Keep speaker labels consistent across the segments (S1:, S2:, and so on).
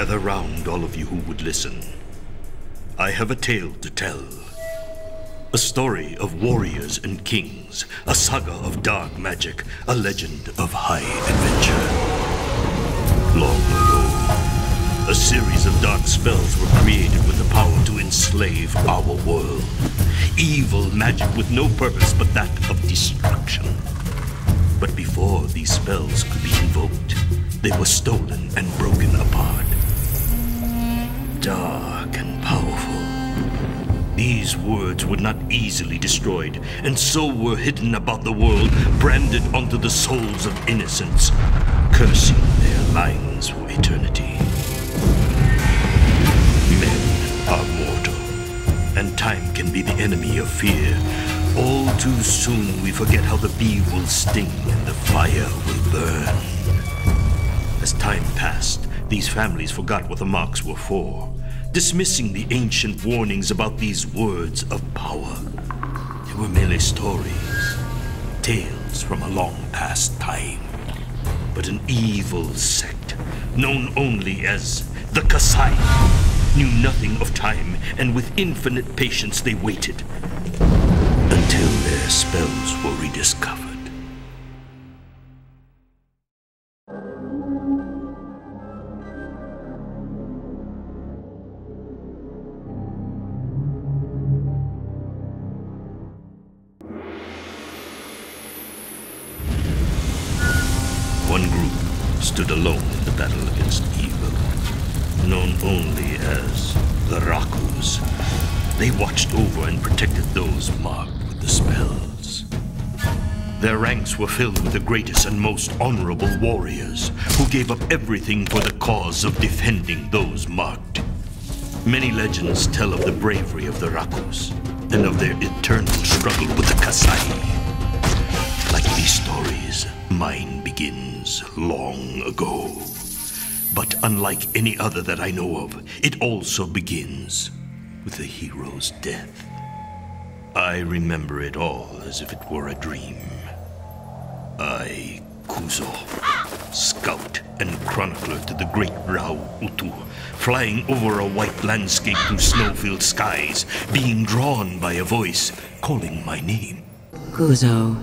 S1: Gather round, all of you who would listen. I have a tale to tell. A story of warriors and kings, a saga of dark magic, a legend of high adventure. Long ago, a series of dark spells were created with the power to enslave our world. Evil magic with no purpose but that of destruction. But before these spells could be invoked, they were stolen and broken apart. Dark and powerful. These words were not easily destroyed, and so were hidden about the world, branded onto the souls of innocents, cursing their lines for eternity. Men are mortal, and time can be the enemy of fear. All too soon we forget how the bee will sting and the fire will burn. As time passed, these families forgot what the marks were for, dismissing the ancient warnings about these words of power. They were merely stories, tales from a long past time. But an evil sect, known only as the Kasai, knew nothing of time, and with infinite patience they waited until their spells were rediscovered. Were filled with the greatest and most honorable warriors who gave up everything for the cause of defending those marked. Many legends tell of the bravery of the Rakus and of their eternal struggle with the Kasai. Like these stories, mine begins long ago. But unlike any other that I know of, it also begins with the hero's death. I remember it all as if it were a dream. I, Kuzo, scout and chronicler to the great Rau Utu, flying over a white landscape through snow-filled skies, being drawn by a voice calling my name.
S2: Kuzo,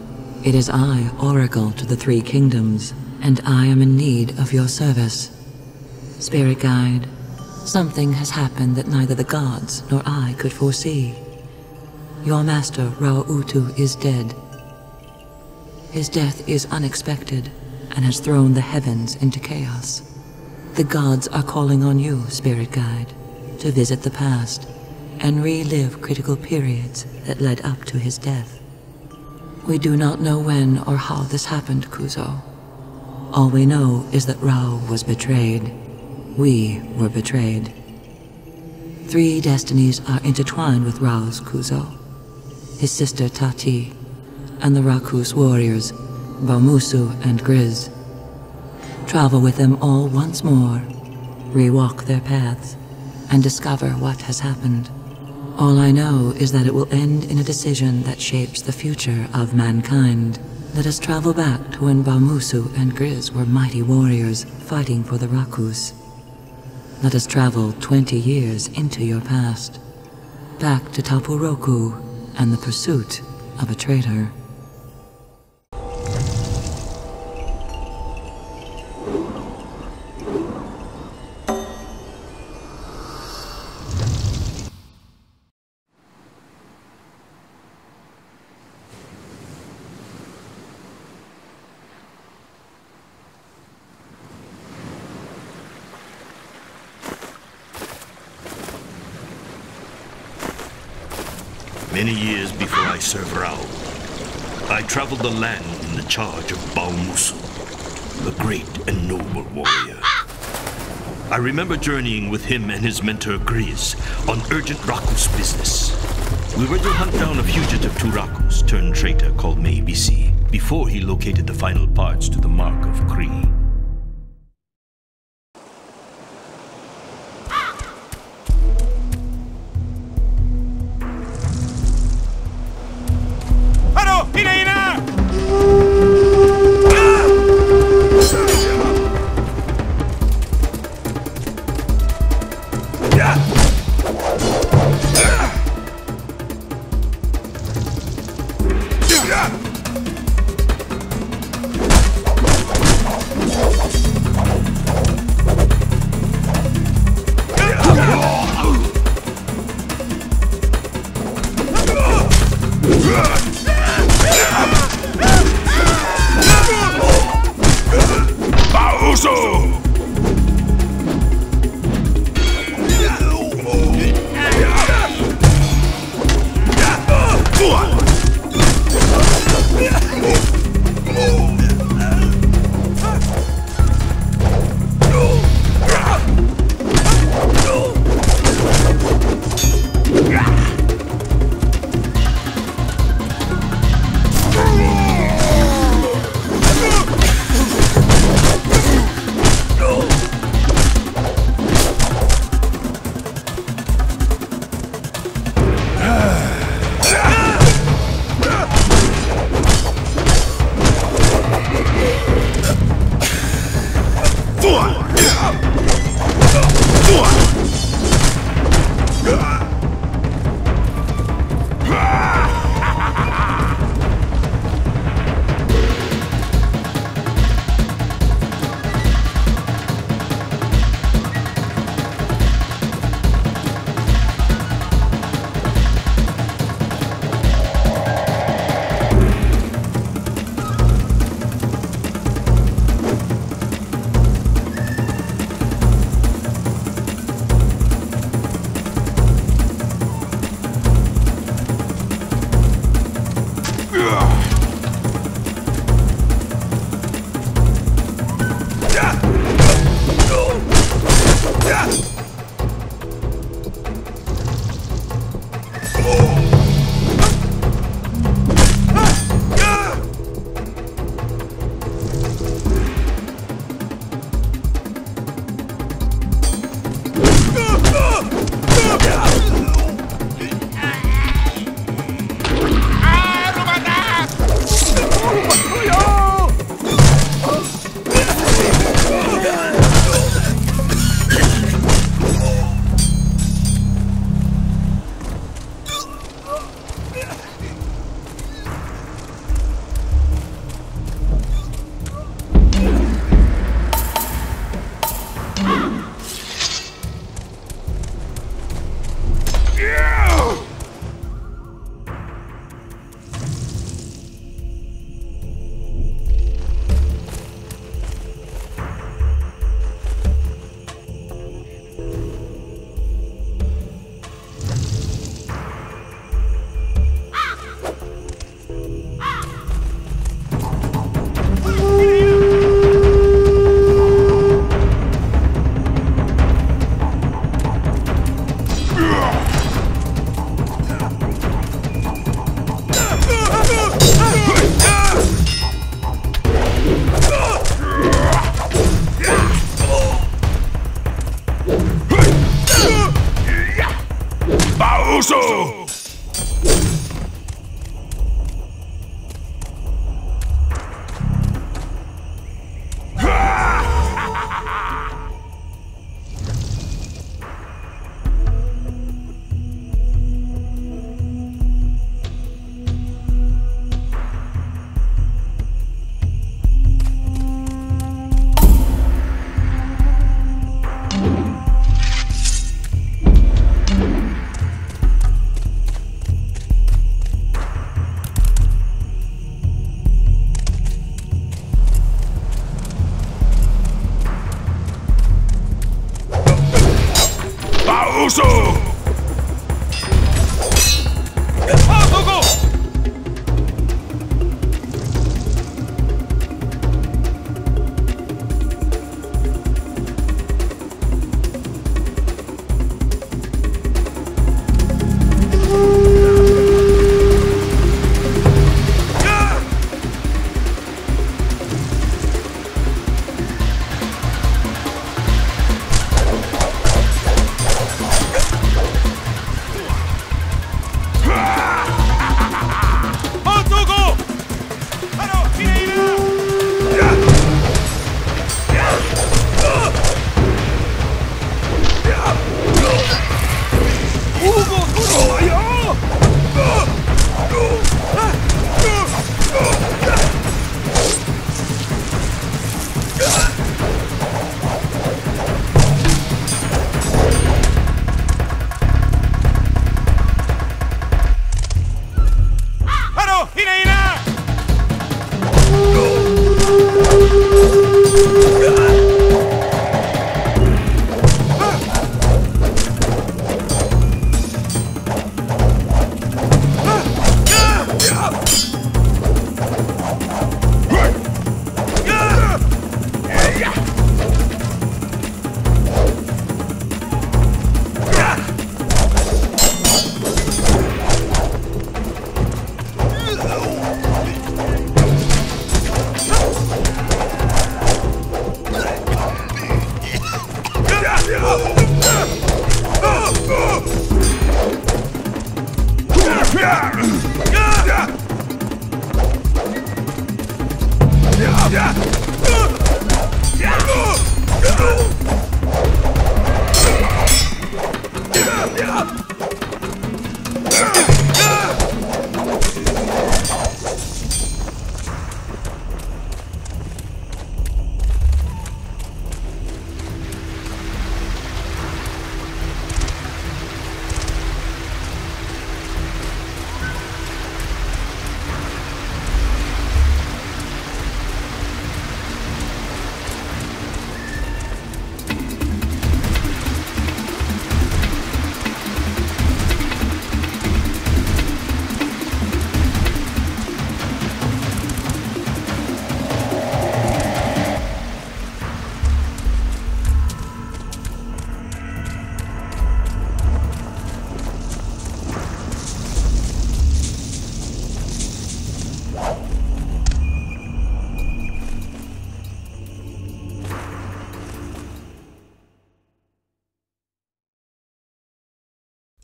S2: it is I, Oracle to the Three Kingdoms, and I am in need of your service. Spirit Guide, something has happened that neither the gods nor I could foresee. Your master, Rau Utu, is dead. His death is unexpected and has thrown the heavens into chaos. The gods are calling on you, Spirit Guide, to visit the past and relive critical periods that led up to his death. We do not know when or how this happened, Kuzo. All we know is that Rau was betrayed. We were betrayed. Three destinies are intertwined with Rau's Kuzo. His sister Tati, and the Rakus warriors, Baumusu and Griz. Travel with them all once more, rewalk their paths, and discover what has happened. All I know is that it will end in a decision that shapes the future of mankind. Let us travel back to when Baumusu and Griz were mighty warriors fighting for the Rakus. Let us travel 20 years into your past, back to Tapuroku and the pursuit of a traitor.
S1: Charge of Baumusu, a great and noble warrior. I remember journeying with him and his mentor Griz on urgent Rakus business. We were to hunt down a fugitive Turakus turned traitor called Maibisi before he located the final parts to the mark of Kri.
S3: Haro! Hinaina!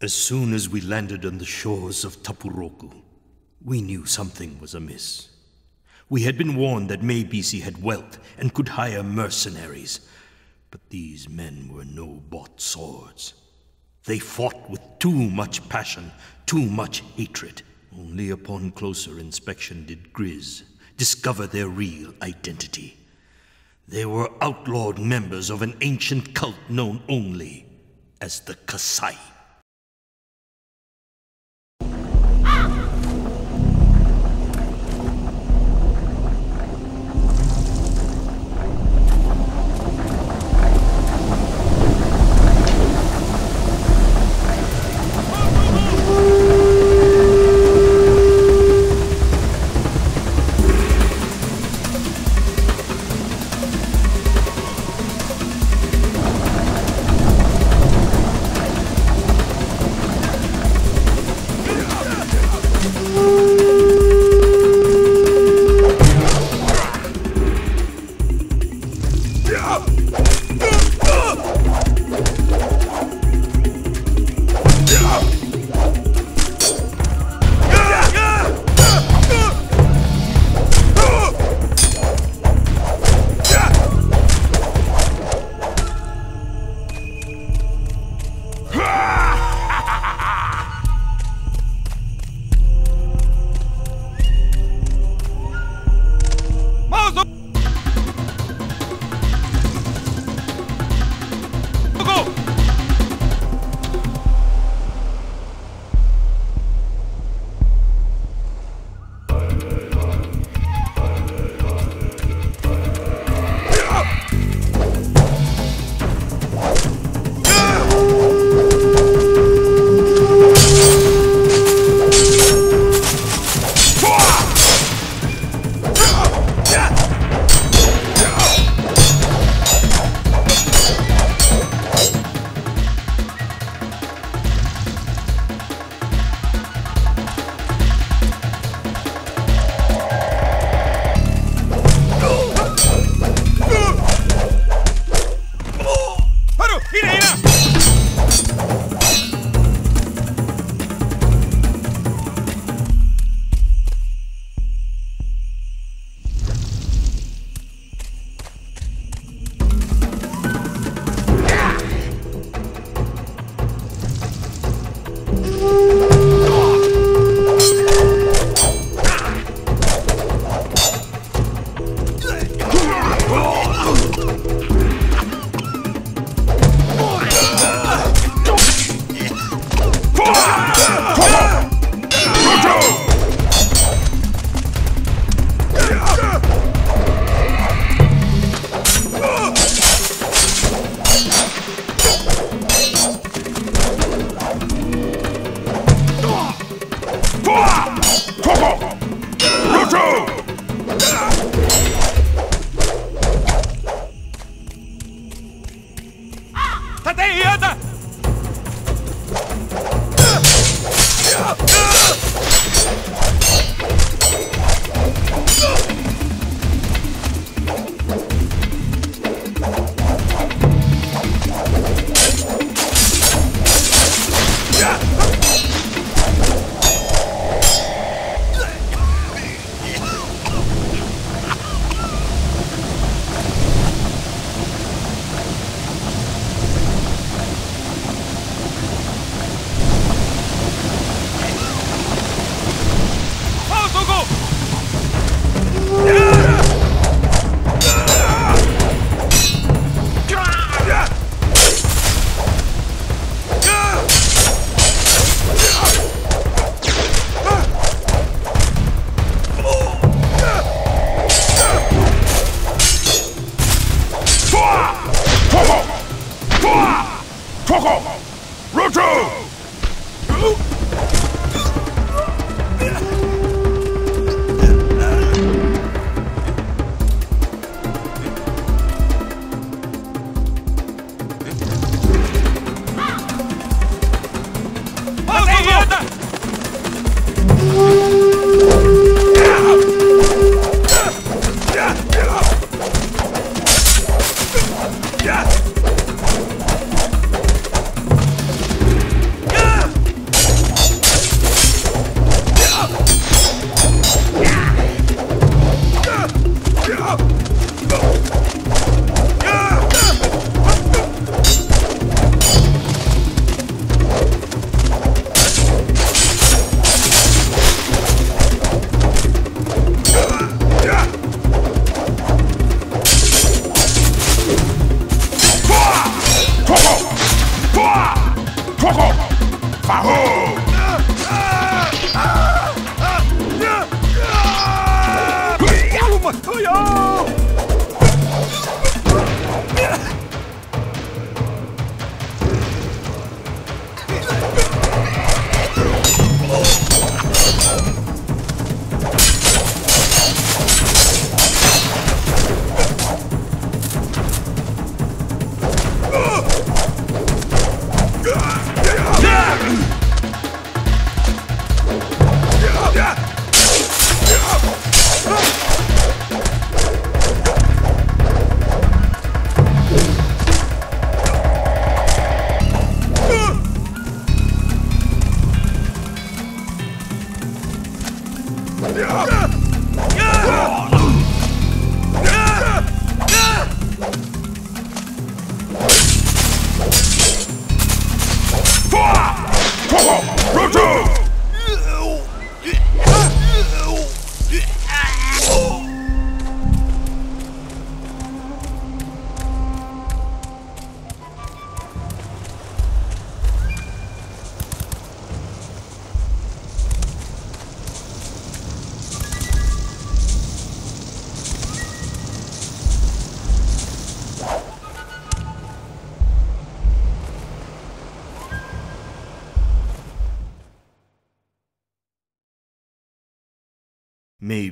S1: As soon as we landed on the shores of Tapuroku, we knew something was amiss. We had been warned that Maibisi had wealth and could hire mercenaries, but these men were no bought swords. They fought with too much passion, too much hatred. Only upon closer inspection did Griz discover their real identity. They were outlawed members of an ancient cult known only as the Kasai.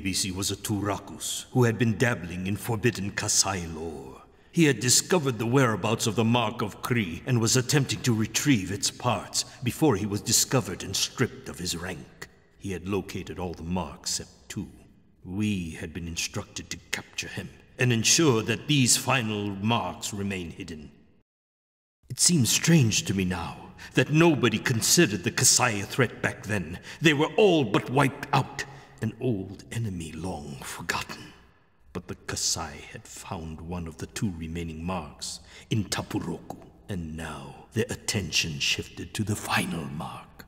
S1: He was a Turakus who had been dabbling in forbidden Kasai lore. He had discovered the whereabouts of the Mark of Kri and was attempting to retrieve its parts before he was discovered and stripped of his rank. He had located all the marks except two. We had been instructed to capture him and ensure that these final marks remain hidden. It seems strange to me now that nobody considered the Kasai a threat back then. They were all but wiped out, an old enemy long forgotten. But the Kasai had found one of the two remaining marks in Tapuroku, and now their attention shifted to the final mark.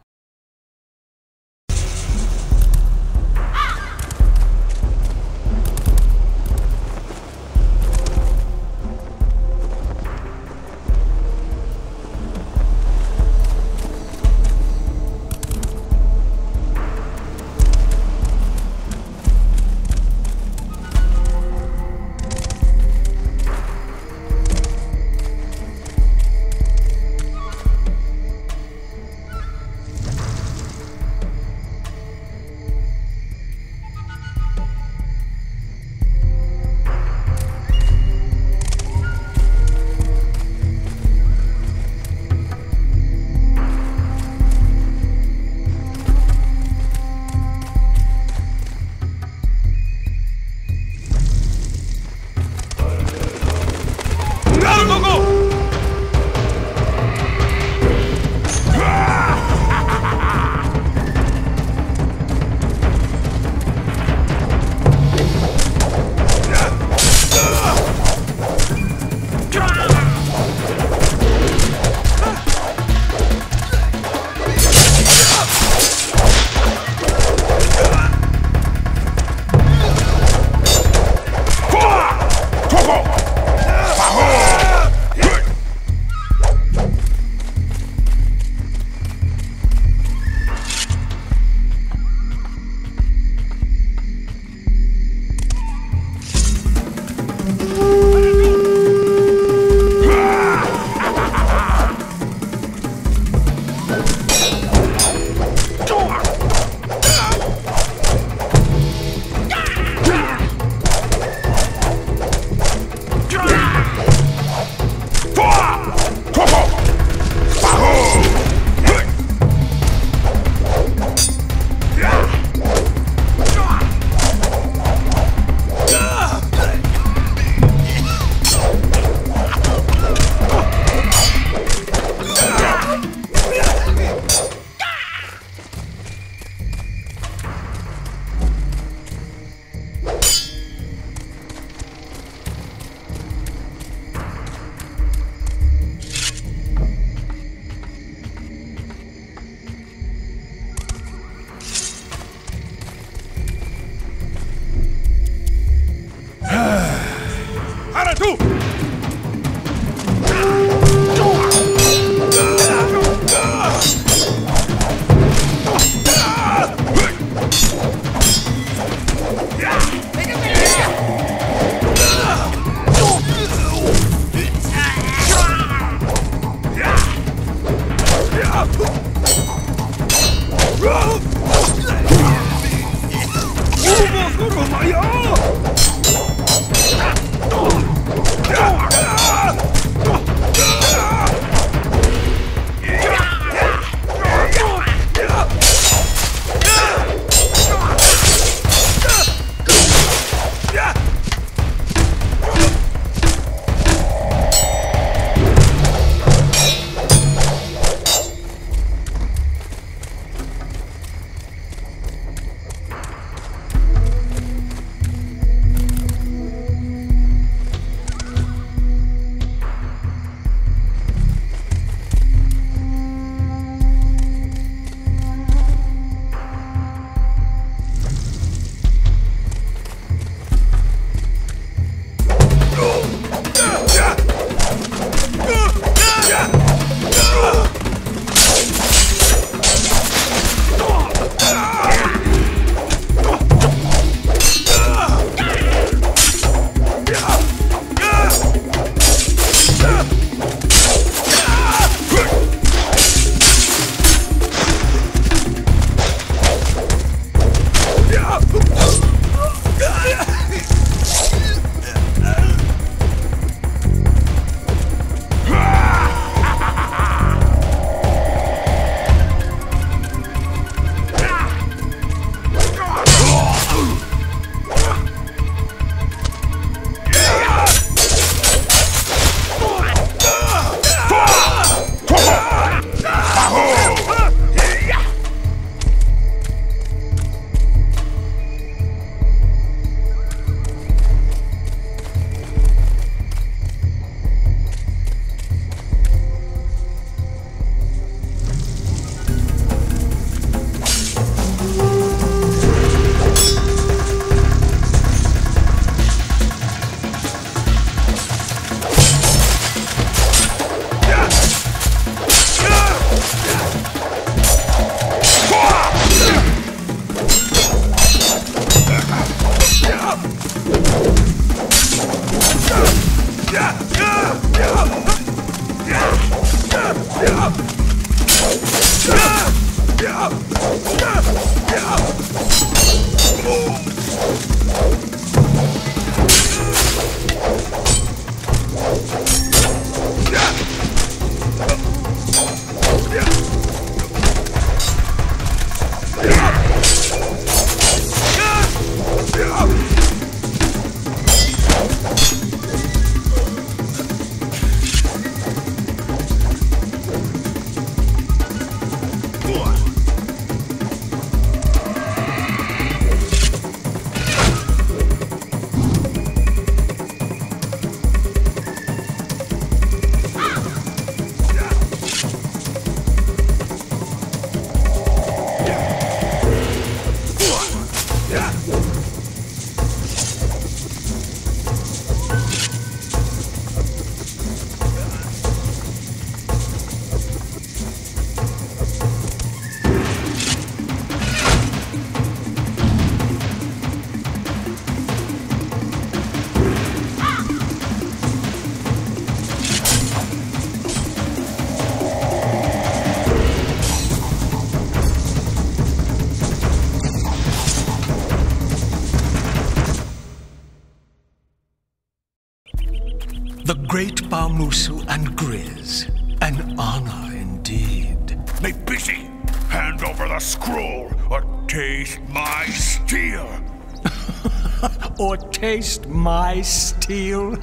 S3: Taste my steel?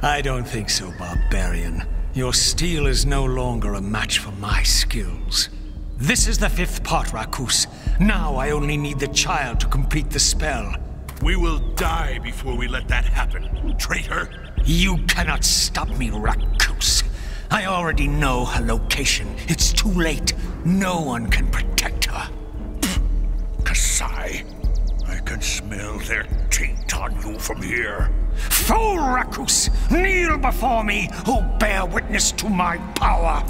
S4: I don't think so, barbarian. Your steel is no longer a match for my skills. This is the fifth part, Rakus. Now I only need the child to complete the spell.
S3: We will die before we let that happen, traitor!
S4: You cannot stop me, Rakus. I already know her location. It's too late. No one can before me, who bear witness to my power!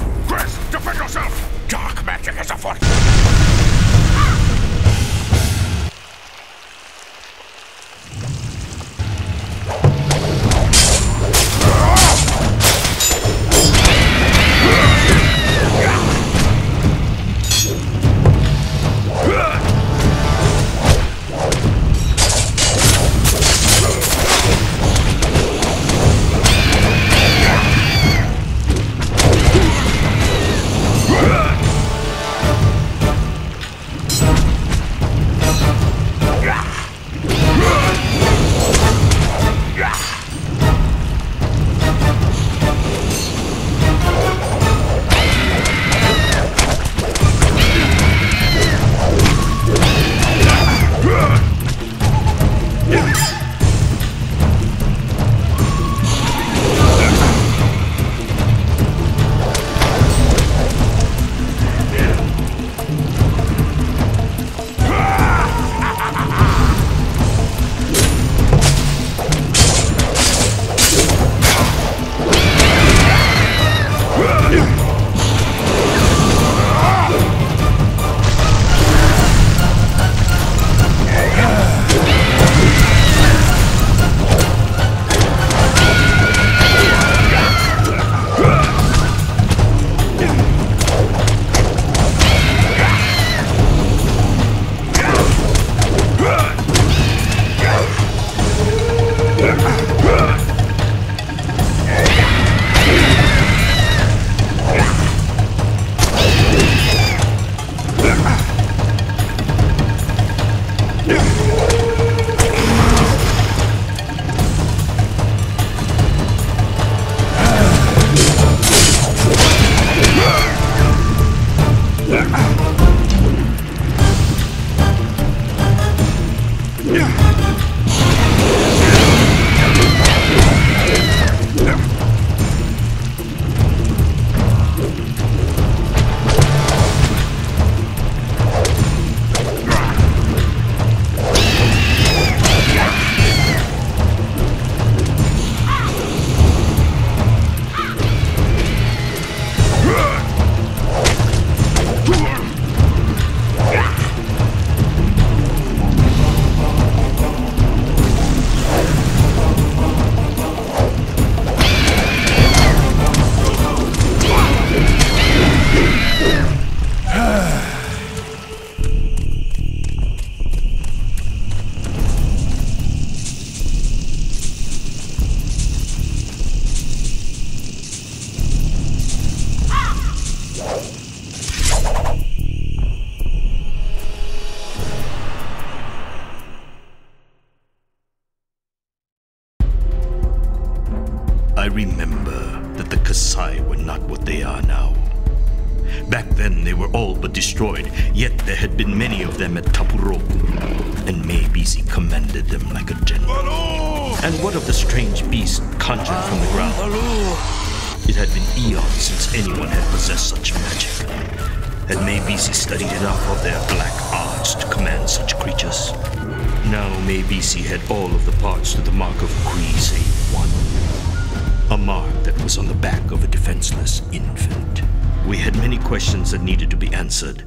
S1: Was on the back of a defenseless infant. We had many questions that needed to be answered.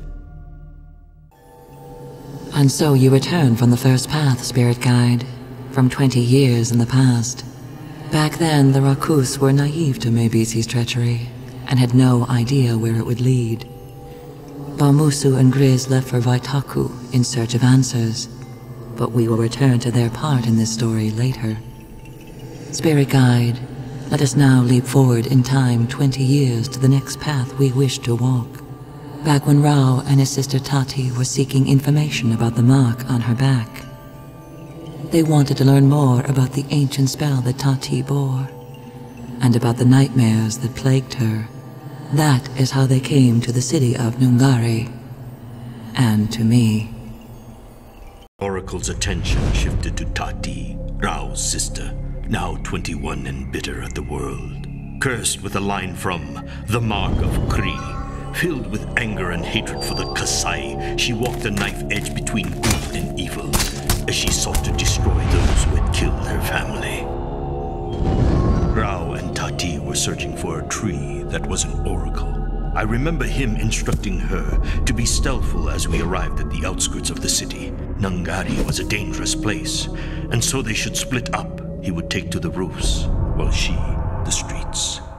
S2: And so you return from the first path, Spirit Guide, from 20 years in the past. Back then, the Rakus were naive to Maibisi's treachery, and had no idea where it would lead. Baumusu and Griz left for Vaitaku in search of answers, but we will return to their part in this story later. Spirit Guide, let us now leap forward in time 20 years to the next path we wish to walk. Back when Rau and his sister Tati were seeking information about the mark on her back. They wanted to learn more about the ancient spell that Tati bore, and about the nightmares that plagued her. That is how they came to the city of Nungari, and to me.
S1: Oracle's attention shifted to Tati, Rau's sister now 21 and bitter at the world. Cursed with a line from The Mark of Kri. Filled with anger and hatred for the Kasai, she walked a knife edge between good and evil as she sought to destroy those who had killed her family. Rau and Tati were searching for a tree that was an oracle. I remember him instructing her to be stealthful as we arrived at the outskirts of the city. Nangari was a dangerous place, and so they should split up he would take to the roofs, while she the streets.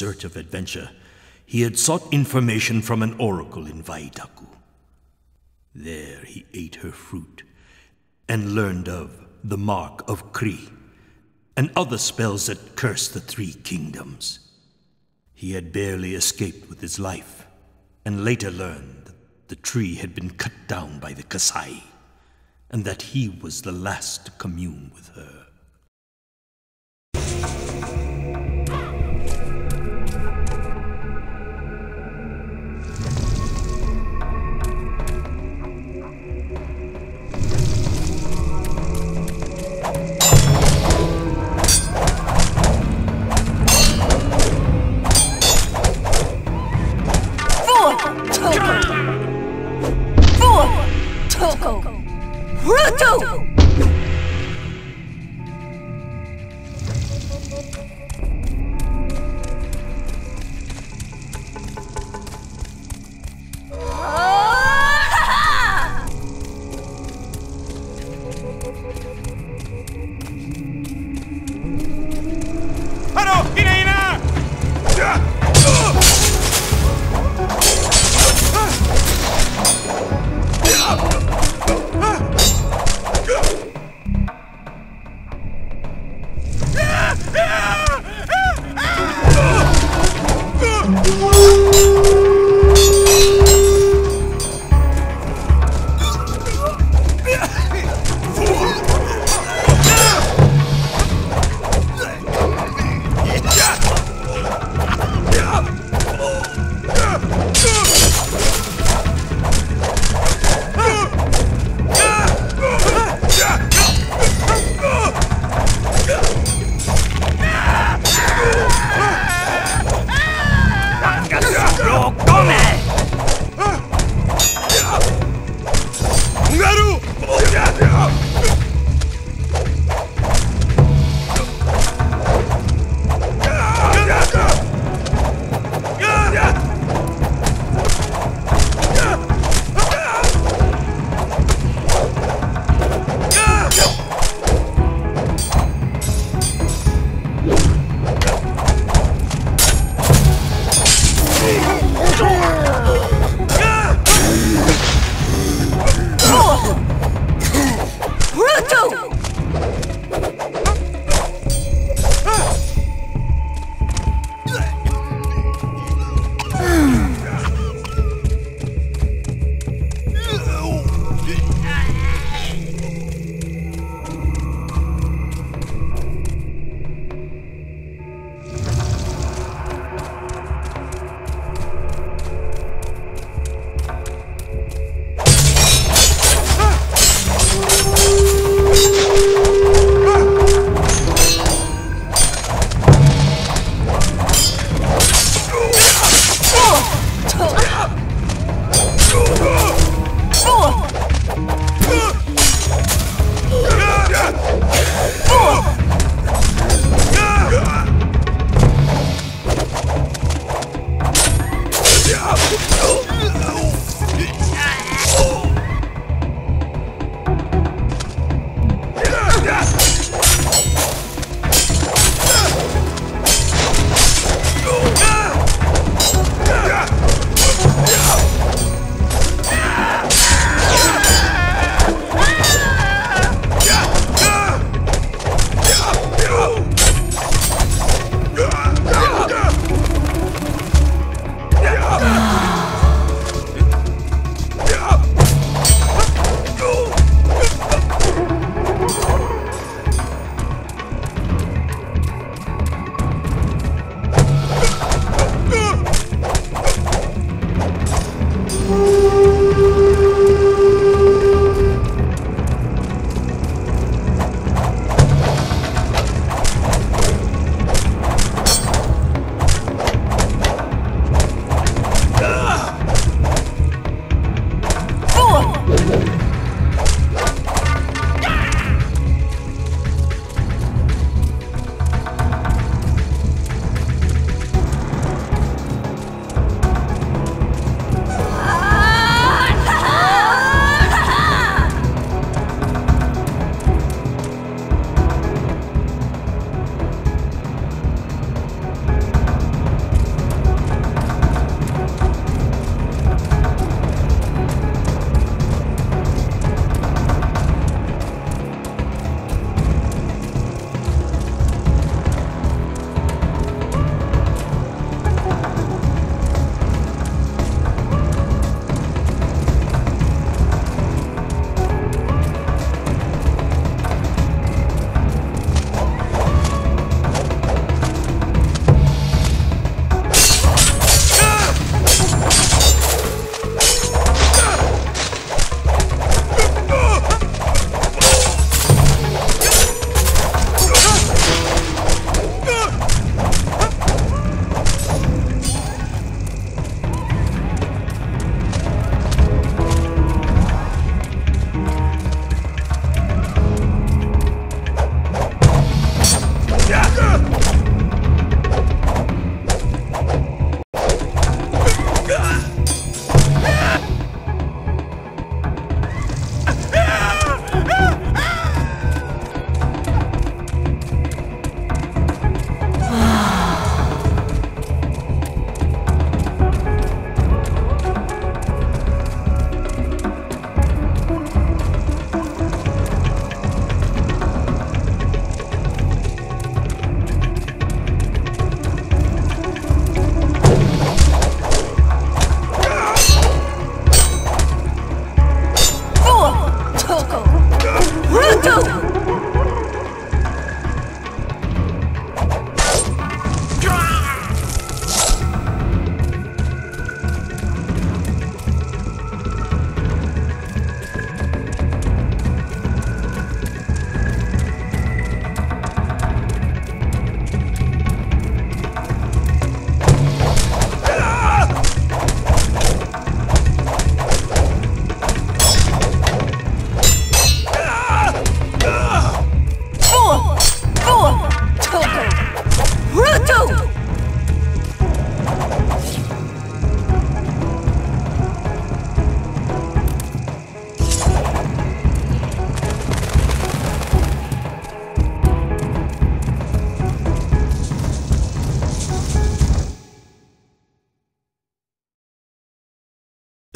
S1: Search of adventure, he had sought information from an oracle in Vaitaku. There he ate her fruit and learned of the Mark of Kri and other spells that curse the three kingdoms. He had barely escaped with his life and later learned that the tree had been cut down by the Kasai and that he was the last to commune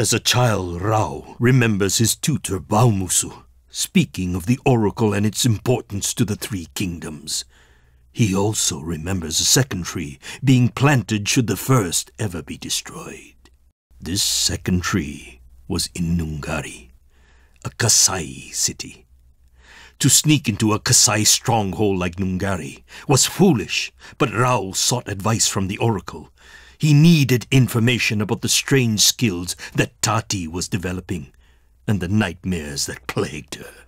S1: As a child, Rau remembers his tutor Baumusu speaking of the oracle and its importance to the three kingdoms. He also remembers a second tree being planted should the first ever be destroyed. This second tree was in Nungari, a Kasai city. To sneak into a Kasai stronghold like Nungari was foolish, but Rau sought advice from the oracle. He needed information about the strange skills that Tati was developing and the nightmares that plagued her.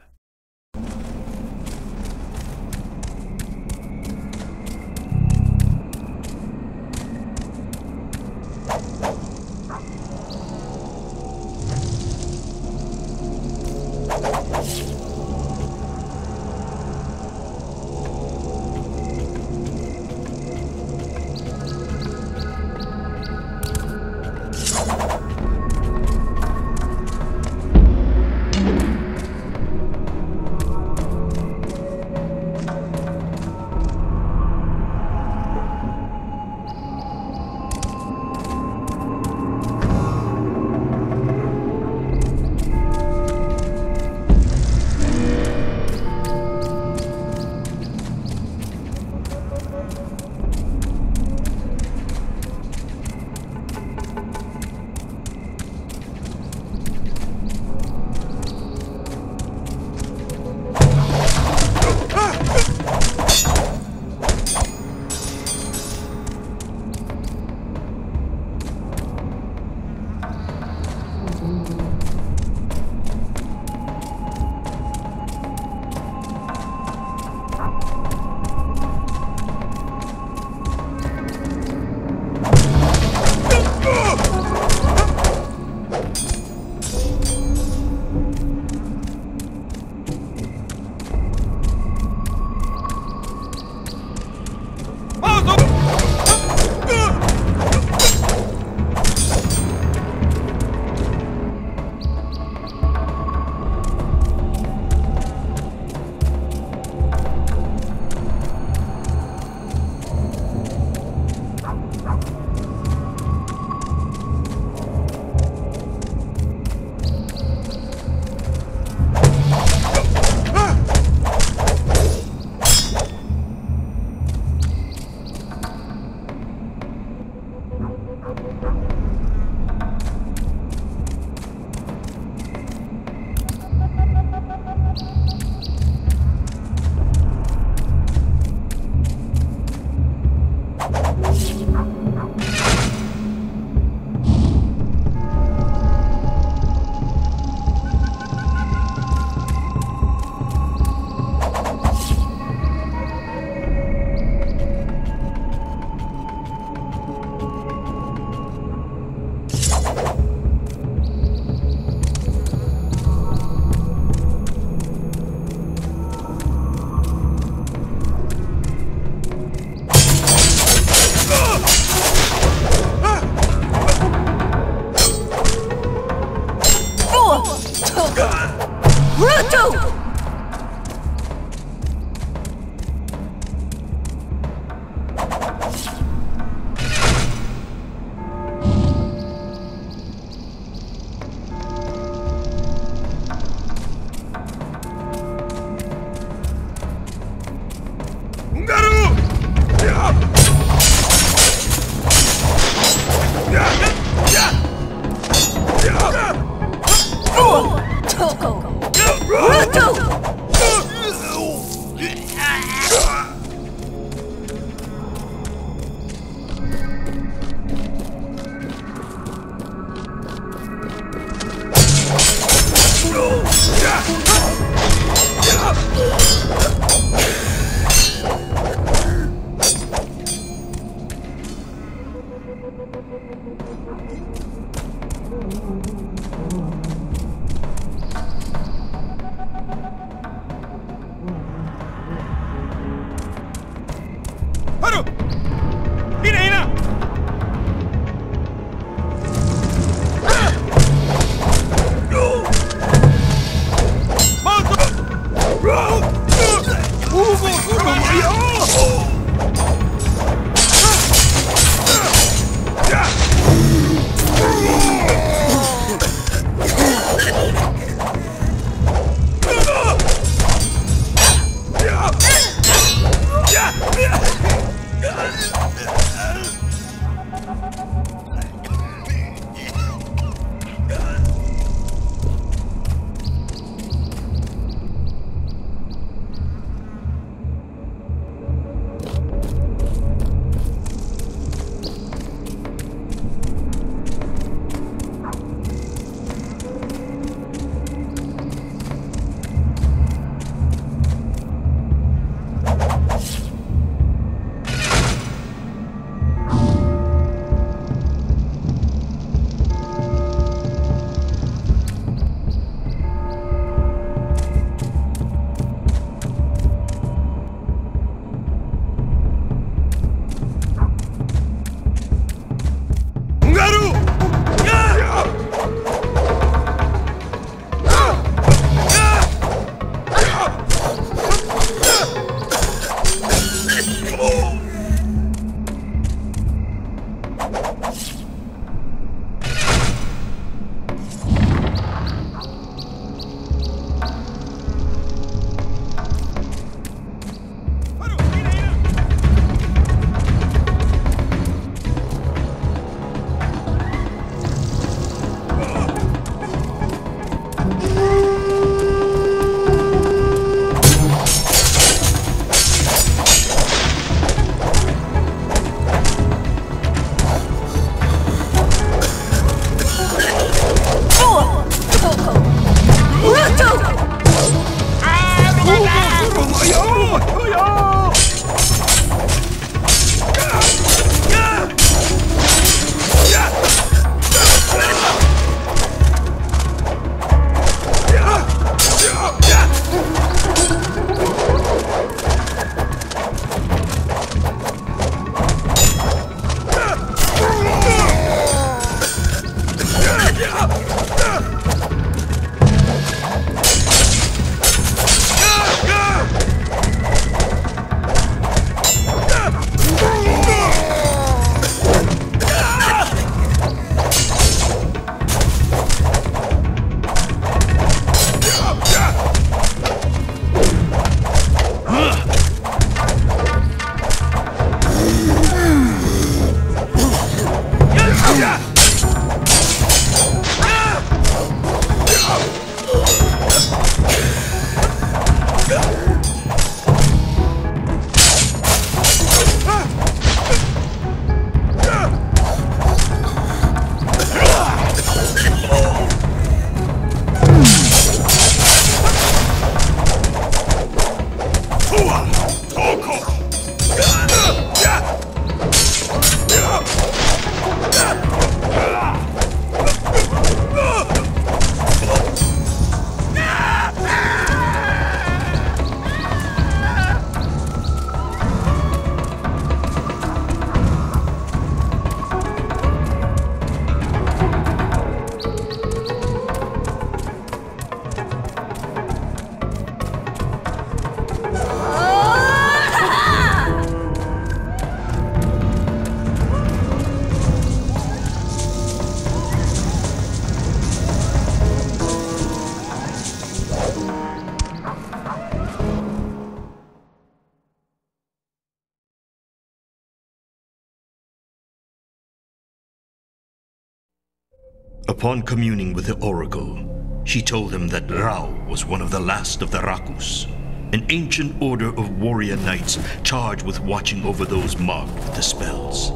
S1: Upon communing with the Oracle, she told him that Rau was one of the last of the Rakus, an ancient order of warrior knights charged with watching over those marked with the spells.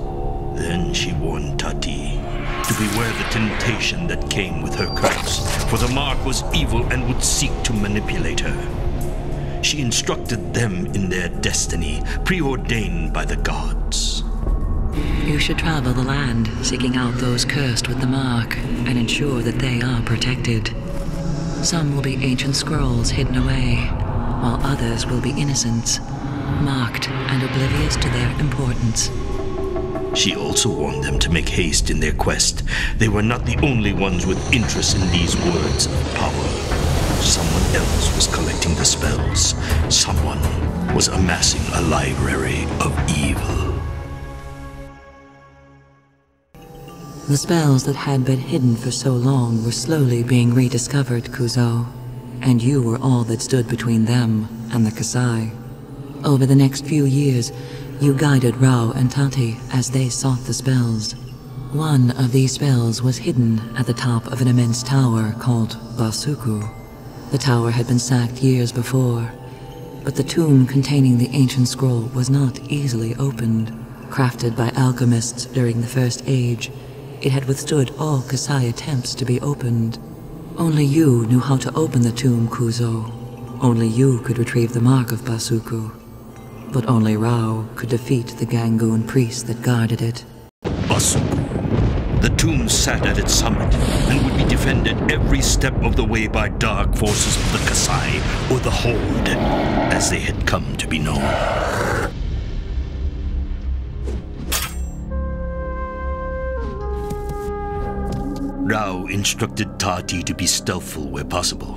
S1: Then she warned Tati to beware the temptation that came with her curse, for the mark was evil and would seek to manipulate her. She instructed them in their destiny, preordained by the gods.
S2: Should travel the land, seeking out those cursed with the mark, and ensure that they are protected. Some will be ancient scrolls hidden away, while others will be innocents, marked and oblivious to their importance.
S1: She also warned them to make haste in their quest. They were not the only ones with interest in these words of power. Someone else was collecting the spells. Someone was amassing a library of evil.
S2: The spells that had been hidden for so long were slowly being rediscovered, Kuzo. And you were all that stood between them and the Kasai. Over the next few years, you guided Rau and Tati as they sought the spells. One of these spells was hidden at the top of an immense tower called Basuku. The tower had been sacked years before, but the tomb containing the ancient scroll was not easily opened. Crafted by alchemists during the First Age, it had withstood all Kasai attempts to be opened. Only you knew how to open the tomb, Kuzo. Only you could retrieve the mark of Basuku. But only Rau could defeat the Gangoon priest that guarded it.
S1: Basuku. The tomb sat at its summit and would be defended every step of the way by dark forces of the Kasai or the Horde, as they had come to be known. Instructed Tati to be stealthful where possible,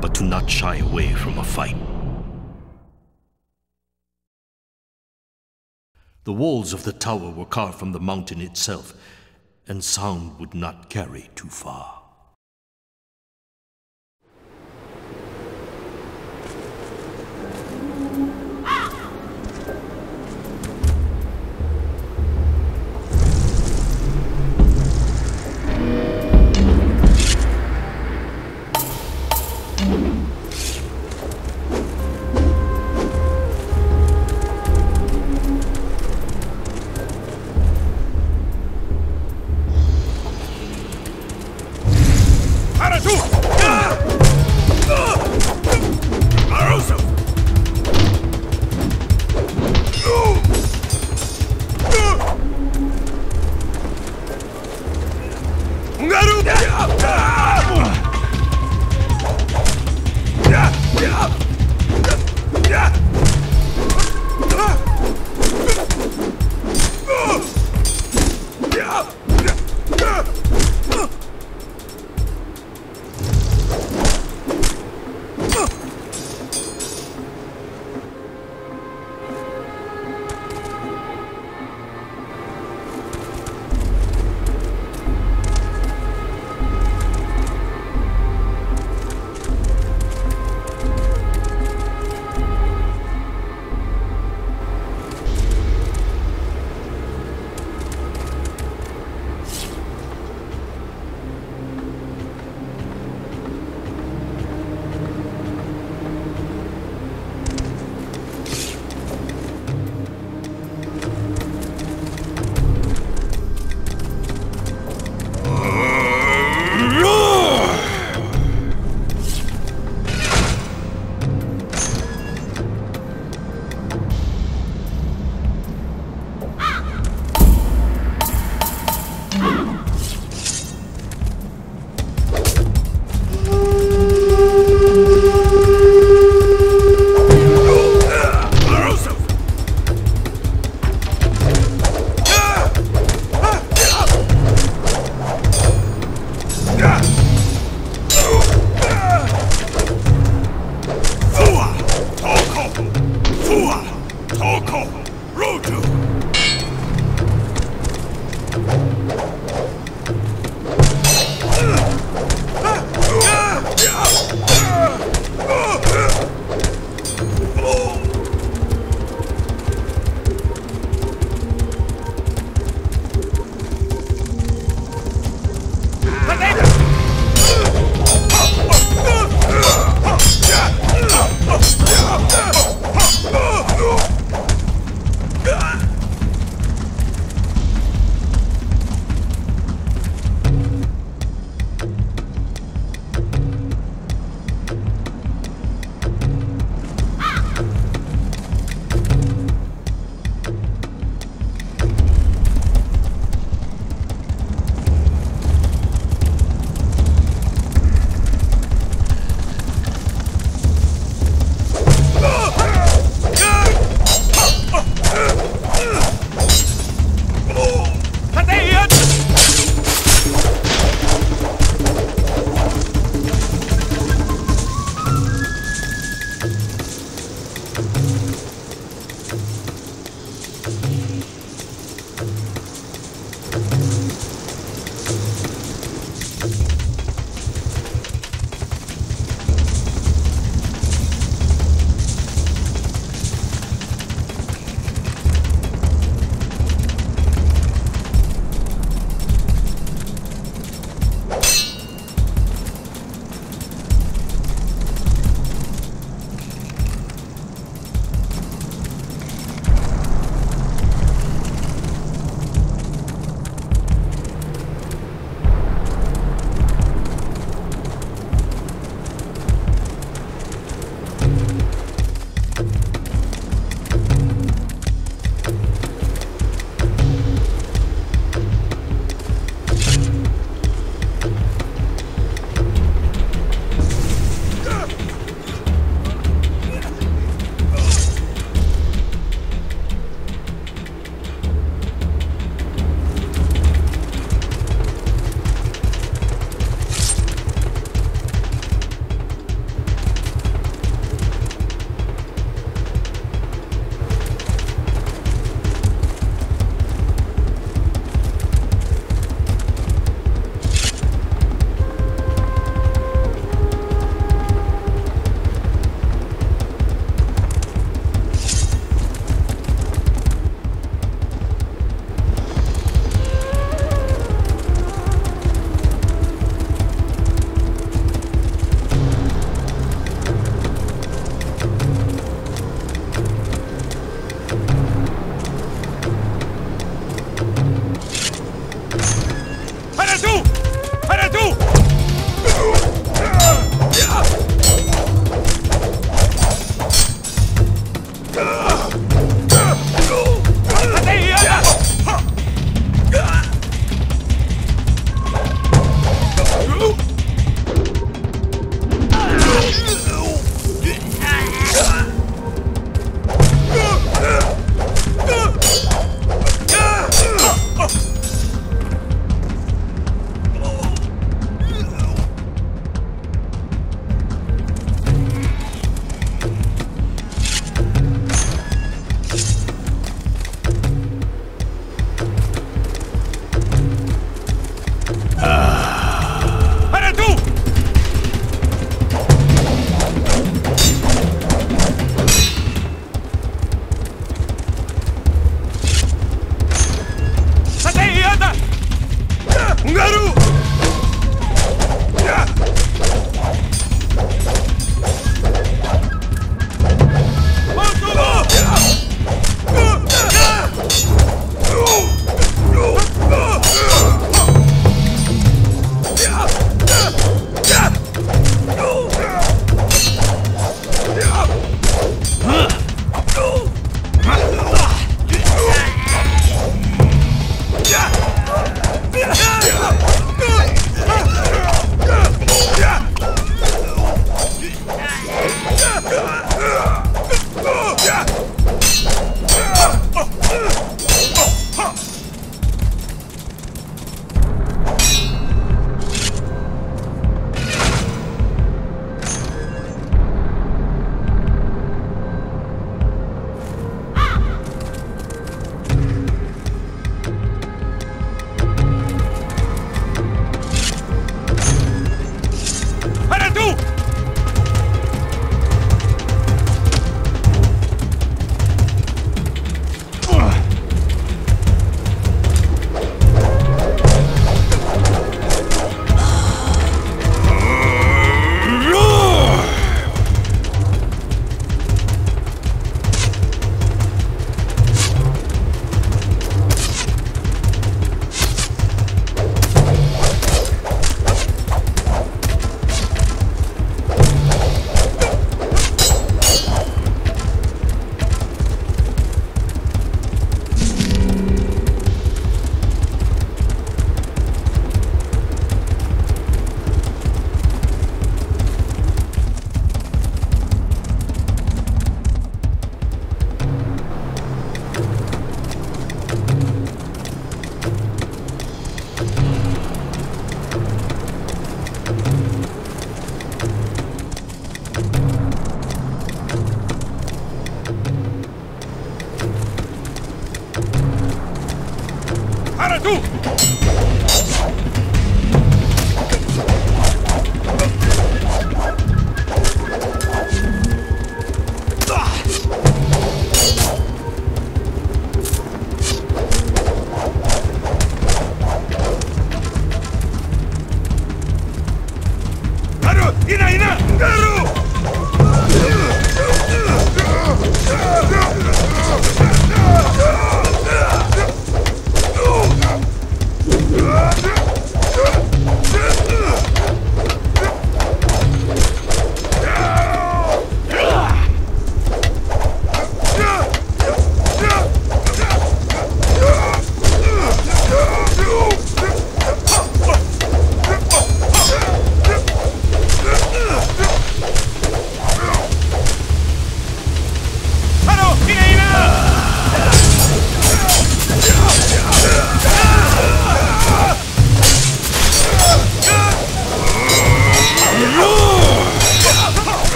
S1: but to not shy away from a fight. The walls of the tower were carved from the mountain itself, and sound would not carry too far.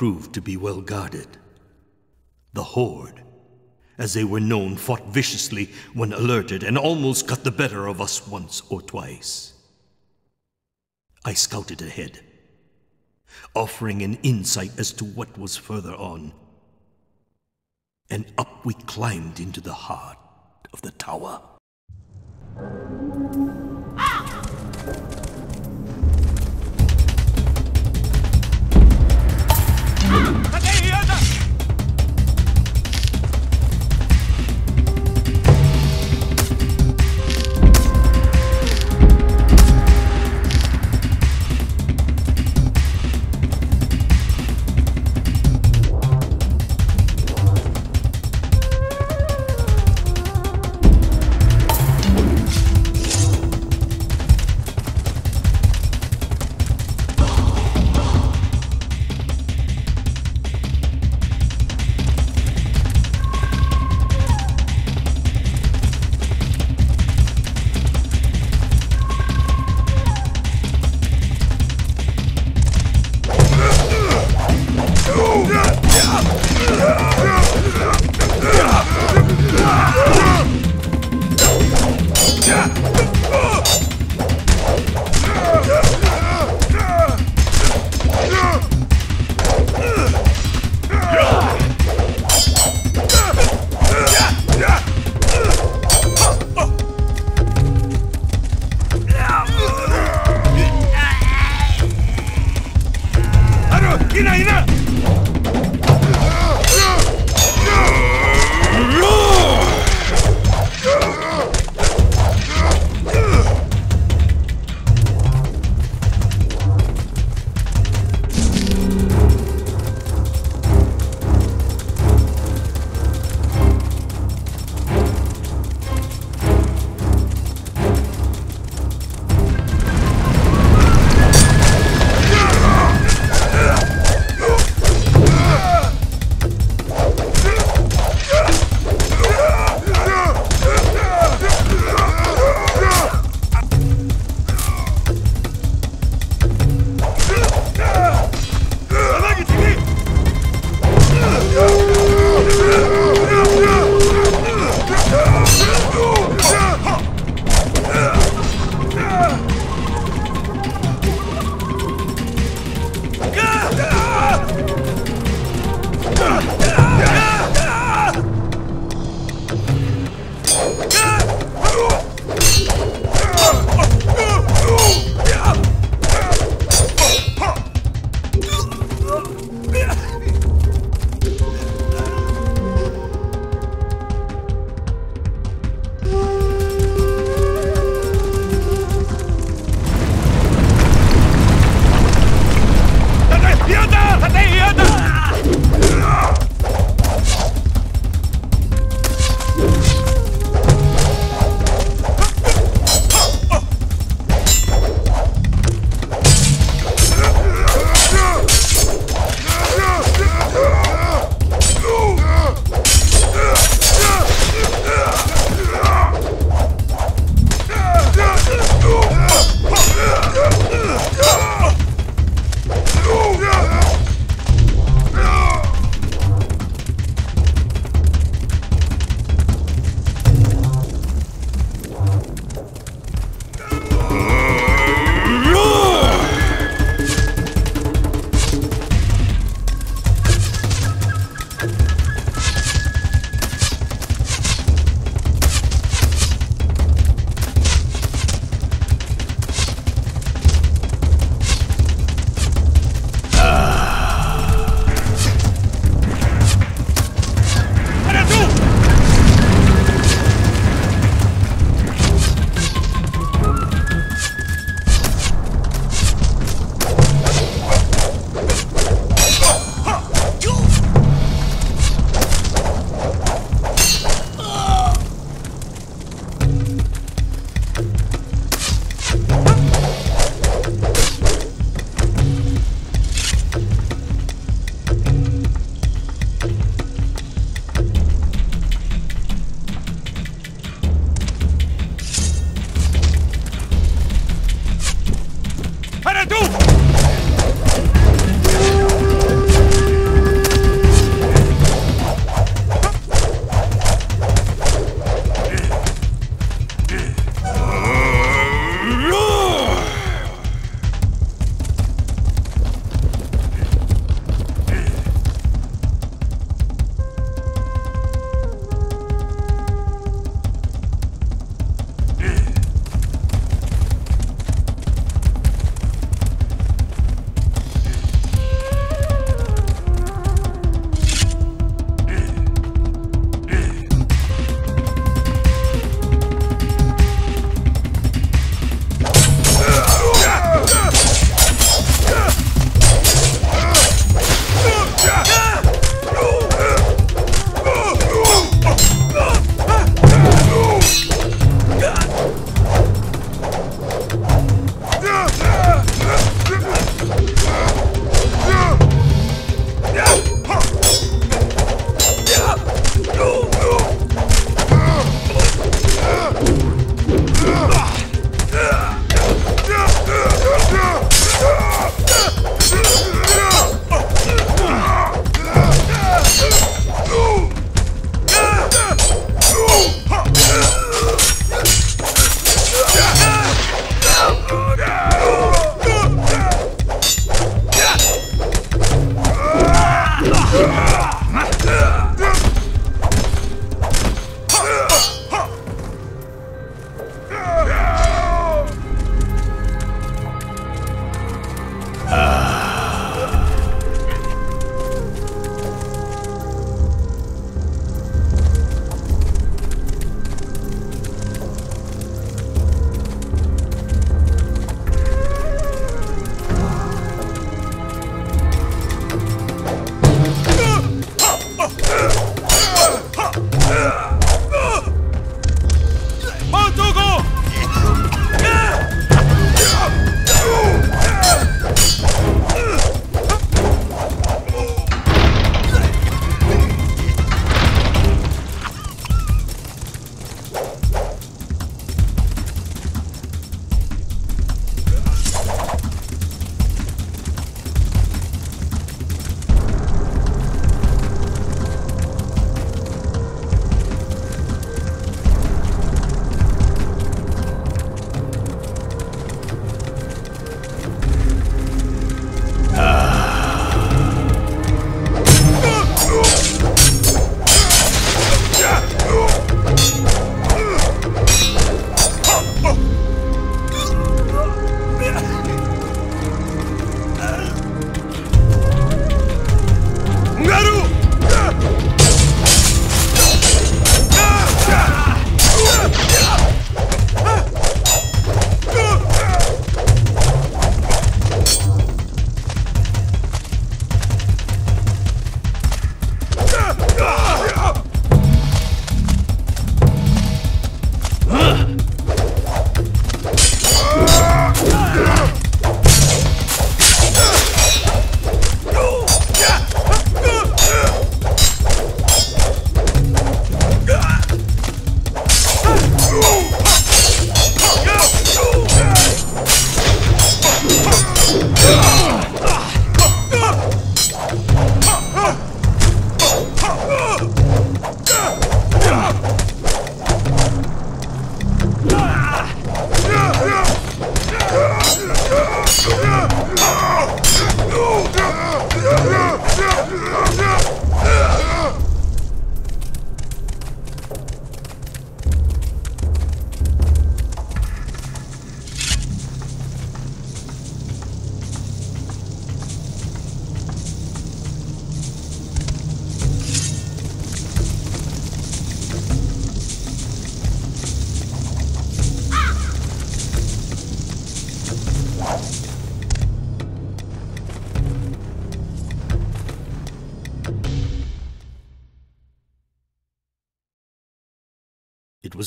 S1: Proved to be well guarded. The Horde, as they were known, fought viciously when alerted and almost got the better of us once or twice. I scouted ahead, offering an insight as to what was further on. And up we climbed into the heart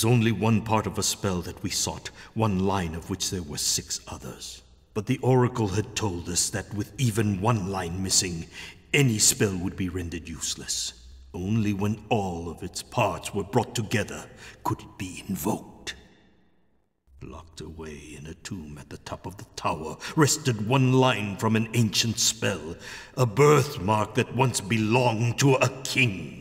S1: only one part of a spell that we sought, one line of which there were six others. But the Oracle had told us that with even one line missing, any spell would be rendered useless. Only when all of its parts were brought together could it be invoked. Locked away in a tomb at the top of the tower rested one line from an ancient spell, a birthmark that once belonged to a king.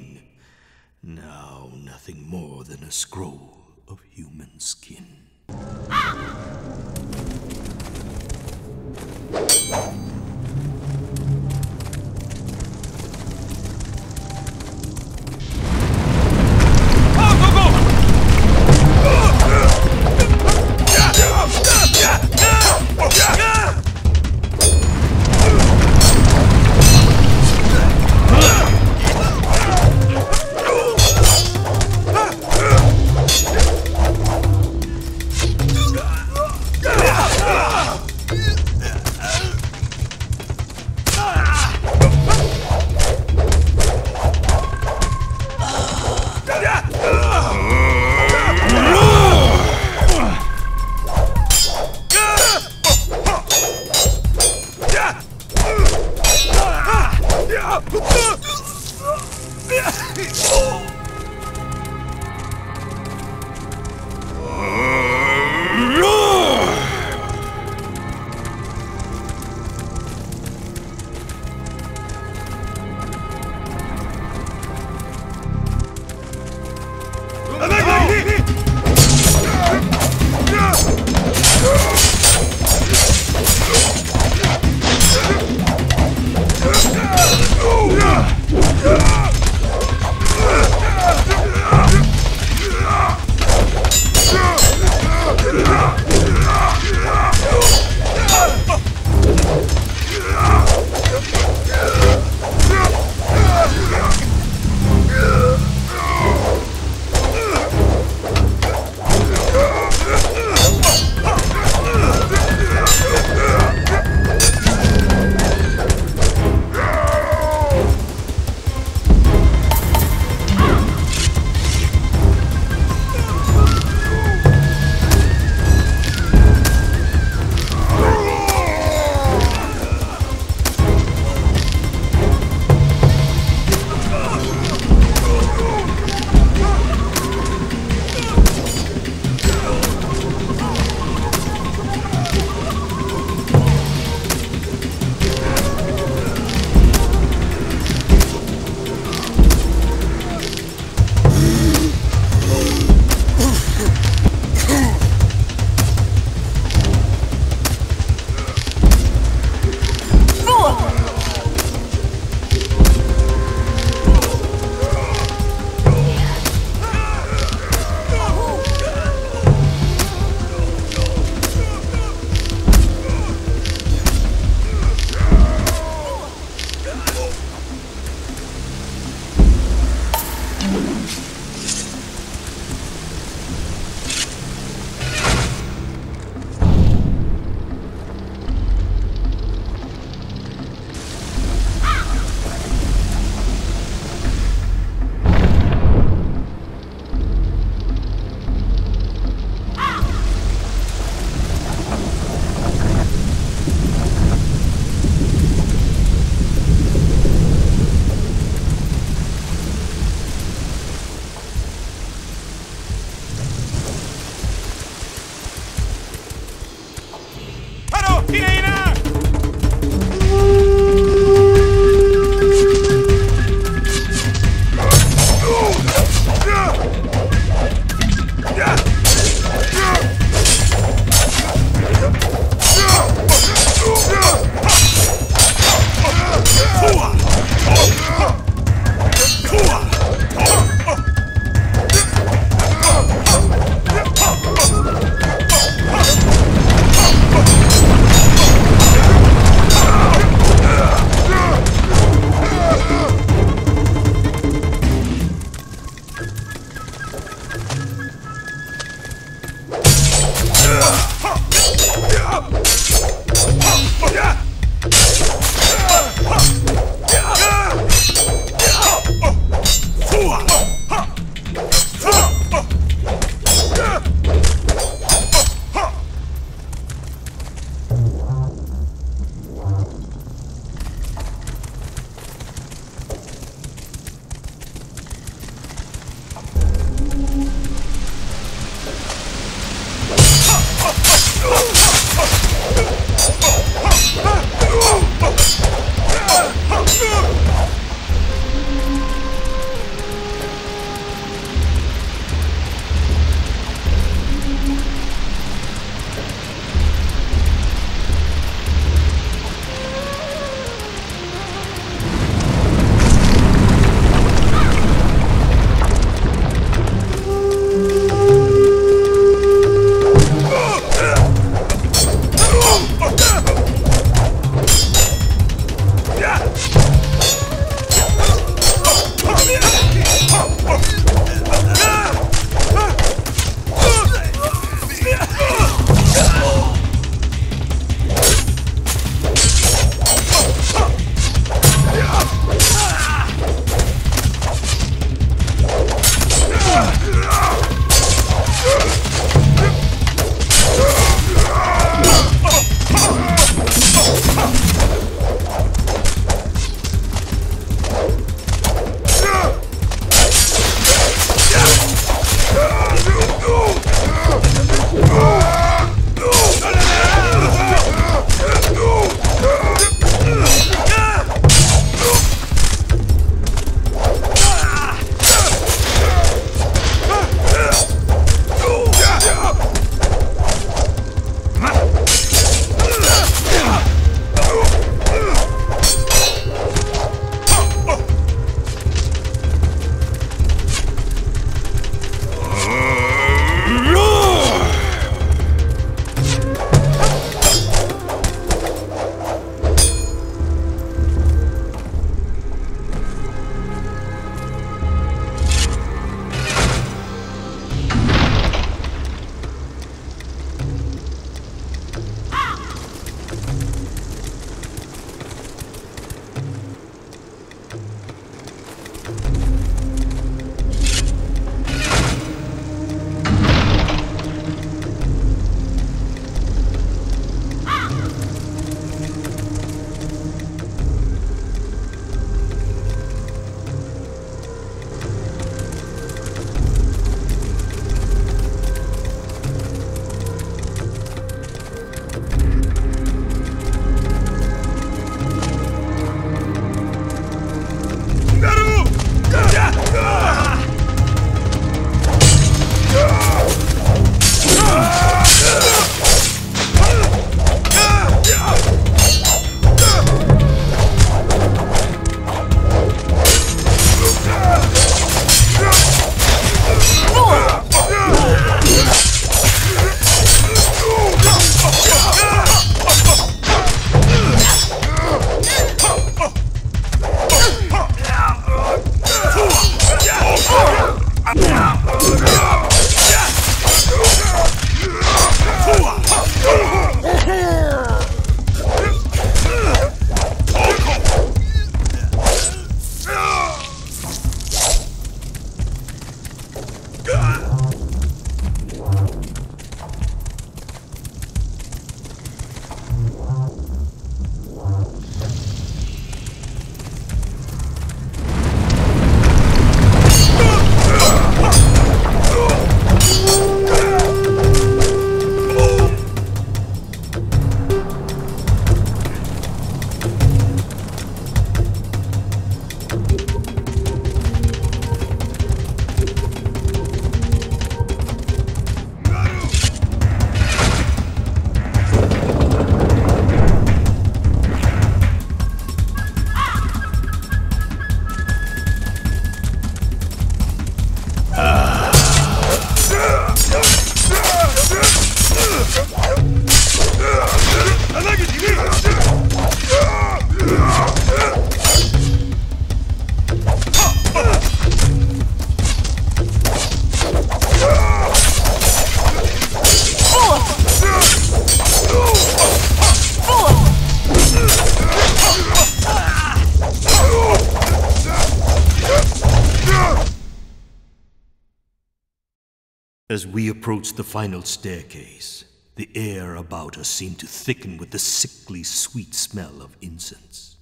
S1: We approached the final staircase, the air about us seemed to thicken with the sickly sweet smell of incense.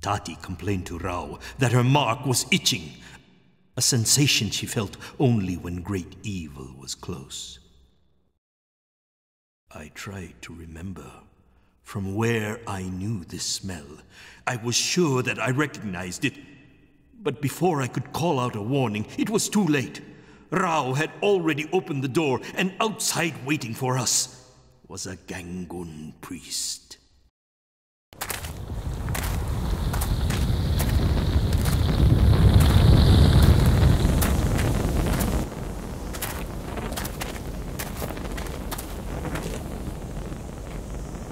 S1: Tati complained to Rau that her mark was itching, a sensation she felt only when great evil was close. I tried to remember, From where I knew this smell, I was sure that I recognized it. But before I could call out a warning, it was too late. Rau had already opened the door, and outside waiting for us was a Gangun priest.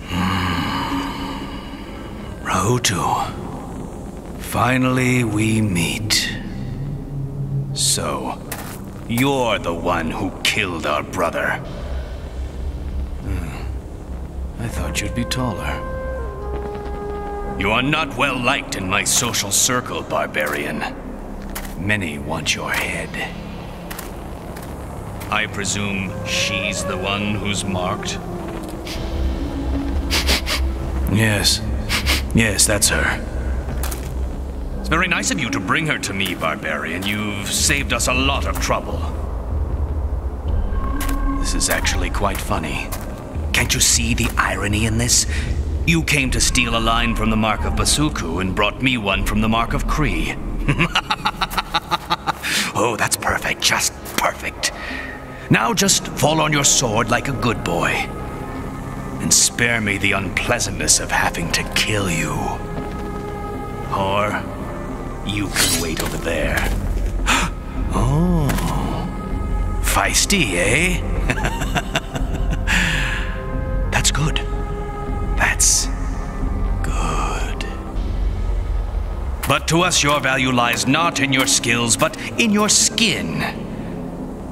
S5: Hmm. Rau Utu. Finally, we meet. So, you're the one who killed our brother. Hmm. I thought you'd be taller. You are not well liked in my social circle, barbarian. Many want your head. I presume she's the one who's marked? Yes. Yes, that's her. It's very nice of you to bring her to me, Barbarian. You've saved us a lot of trouble. This is actually quite funny. Can't you see the irony in this? You came to steal a line from the Mark of Basuku and brought me one from the Mark of Kri. oh, that's perfect. Just perfect. Now just fall on your sword like a good boy. And spare me the unpleasantness of having to kill you. Or you can wait over there. oh. Feisty, eh? That's good. That's good. But to us, your value lies not in your skills, but in your skin.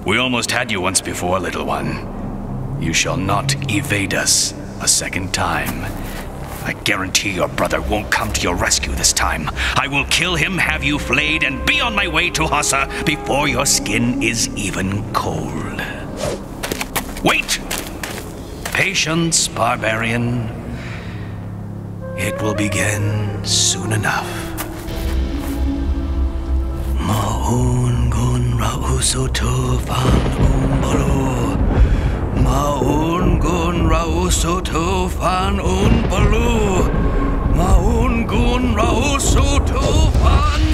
S5: We almost had you once before, little one. You shall not evade us a second time. I guarantee your brother won't come to your rescue this time. I will kill him, have you flayed, and be on my way to Haasa before your skin is even cold. Wait! Patience, barbarian. It will begin soon enough. Maun gun fan umbalo. Maun gun rausoto fan unbalu. Maun gun rausoto fan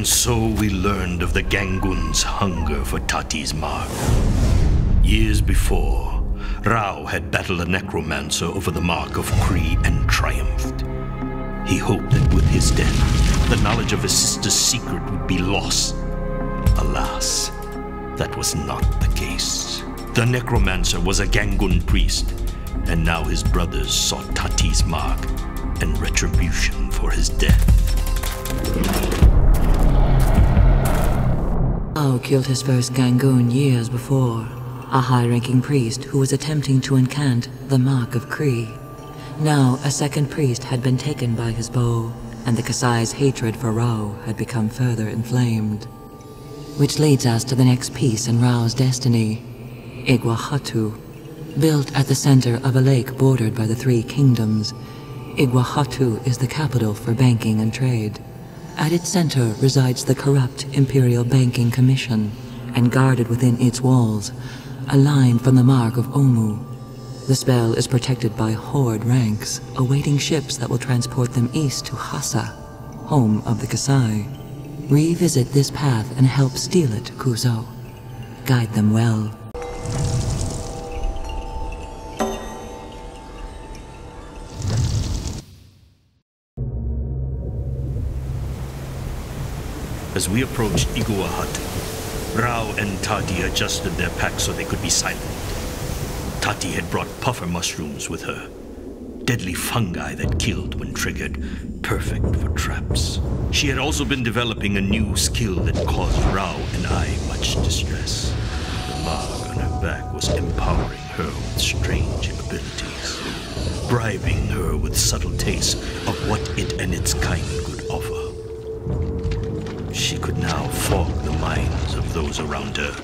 S1: And so we learned of the Gangun's hunger for Tati's mark. Years before, Rau had battled a necromancer over the mark of Kri and triumphed. He hoped that with his death, the knowledge of his sister's secret would be lost. Alas, that was not the case. The necromancer was a Gangun priest, and now his brothers sought Tati's mark and retribution for his death.
S2: Rau killed his first Gangun years before, a high-ranking priest who was attempting to incant the Mark of Kri. Now, a second priest had been taken by his bow, and the Kasai's hatred for Rau had become further inflamed. Which leads us to the next piece in Rau's destiny, Igua Hatu. Built at the center of a lake bordered by the Three Kingdoms, Igua Hatu is the capital for banking and trade. At its center resides the corrupt Imperial Banking Commission, and guarded within its walls, a line from the mark of Omu. The spell is protected by horde ranks, awaiting ships that will transport them east to Haasa, home of the Kasai. Revisit this path and help steal it, Kuzo. Guide them well.
S1: As we approached Igua Hatu, Rau and Tati adjusted their packs so they could be silent. Tati had brought puffer mushrooms with her, deadly fungi that killed when triggered, perfect for traps. She had also been developing a new skill that caused Rau and I much distress. The mark on her back was empowering her with strange abilities, bribing her with subtle tastes of what it and its kind could now fog the minds of those around her,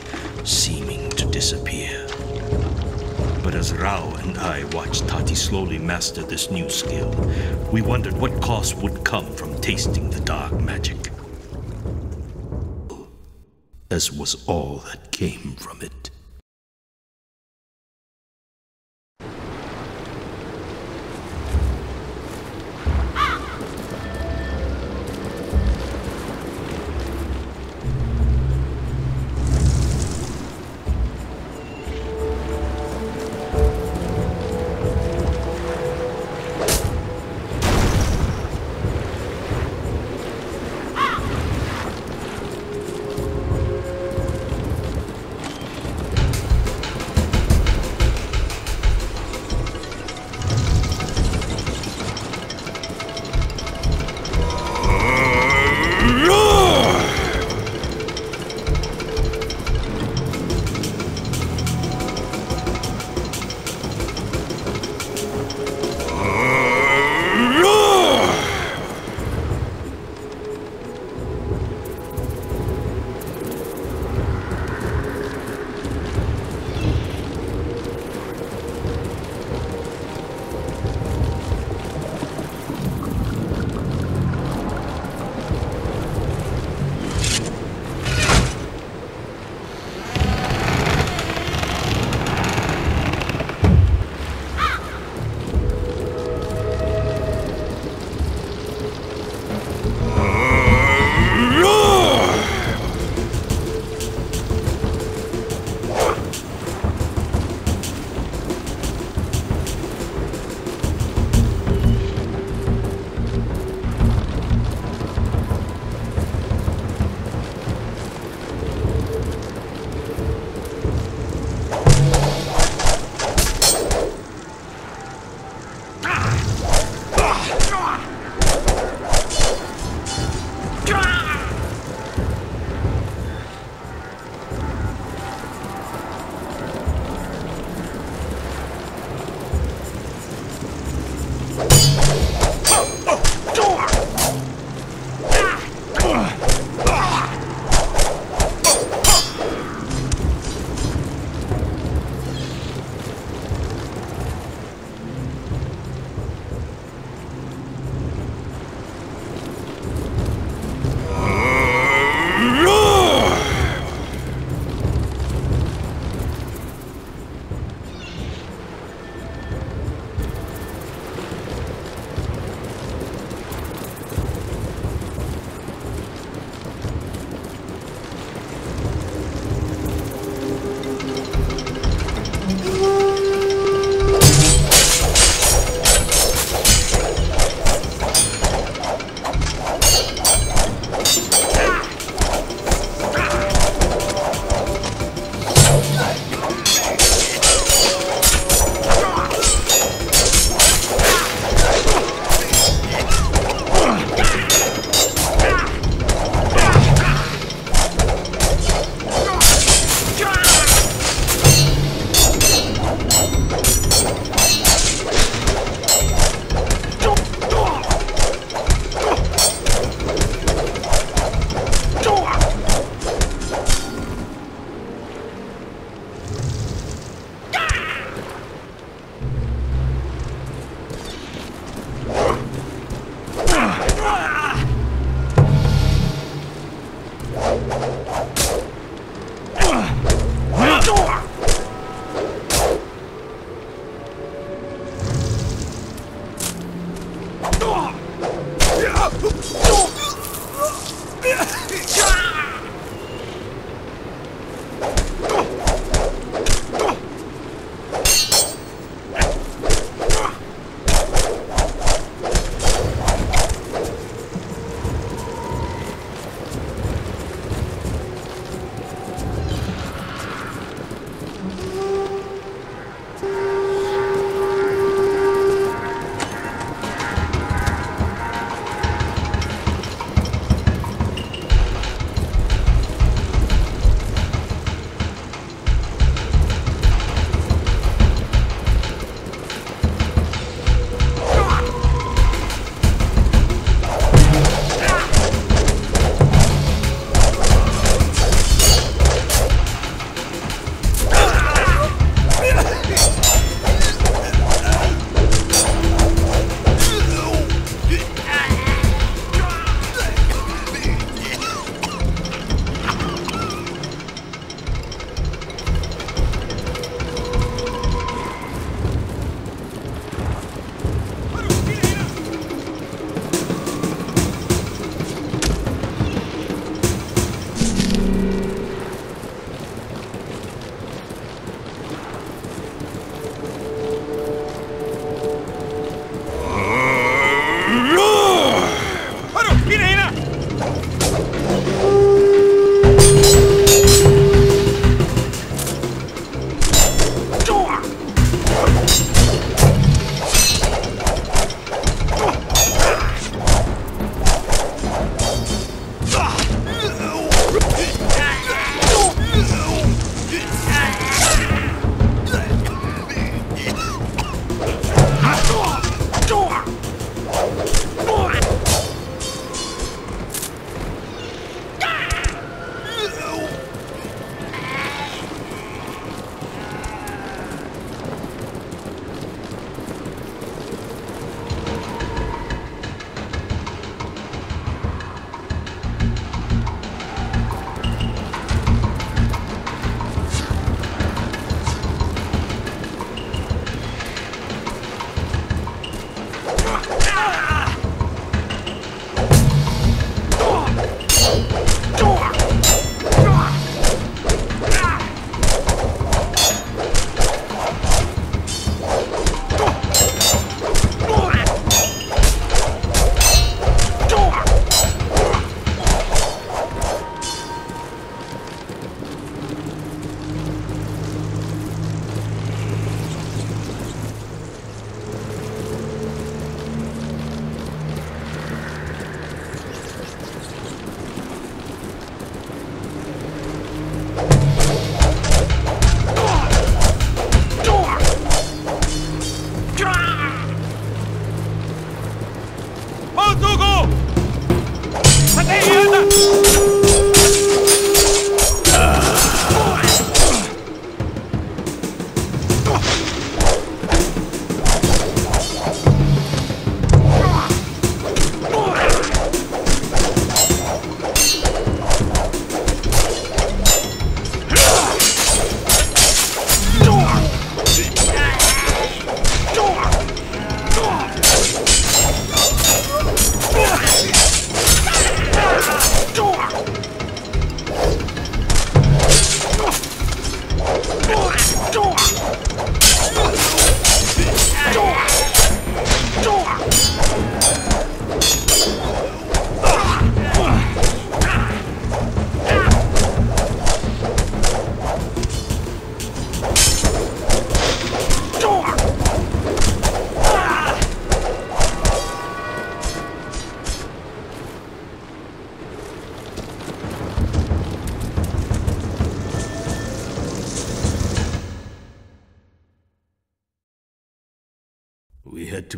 S1: seeming to disappear. But as Rau and I watched Tati slowly master this new skill, we wondered what cost would come from tasting the dark magic. As was all that came from it.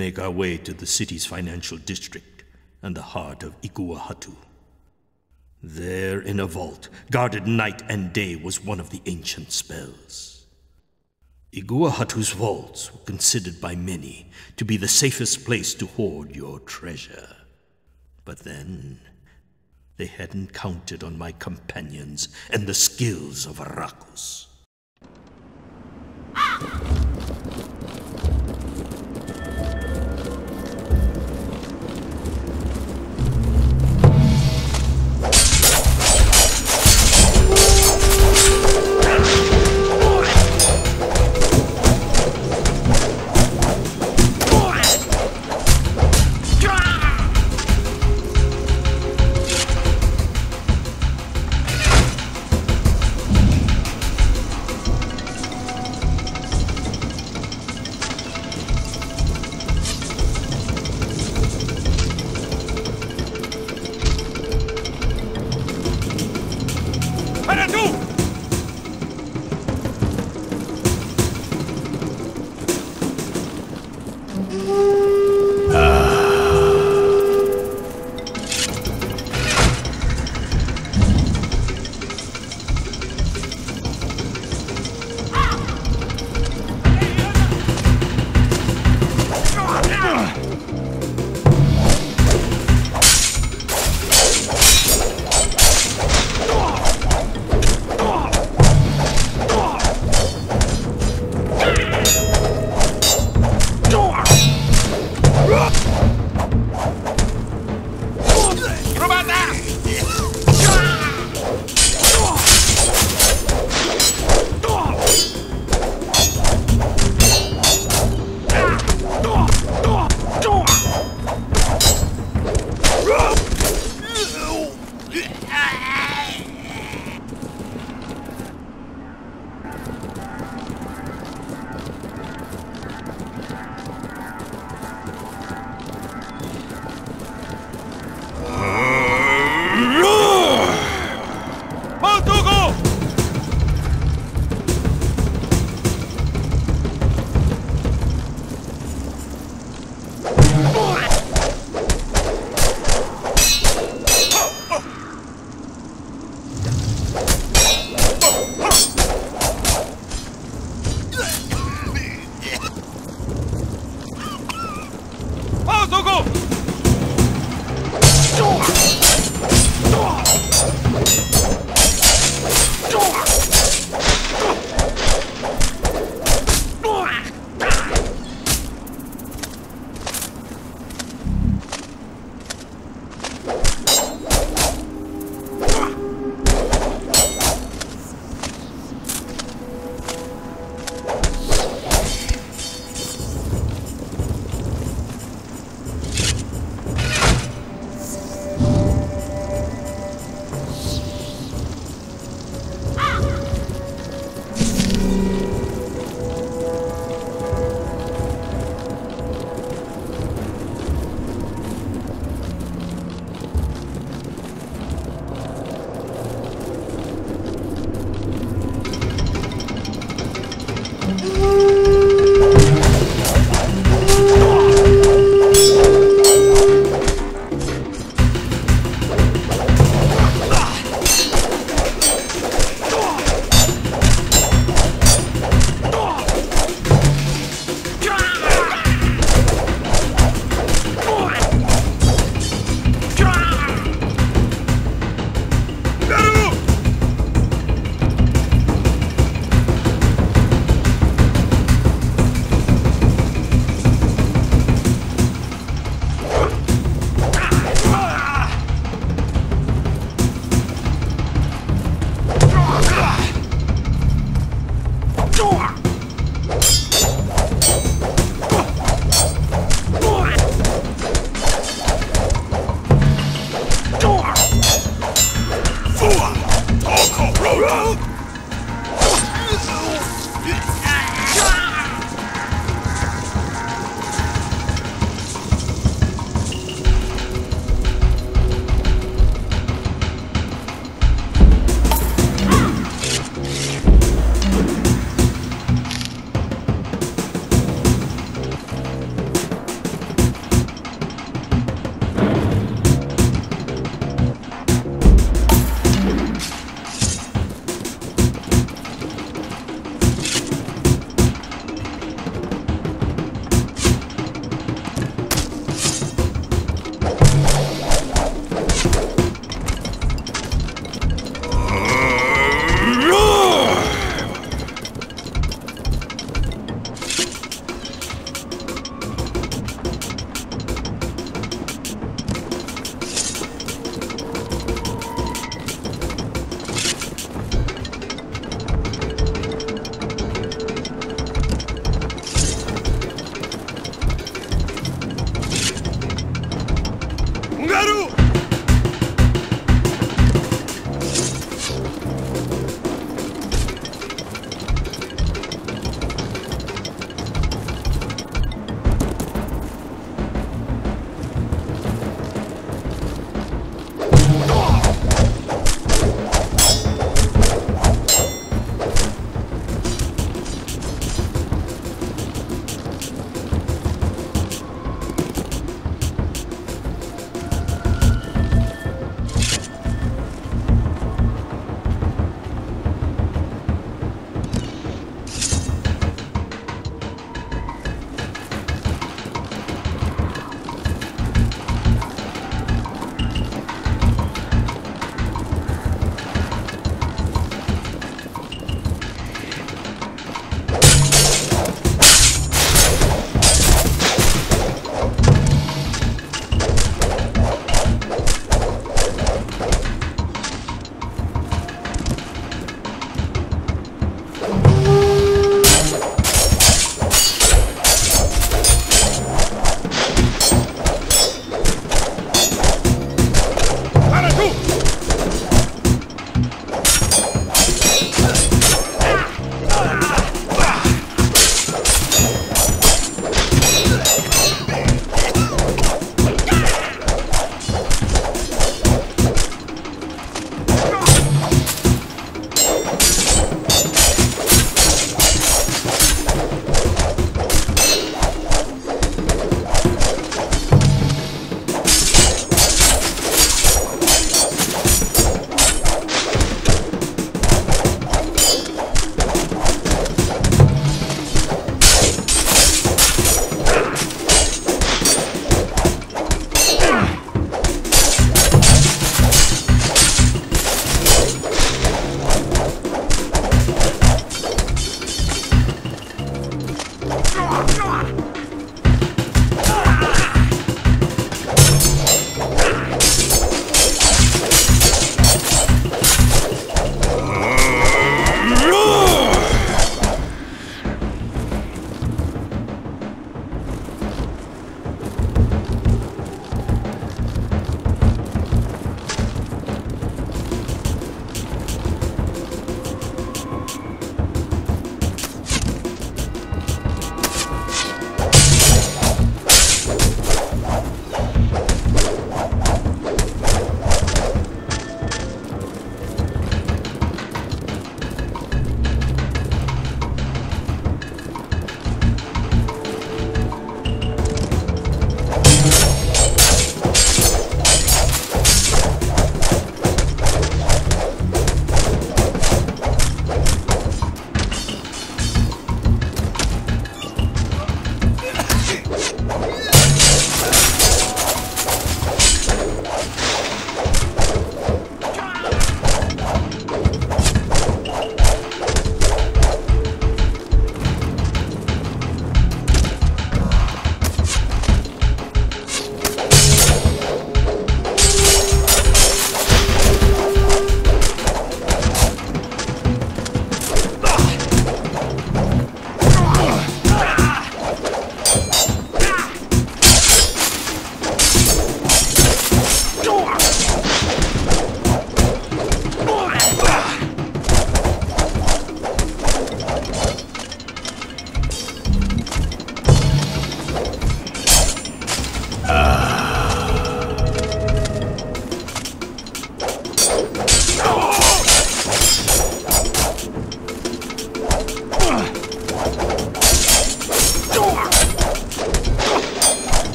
S1: Make our way to the city's financial district and the heart of Igua Hatu. There, in a vault, guarded night and day, was one of the ancient spells. Igua Hatu's vaults were considered by many to be the safest place to hoard your treasure. But then, they hadn't counted on my companions and the skills of Arrakos.
S3: Para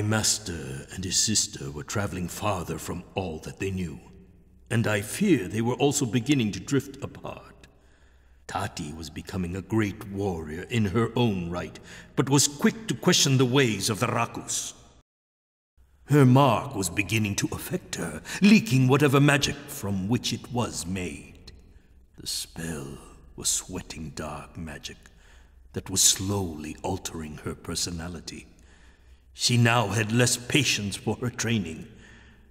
S1: My master and his sister were traveling farther from all that they knew, and I fear they were also beginning to drift apart. Tati was becoming a great warrior in her own right, but was quick to question the ways of the Rakus. Her mark was beginning to affect her, leaking whatever magic from which it was made. The spell was sweating dark magic that was slowly altering her personality. She now had less patience for her training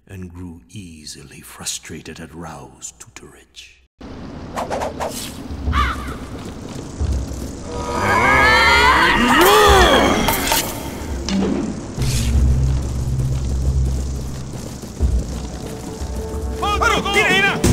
S1: and grew easily frustrated at Rau's tutorage.
S6: Get!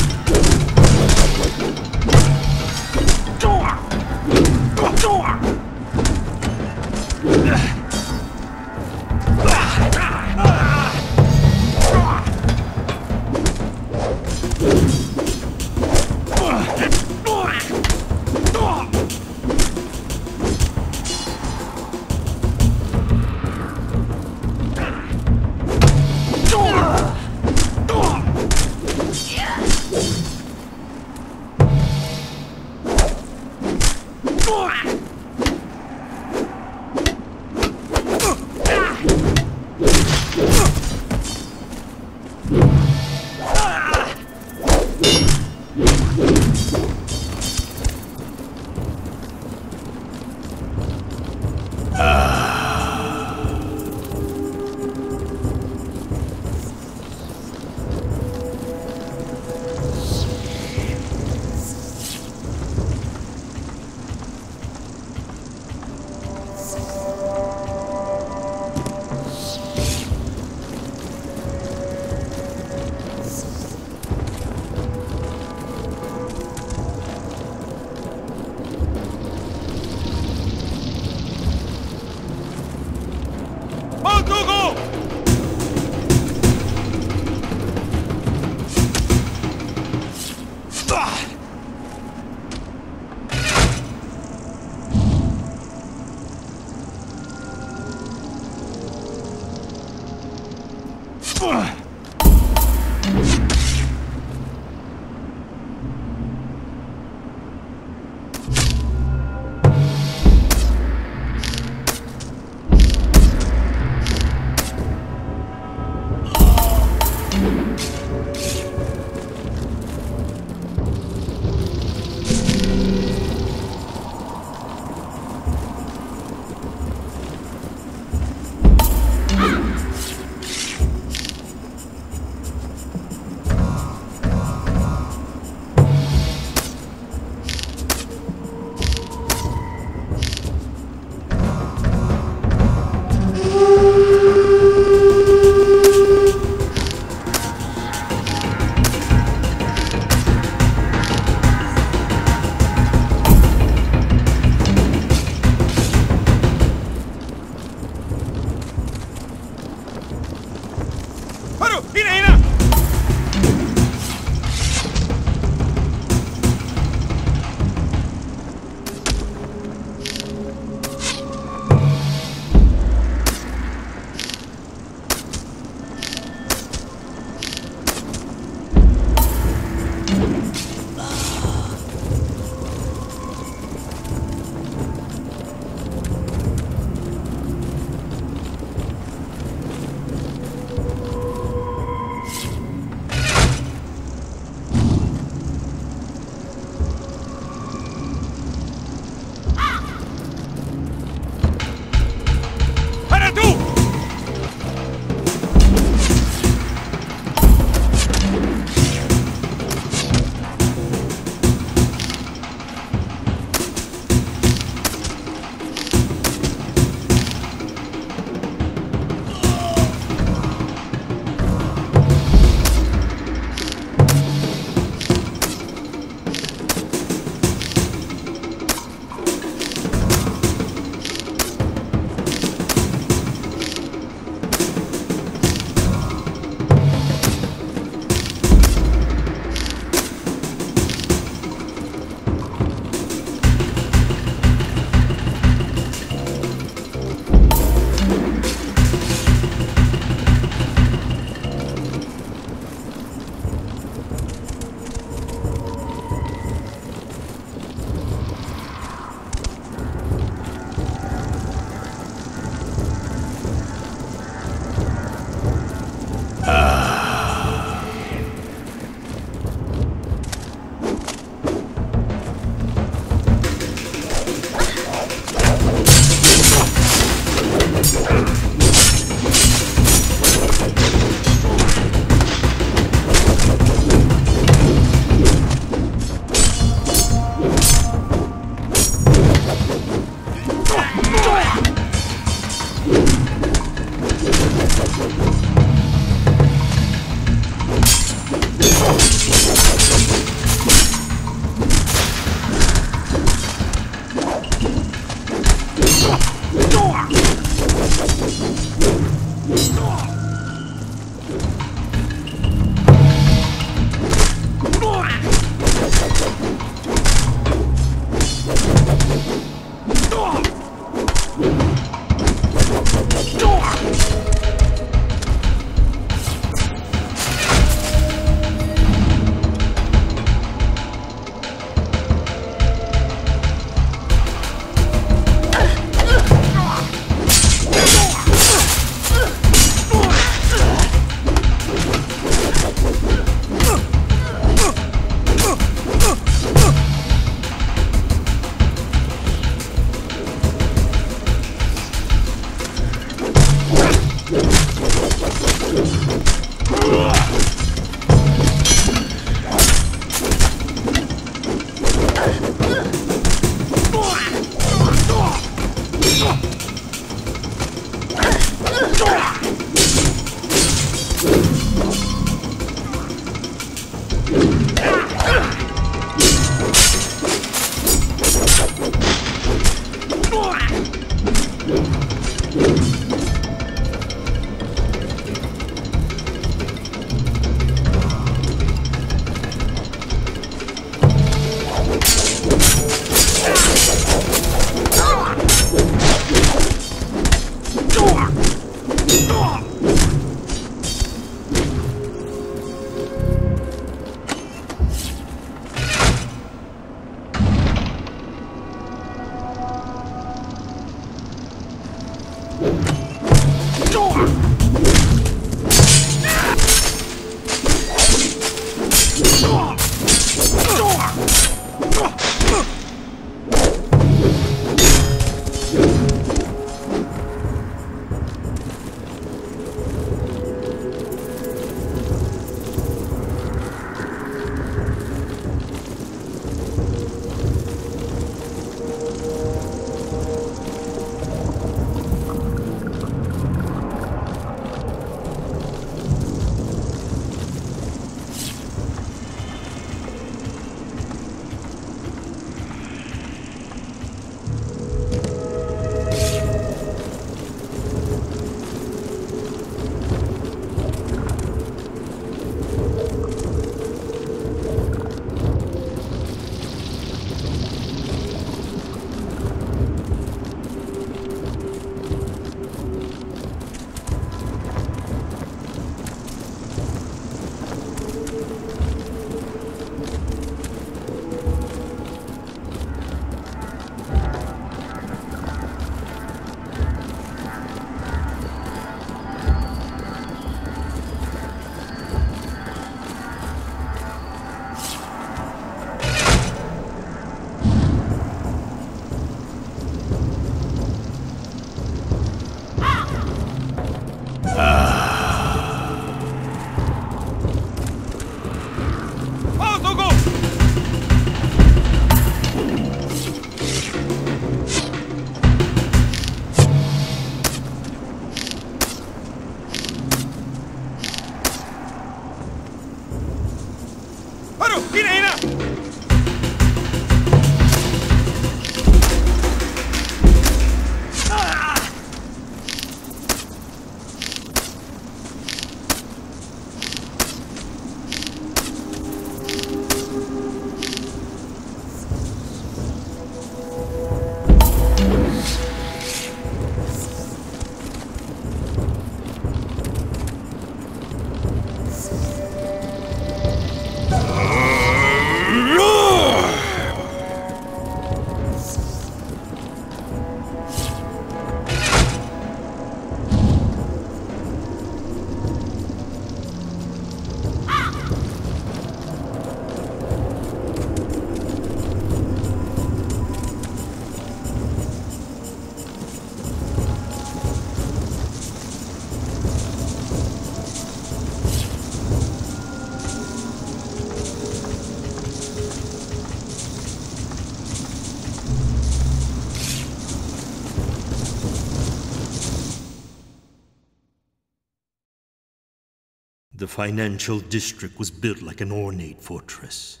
S1: The financial district was built like an ornate fortress,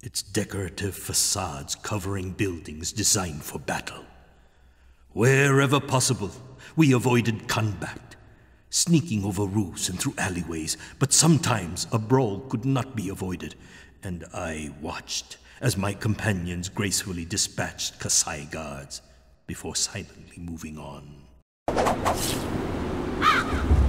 S1: its decorative facades covering buildings designed for battle. Wherever possible, we avoided combat, sneaking over roofs and through alleyways, but sometimes a brawl could not be avoided, and I watched as my companions gracefully dispatched Kasai guards before silently moving on. Ah!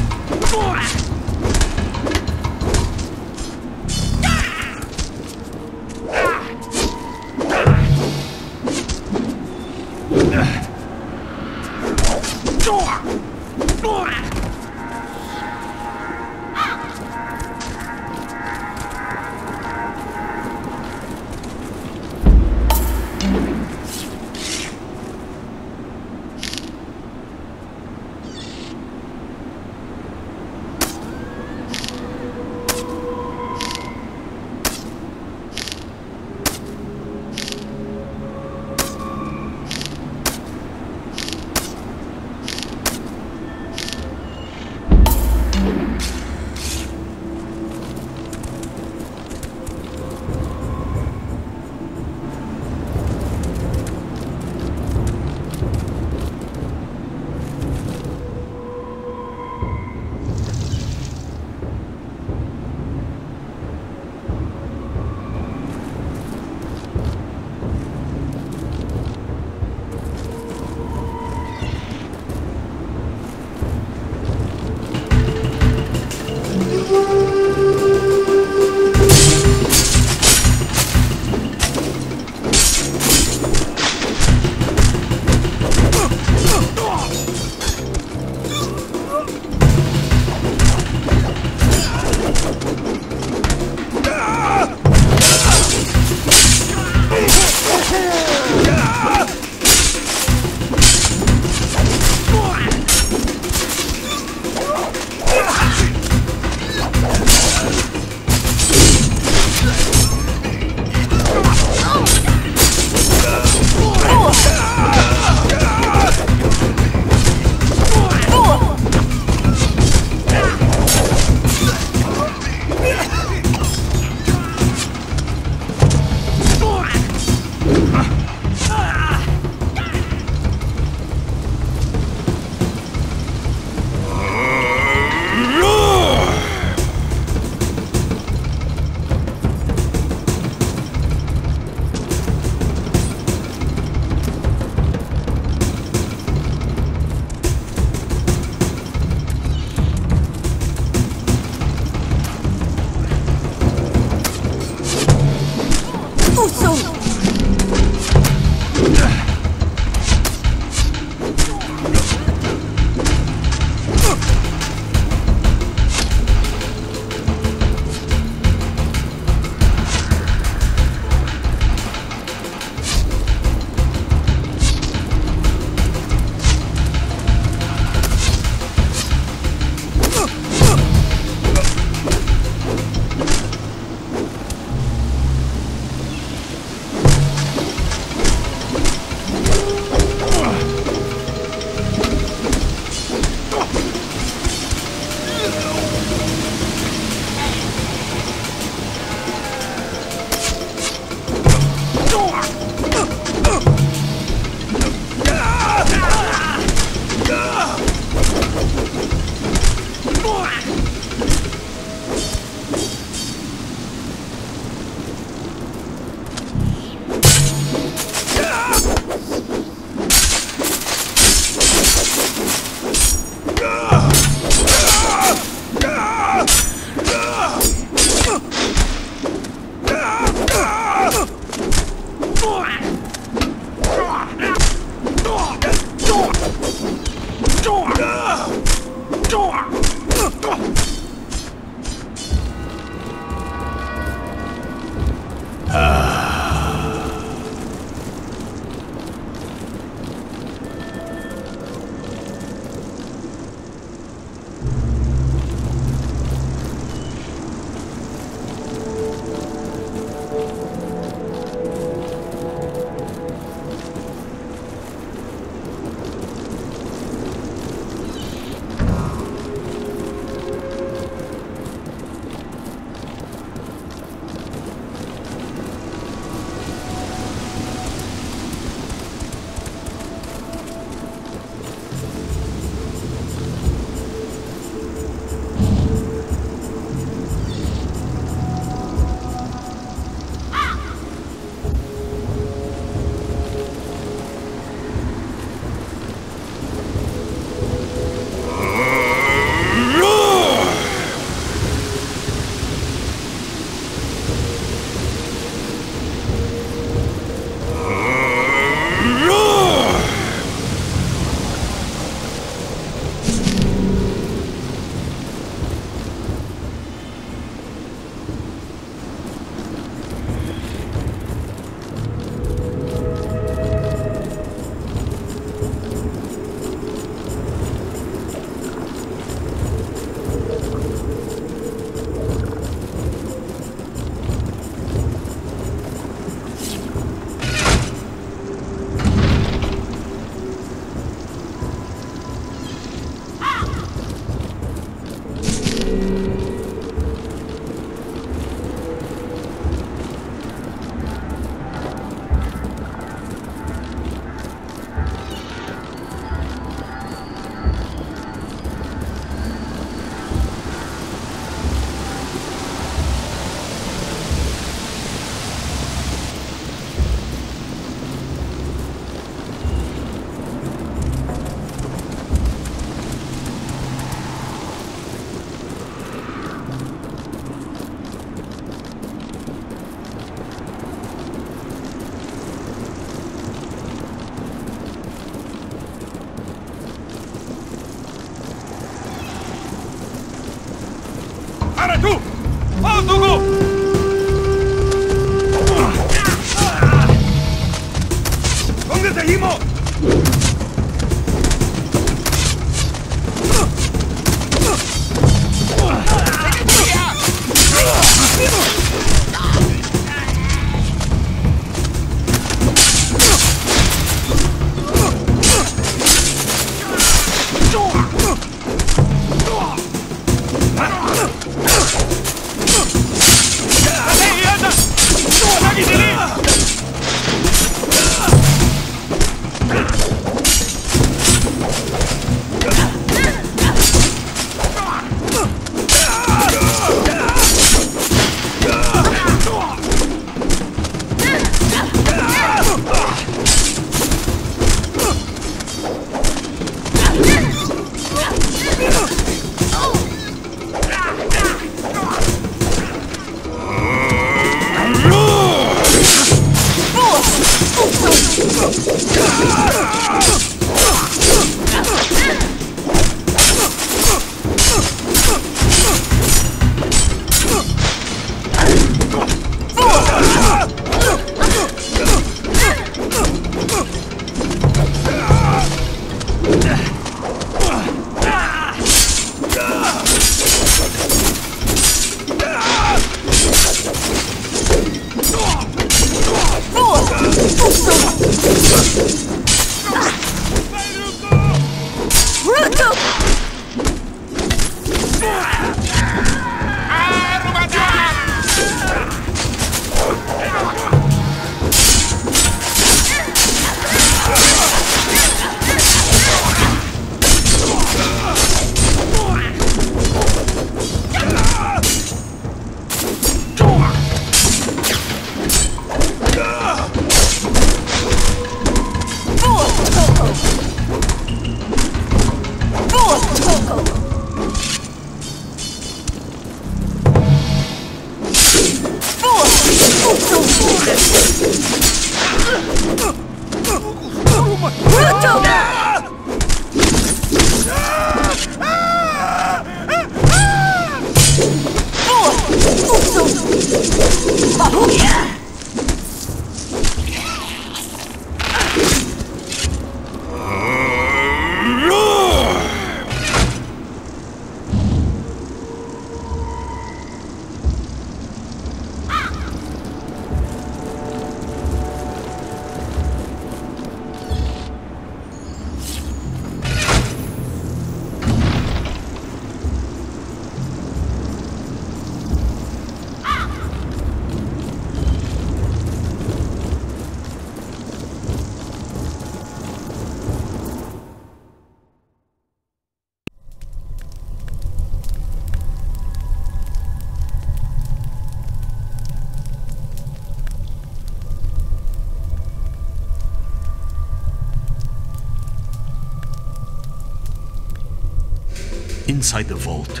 S1: Inside the vault,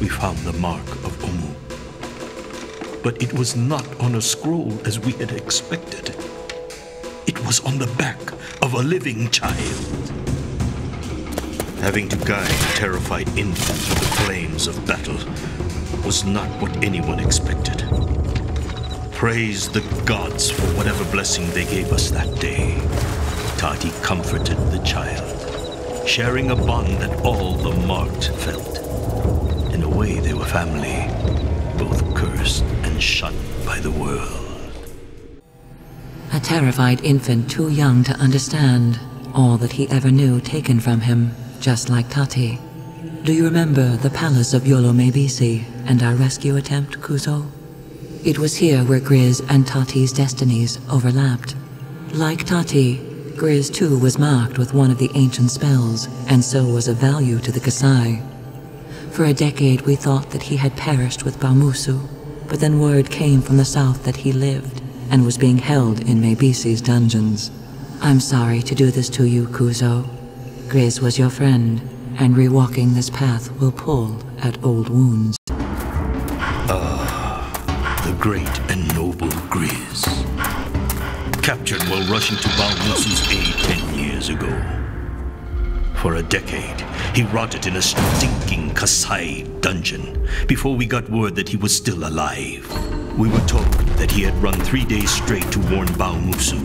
S1: we found the mark of Omu. But it was not on a scroll as we had expected. It was on the back of a living child. Having to guide a terrified infant through the flames of battle was not what anyone expected. Praise the gods for whatever blessing they gave us that day. Tati comforted the child sharing a bond that all the marked felt. In a way, they were family, both cursed and shunned by the world.
S2: A terrified infant too young to understand all that he ever knew taken from him, just like Tati. Do you remember the palace of Volo Maibisi and our rescue attempt, Kuzo? It was here where Griz and Tati's destinies overlapped. Like Tati, Griz too was marked with one of the ancient spells, and so was of value to the Kasai. For a decade we thought that he had perished with Baumusu, but then word came from the south that he lived, and was being held in Maibisi's dungeons. I'm sorry to do this to you, Kuzo. Griz was your friend, and rewalking this path will pull at old wounds.
S1: Ah, the great and captured while rushing to Baumusu's aid ten years ago. For a decade, he rotted in a stinking Kasai dungeon before we got word that he was still alive. We were told that he had run three days straight to warn Baumusu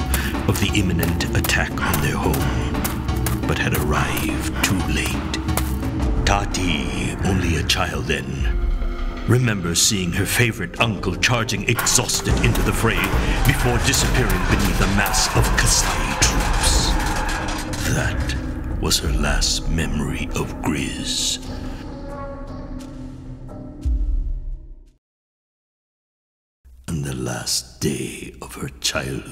S1: of the imminent attack on their home, but had arrived too late. Tati, only a child then, remember seeing her favorite uncle charging exhausted into the fray before disappearing beneath a mass of Kasai troops. That was her last memory of Griz. And the last day of her childhood.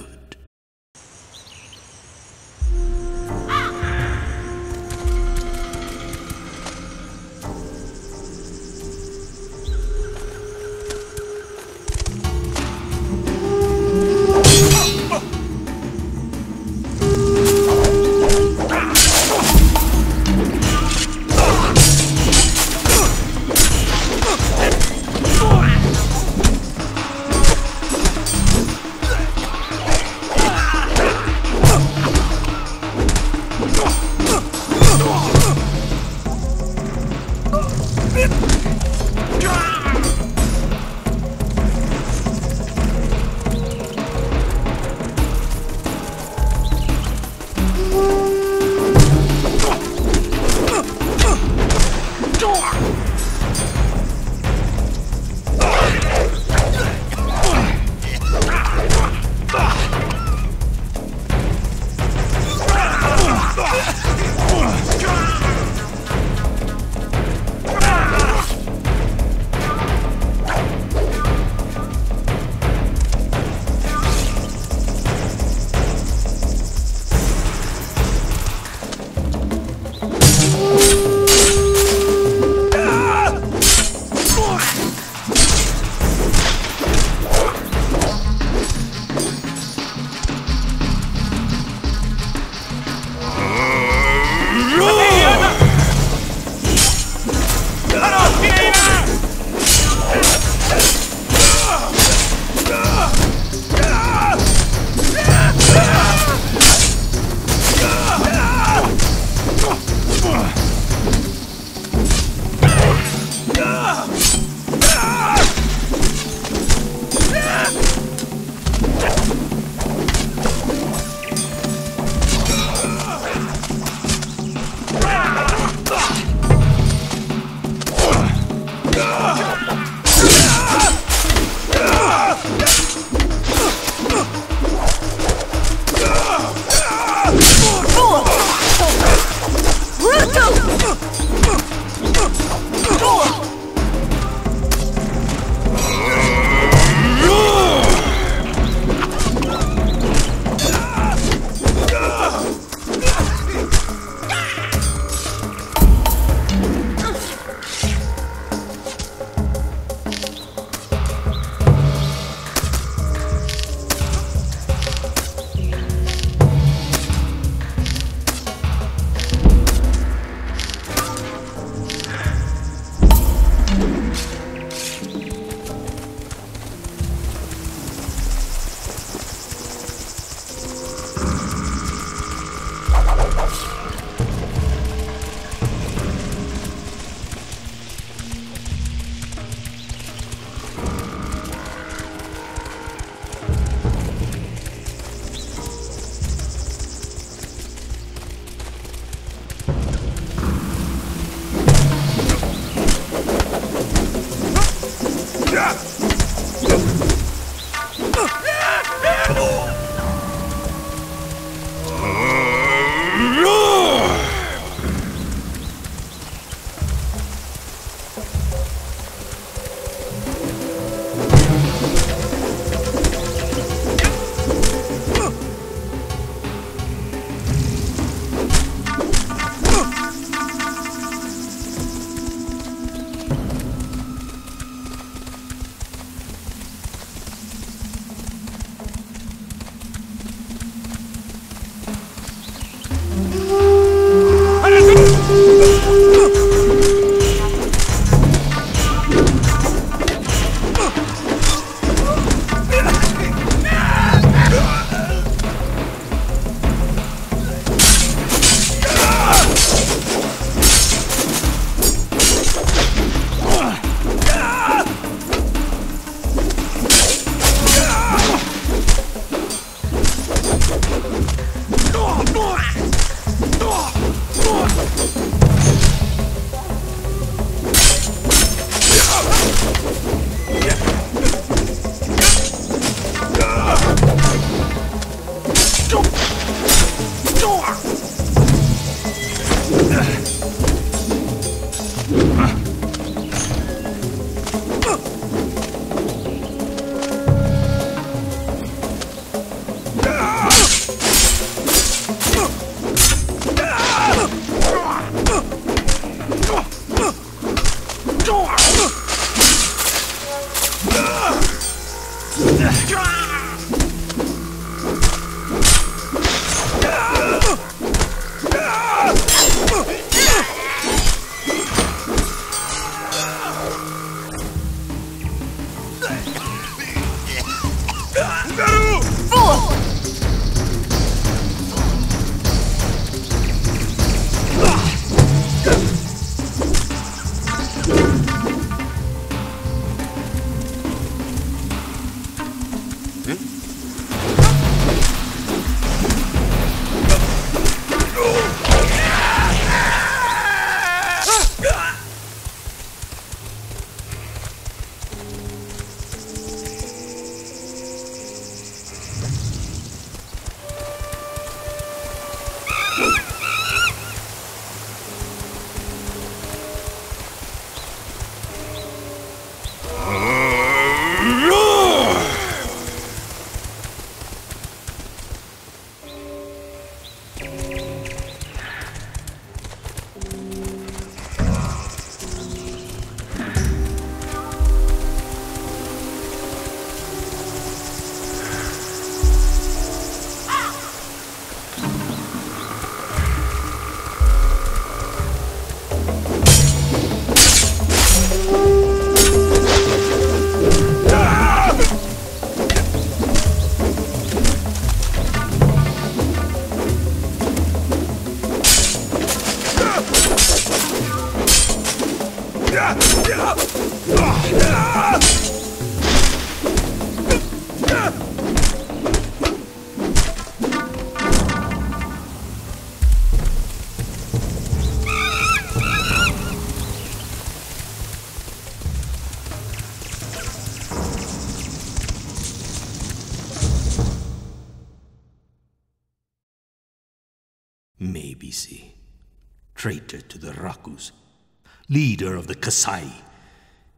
S1: Leader of the Kasai.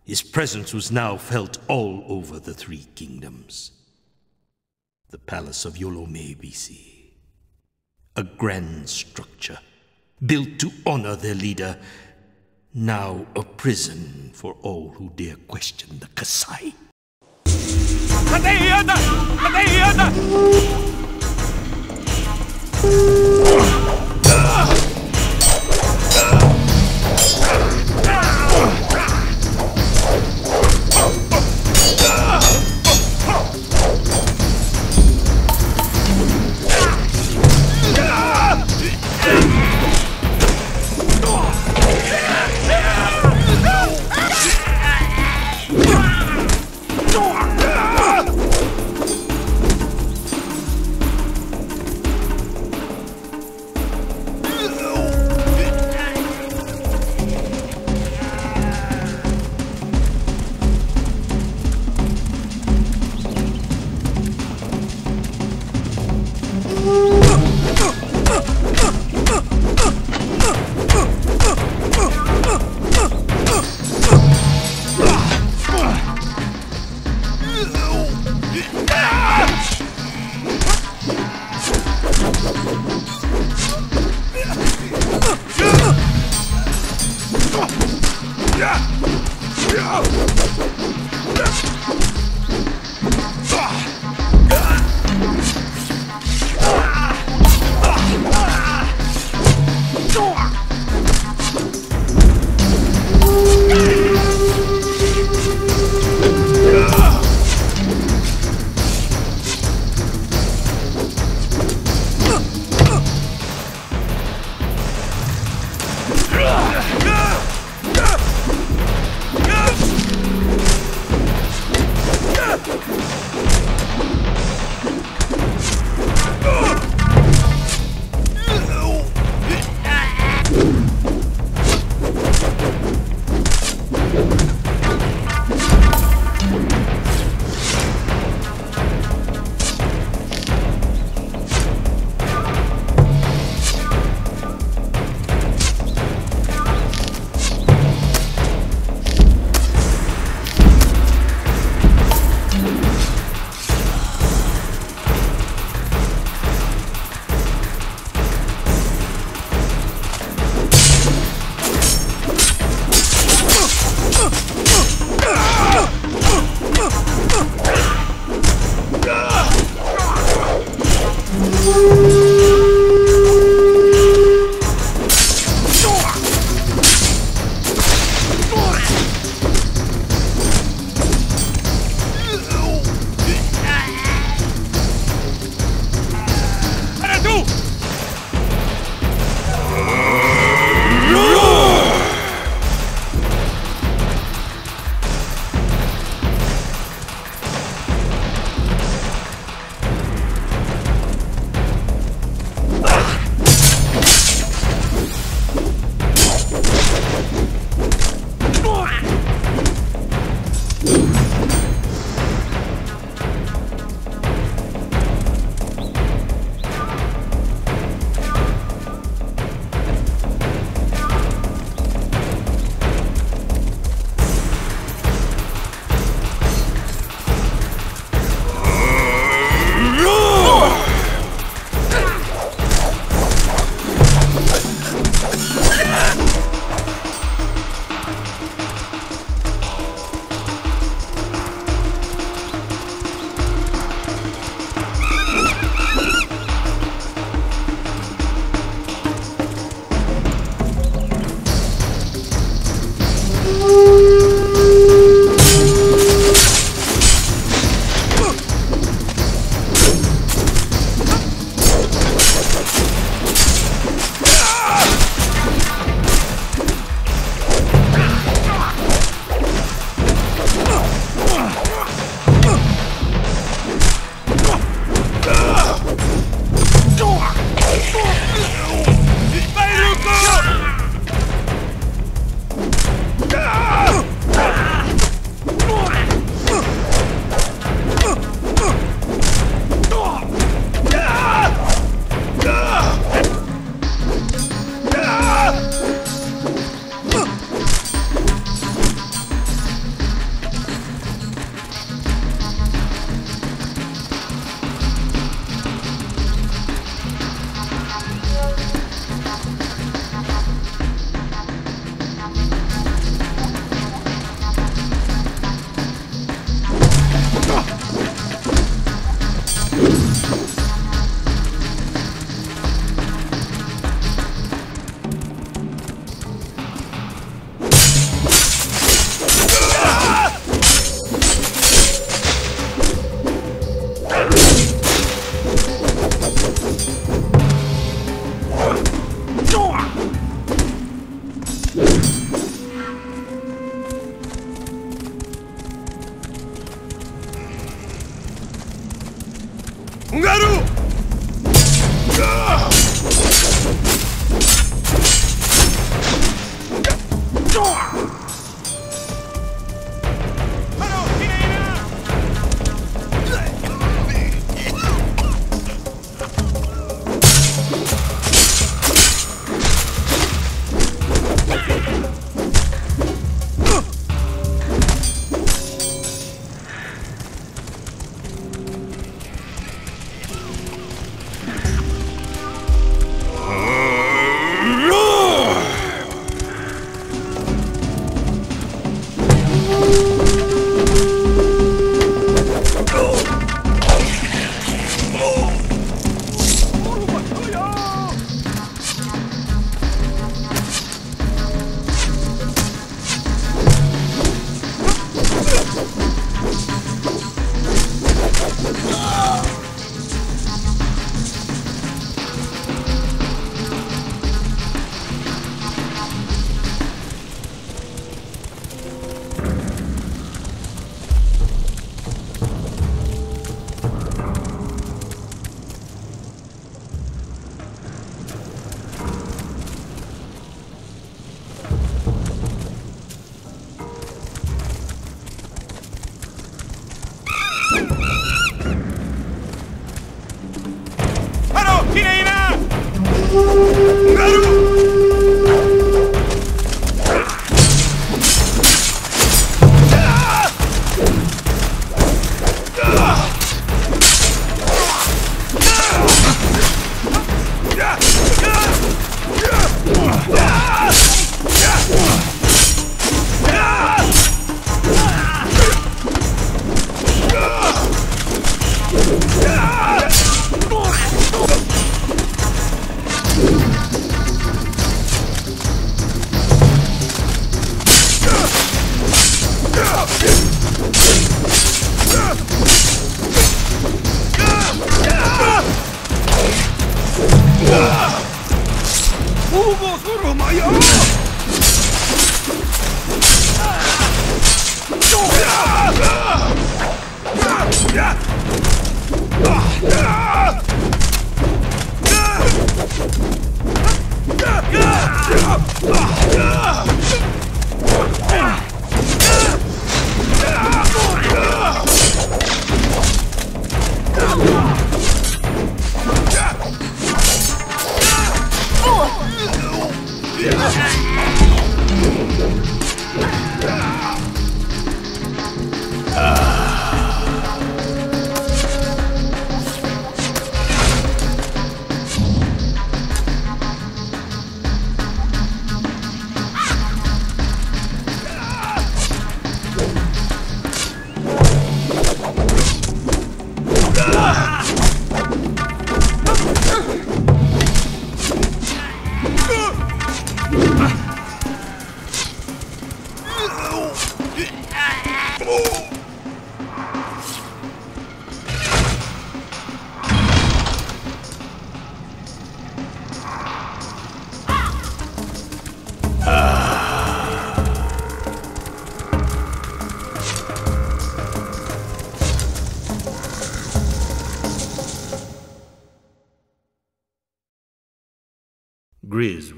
S1: His presence was now felt all over the Three Kingdoms. The palace of Volo Maibisi, a grand structure built to honor their leader, now a prison for all who dare question the Kasai.
S6: Anda!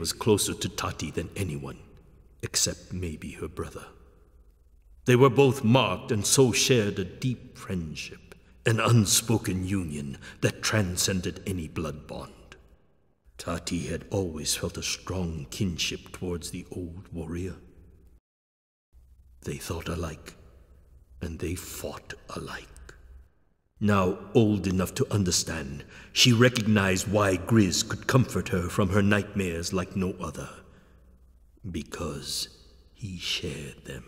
S1: Was closer to Tati than anyone, except maybe her brother. They were both marked and so shared a deep friendship, an unspoken union that transcended any blood bond. Tati had always felt a strong kinship towards the old warrior. They thought alike, and they fought alike. Now old enough to understand, she recognized why Griz could comfort her from her nightmares like no other. Because he shared them.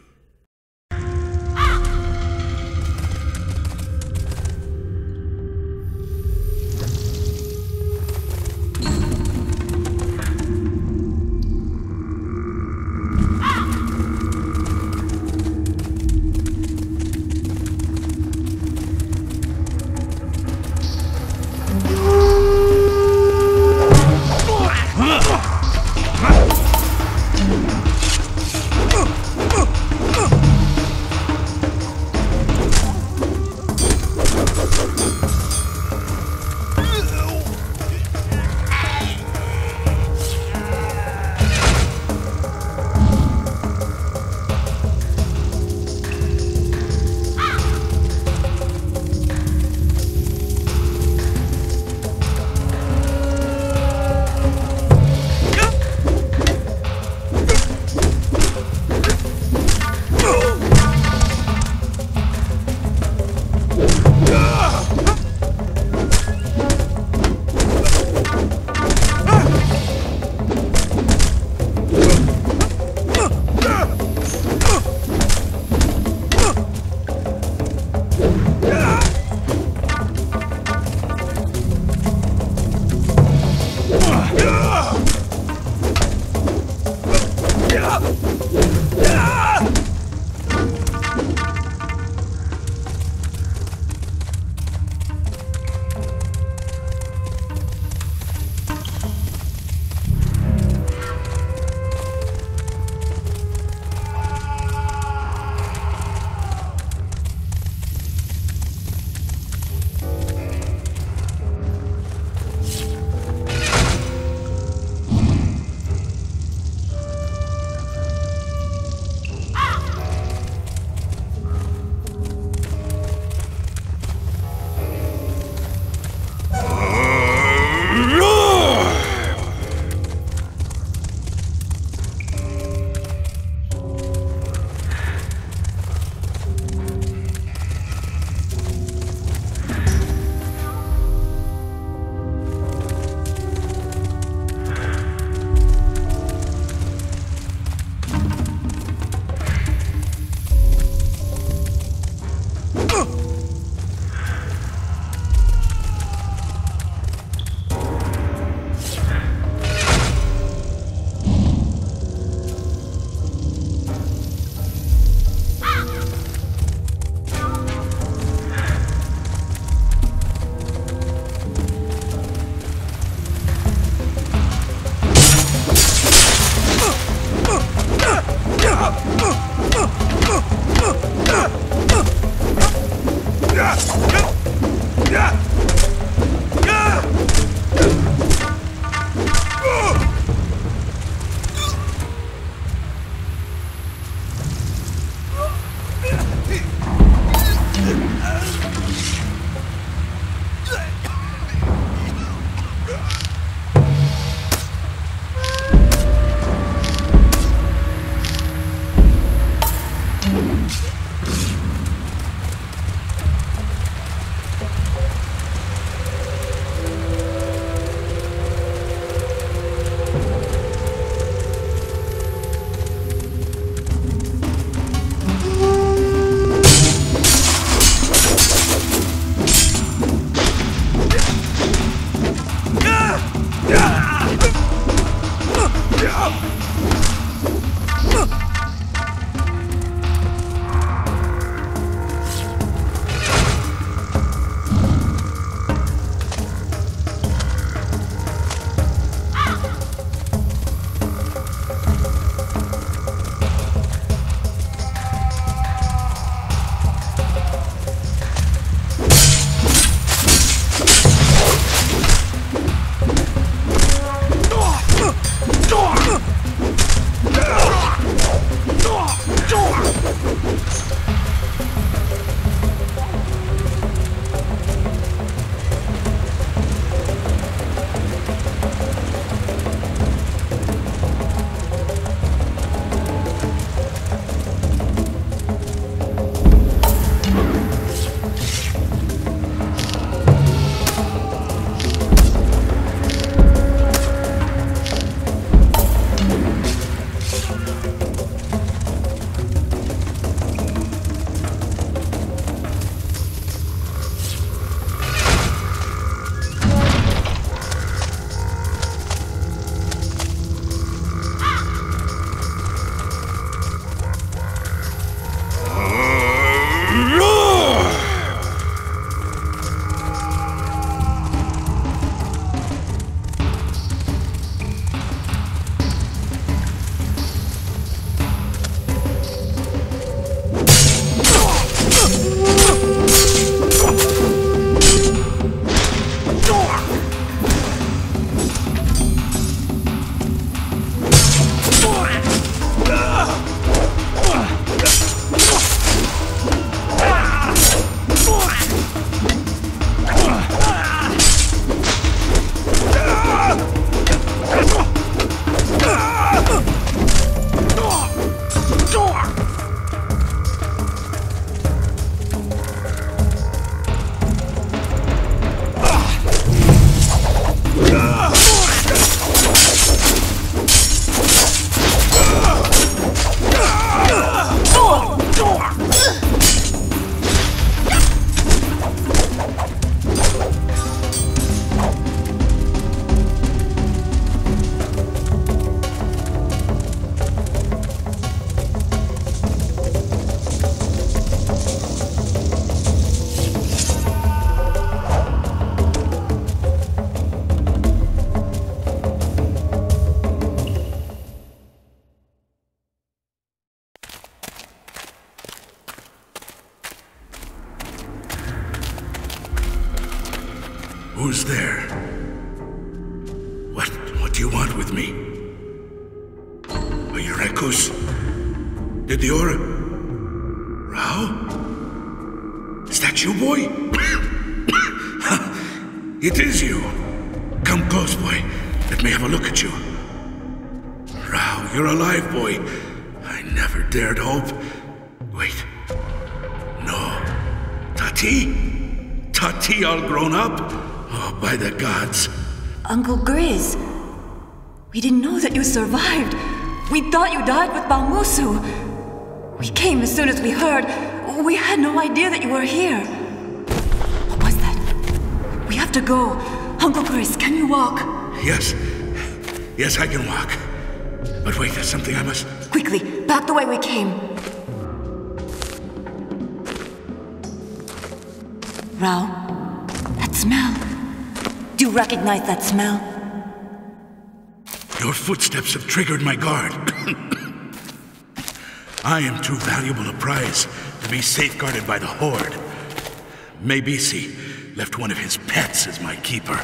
S7: Uncle Griz. We didn't know that you survived. We thought you died with Baumusu. We came as soon as we heard. We had no idea that you were here. What was that? We have to go. Uncle Griz, can you walk?
S3: Yes. Yes, I can walk. But wait, there's something I must.
S7: Quickly, back the way we came. Rau, that smell. You recognize that smell?
S3: Your footsteps have triggered my guard. I am too valuable a prize to be safeguarded by the Horde. Maibisi left one of his pets as my keeper.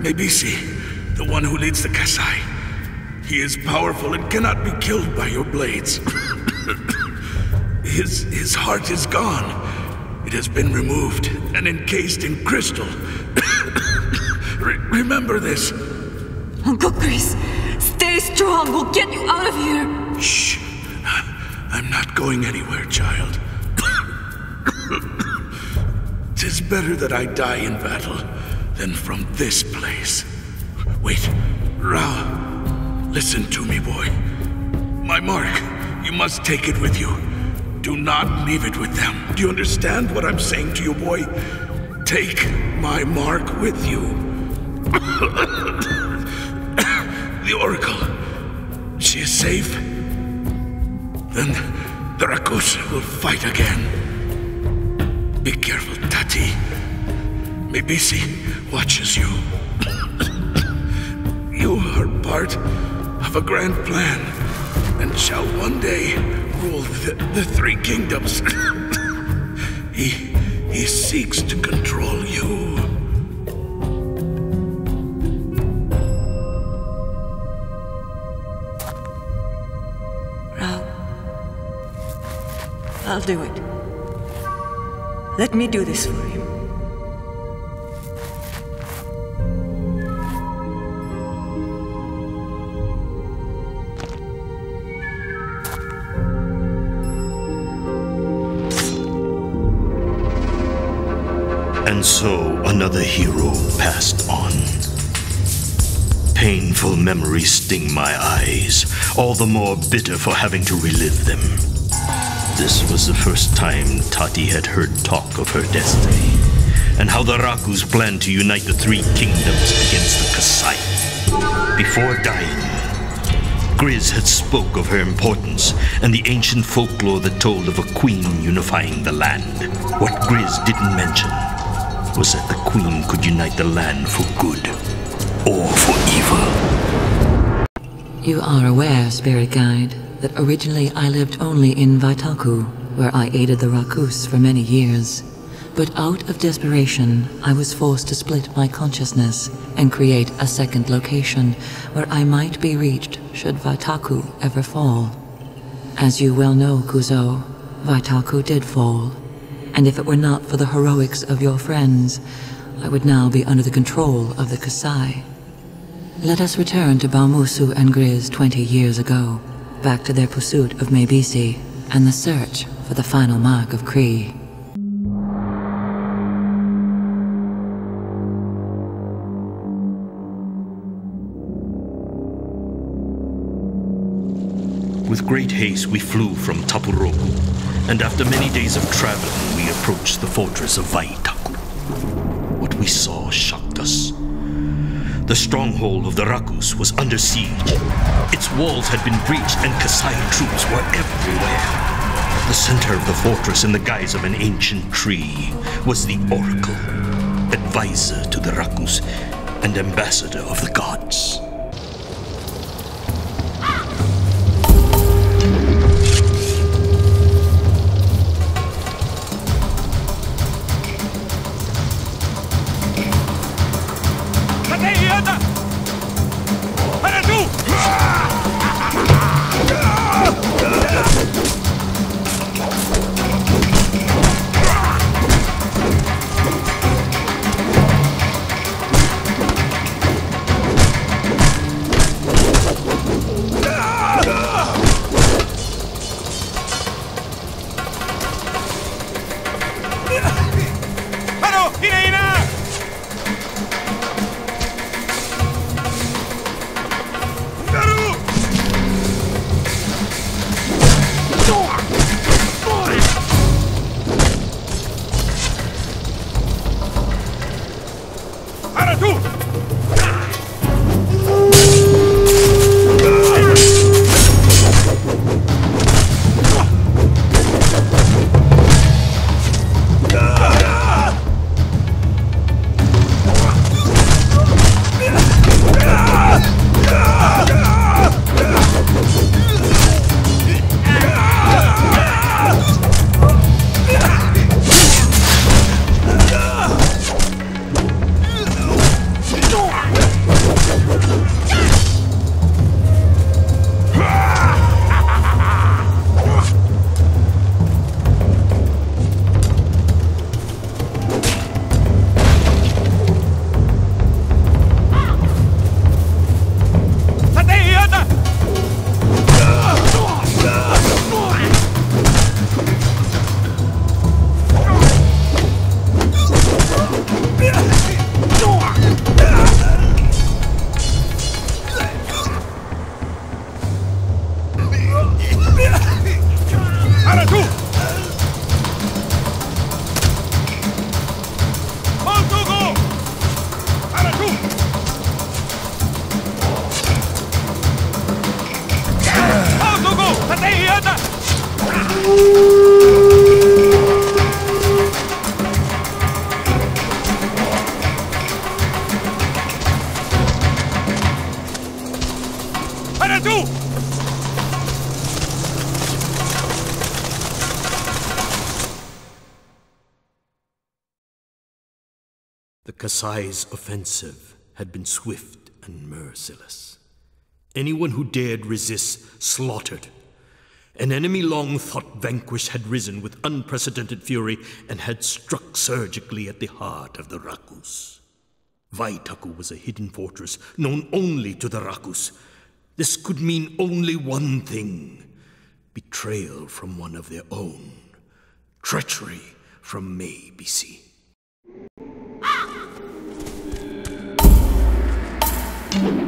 S3: Maibisi, the one who leads the Kasai. He is powerful and cannot be killed by your blades. his, his heart is gone. It has been removed and encased in crystal. Re- remember this.
S8: Uncle Griz, stay strong. We'll get you out of here.
S3: Shh. I'm not going anywhere, child. Tis better that I die in battle than from this place. Wait, Rau, listen to me, boy. My mark, you must take it with you. Do not leave it with them. Do you understand what I'm saying to you, boy? Take my mark with you. the Oracle. She is safe. Then the Rakus will fight again. Be careful, Tati. Maibisi watches you. you are part of a grand plan and shall one day rule the, the three kingdoms. he, he seeks to control you.
S8: I'll do it. Let me do this for him.
S1: Memories sting my eyes, all the more bitter for having to relive them. This was the first time Tati had heard talk of her destiny, and how the Rakus planned to unite the three kingdoms against the Kasai. Before dying, Griz had spoke of her importance and the ancient folklore that told of a queen unifying the land. What Griz didn't mention was that the queen could unite the land for good
S2: You are aware, Spirit Guide, that originally I lived only in Vaitaku, where I aided the Rakus for many years. But out of desperation, I was forced to split my consciousness and create a second location where I might be reached should Vaitaku ever fall. As you well know, Kuzo, Vaitaku did fall. And if it were not for the heroics of your friends, I would now be under the control of the Kasai. Let us return to Baumusu and Griz 20 years ago, back to their pursuit of Maibisi and the search for the final mark of Kri.
S1: With great haste, we flew from Tapuroku, and after many days of traveling, we approached the fortress of Vaitaku. What we saw shocked. The stronghold of the Rakus was under siege. Its walls had been breached, and Kasai troops were everywhere. The center of the fortress, in the guise of an ancient tree, was the Oracle, advisor to the Rakus and ambassador of the gods. Kasai's offensive had been swift and merciless. Anyone who dared resist slaughtered. An enemy long thought vanquished had risen with unprecedented fury and had struck surgically at the heart of the Rakus. Vaitaku was a hidden fortress known only to the Rakus. This could mean only one thing betrayal from one of their own, treachery from Maibisi you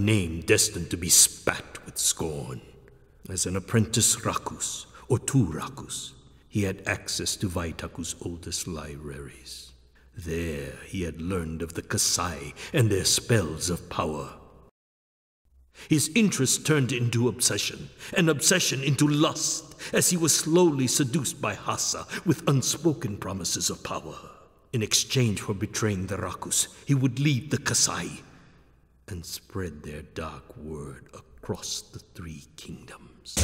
S1: name destined to be spat with scorn. As an apprentice Rakus, or two Rakus, he had access to Vaitaku's oldest libraries. There he had learned of the Kasai and their spells of power. His interest turned into obsession, and obsession into lust, as he was slowly seduced by Haasa with unspoken promises of power. In exchange for betraying the Rakus, he would lead the Kasai and spread their dark word across the three kingdoms.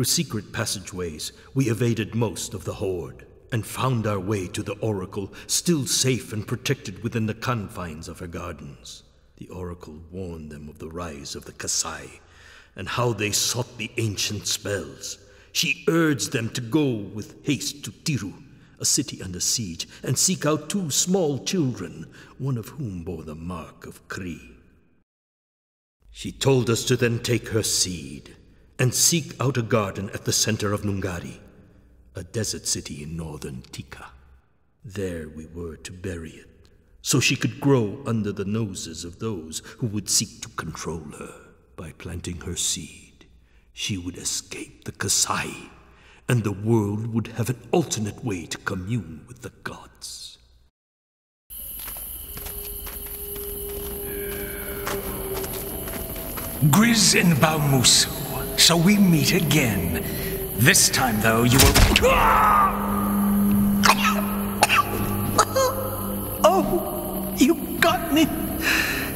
S1: Through secret passageways, we evaded most of the horde and found our way to the Oracle, still safe and protected within the confines of her gardens. The Oracle warned them of the rise of the Kasai and how they sought the ancient spells. She urged them to go with haste to Tiru, a city under siege, and seek out two small children, one of whom bore the mark of Kri. She told us to then take her seed and seek out a garden at the center of Nungari, a desert city in northern Tika. There we were to bury it, so she could grow under the noses of those who would seek to control her. By planting her seed, she would escape the Kasai, and the world would have an alternate way to commune with the gods.
S4: Griz and Baumusu. So we meet again. This time, though, you will. Oh, you got me.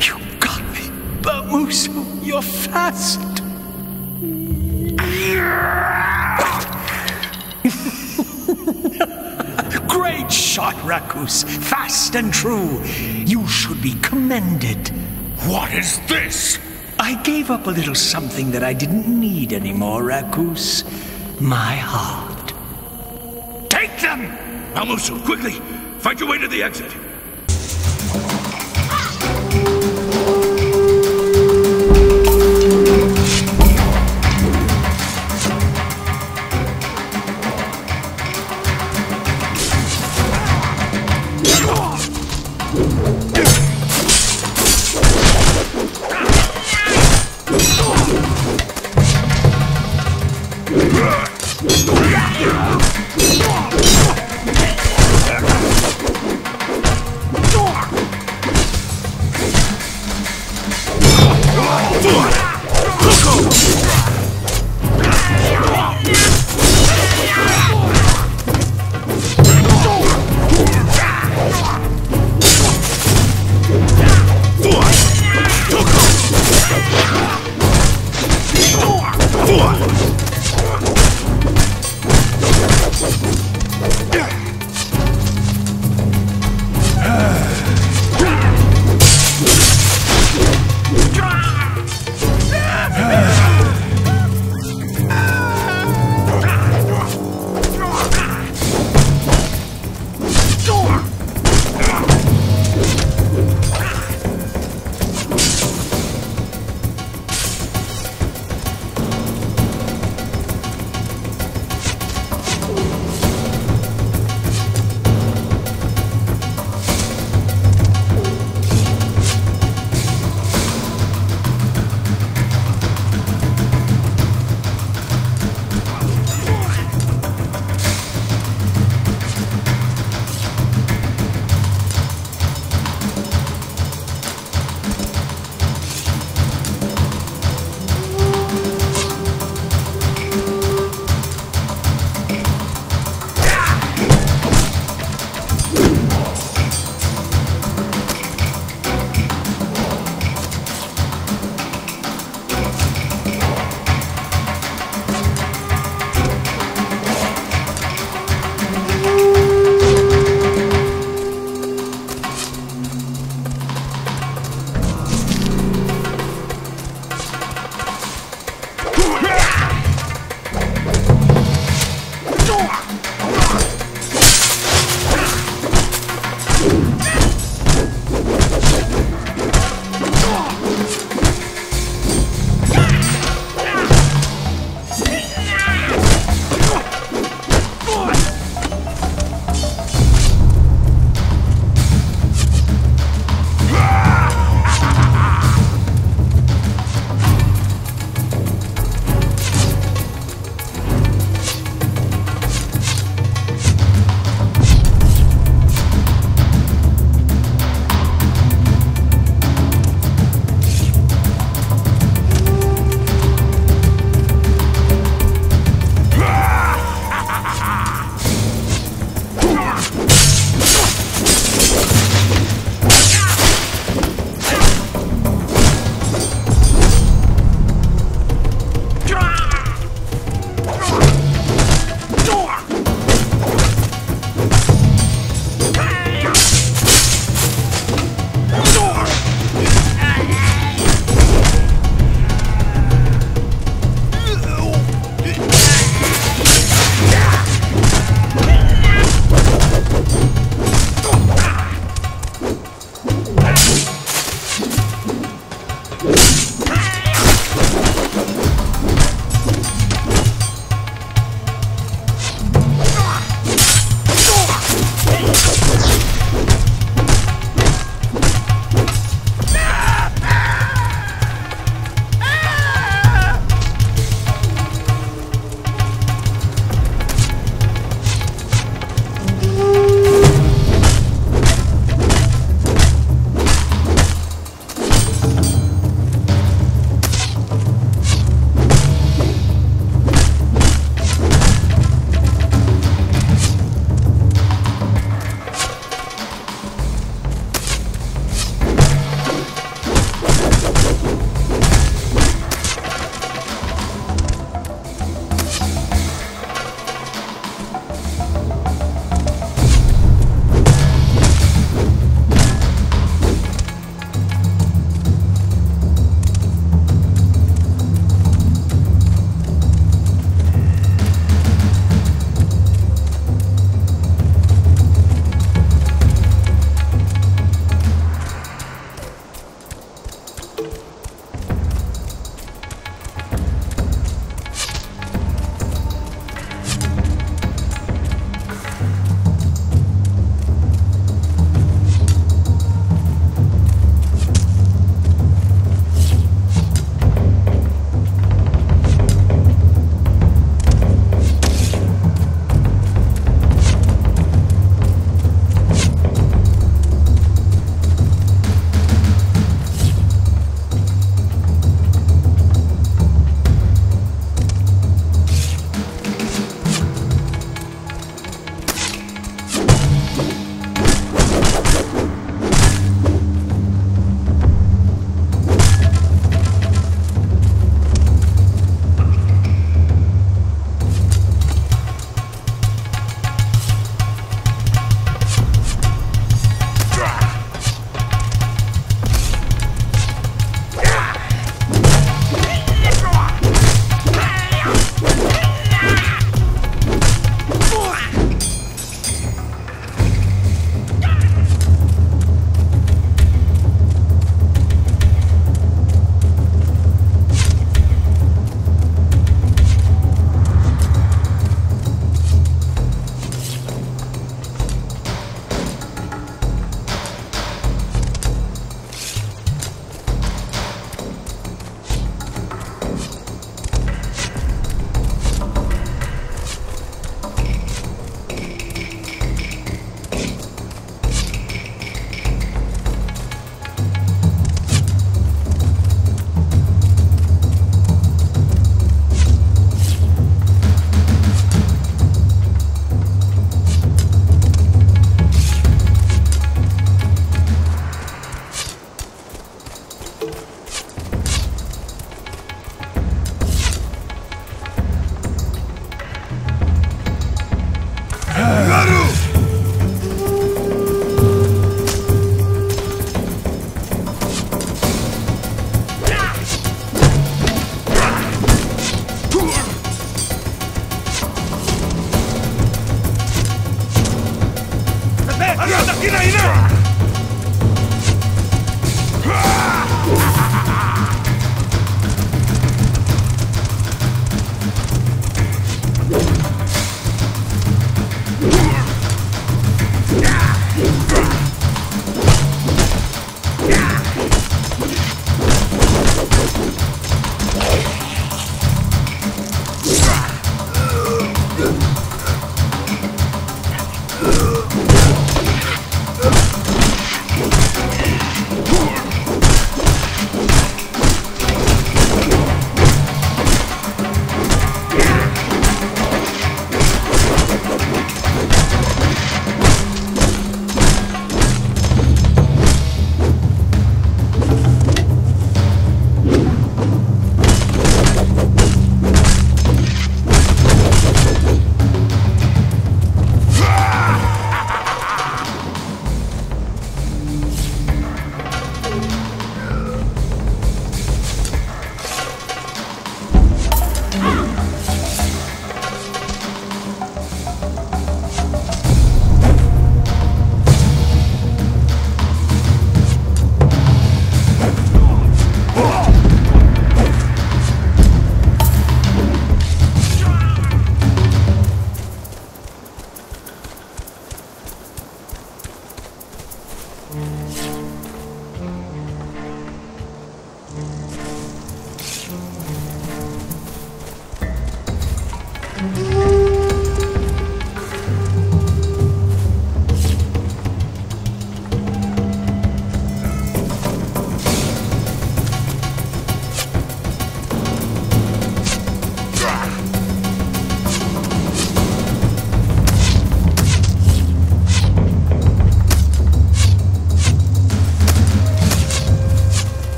S4: You got me. Baumusu, you're fast. Great shot, Rakus. Fast and true. You should be commended.
S3: What is this?
S4: I gave up a little something that I didn't need anymore, Rakus. My heart.
S3: Take them! Baumusu, quickly! Find your way to the exit!
S6: 나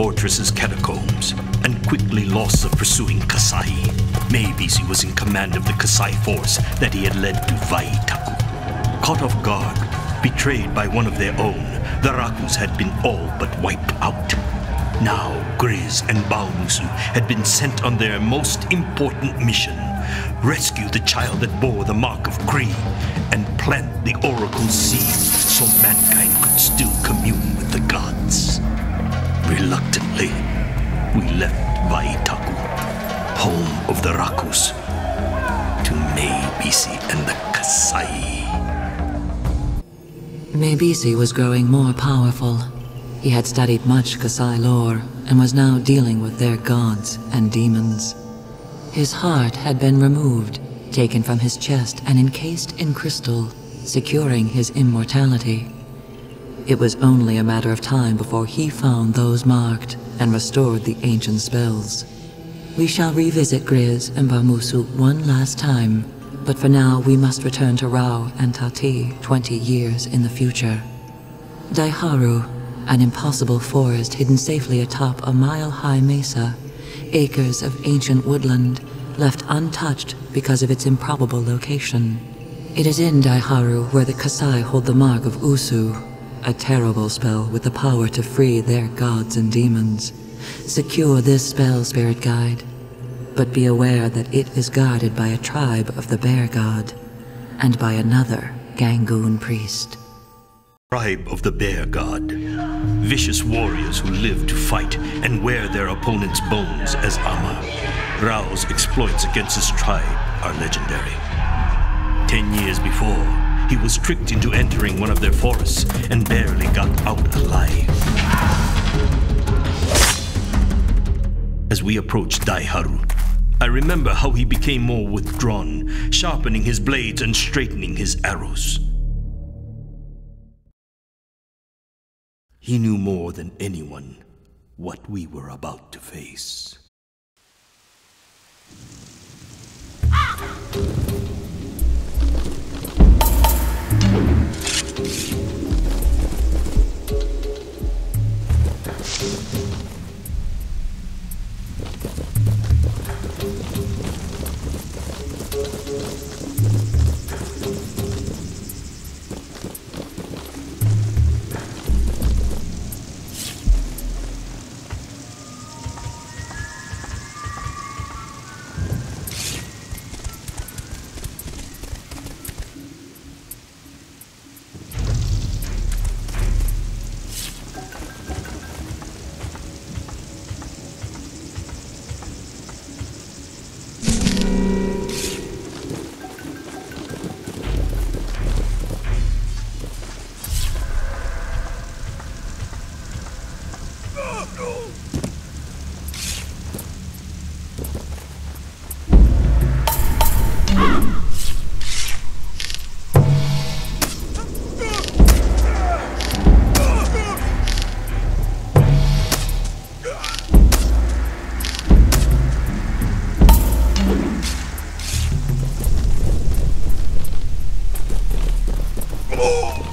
S1: fortress's catacombs and quickly lost the pursuing Kasai. Maibisi was in command of the Kasai force that he had led to Vaitaku. Caught off guard, betrayed by one of their own, the Rakus had been all but wiped out. Now, Griz and Baumusu had been sent on their most important mission rescue the child that bore the mark of Kri and plant the oracle seed so mankind could still commune with the gods. Reluctantly, we left Vaitaku, home of the Rakus, to Maibisi and the Kasai.
S2: Maibisi was growing more powerful. He had studied much Kasai lore and was now dealing with their gods and demons. His heart had been removed, taken from his chest and encased in crystal, securing his immortality. It was only a matter of time before he found those marked and restored the ancient spells. We shall revisit Griz and Baumusu one last time, but for now we must return to Rau and Tati 20 years in the future. Dai Haru, an impossible forest hidden safely atop a mile-high mesa, acres of ancient woodland, left untouched because of its improbable location. It is in Dai Haru where the Kasai hold the mark of Usu, a terrible spell with the power to free their gods and demons. Secure this spell, Spirit Guide, but be aware that it is guarded by a tribe of the Bear God, and by another Gangoon priest.
S1: Tribe of the Bear God. Vicious warriors who live to fight and wear their opponent's bones as armor. Rau's exploits against his tribe are legendary. Ten years before, he was tricked into entering one of their forests and barely got out alive. As we approached Dai Haru, I remember how he became more withdrawn, sharpening his blades and straightening his arrows. He knew more than anyone what we were about to face. Vamos!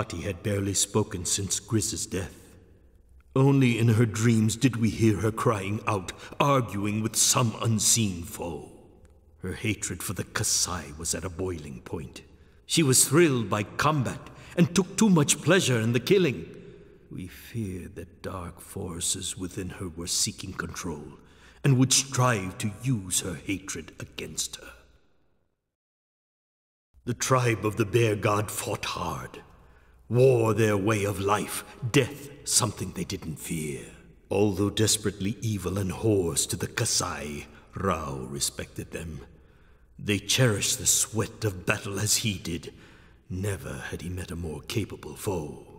S1: Tati had barely spoken since Griz's death. Only in her dreams did we hear her crying out, arguing with some unseen foe. Her hatred for the Kasai was at a boiling point. She was thrilled by combat and took too much pleasure in the killing. We feared that dark forces within her were seeking control and would strive to use her hatred against her. The tribe of the Bear God fought hard. War their way of life, death something they didn't fear. Although desperately evil and whores to the Kasai, Rau respected them. They cherished the sweat of battle as he did. Never had he met a more capable foe.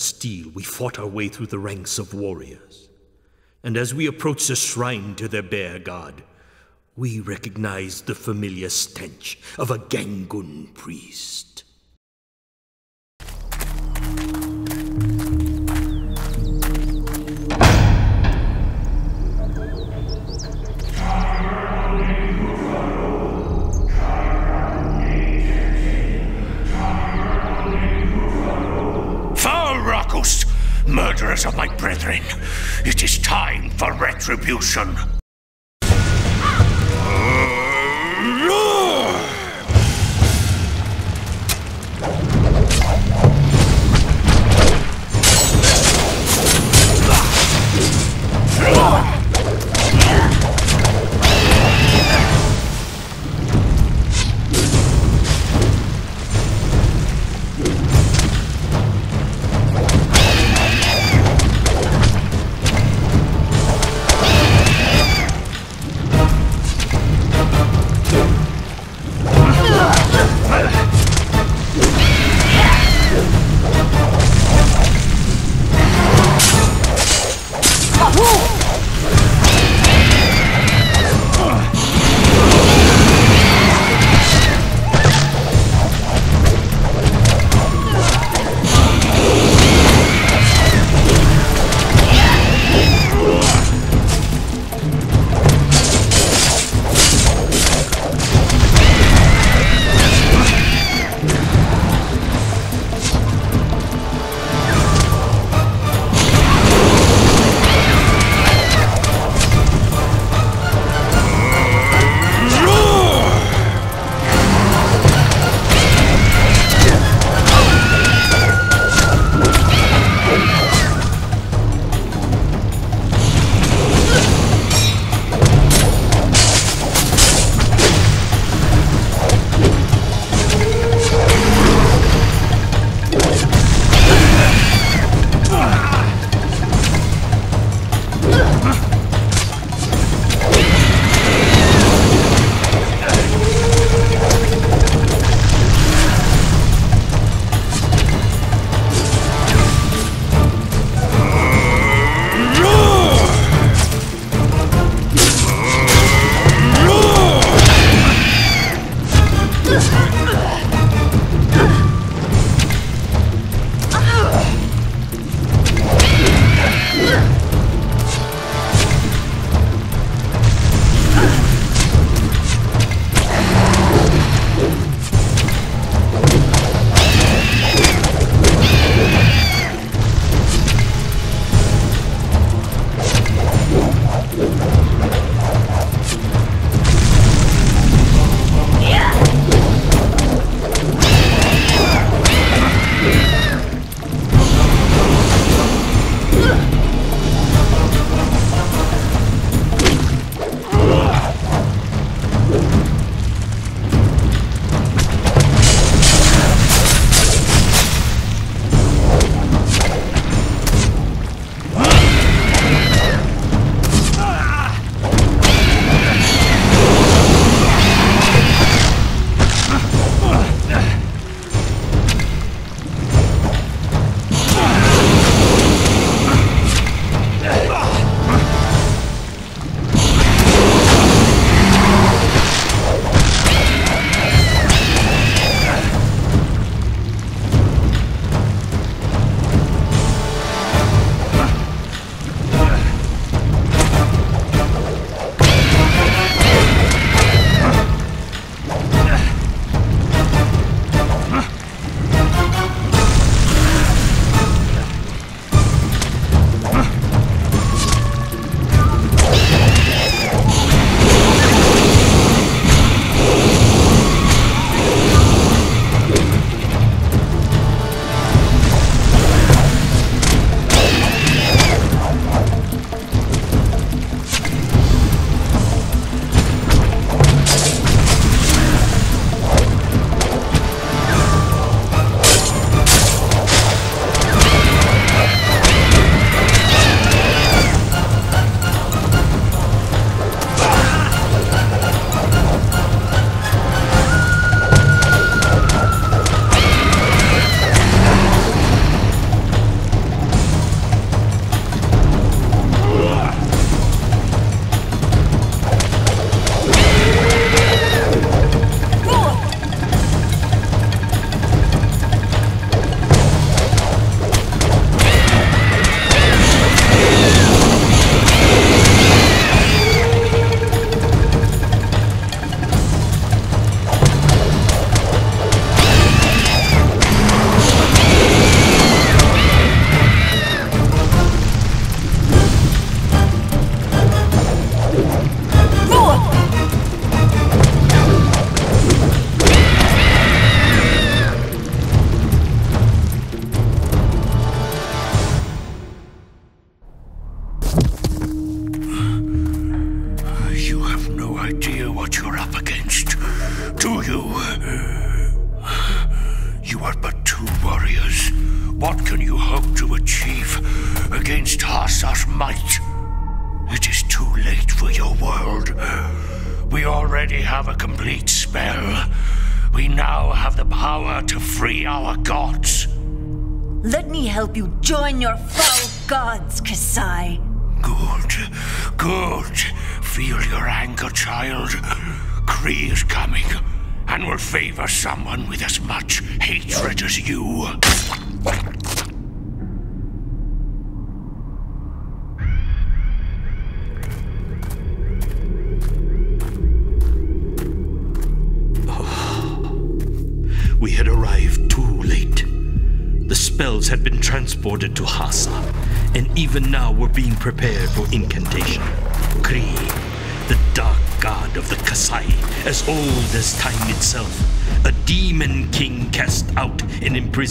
S1: Steel, we fought our way through the ranks of warriors. And as we approached the shrine to their bear god, we recognized the familiar stench of a Gangun priest.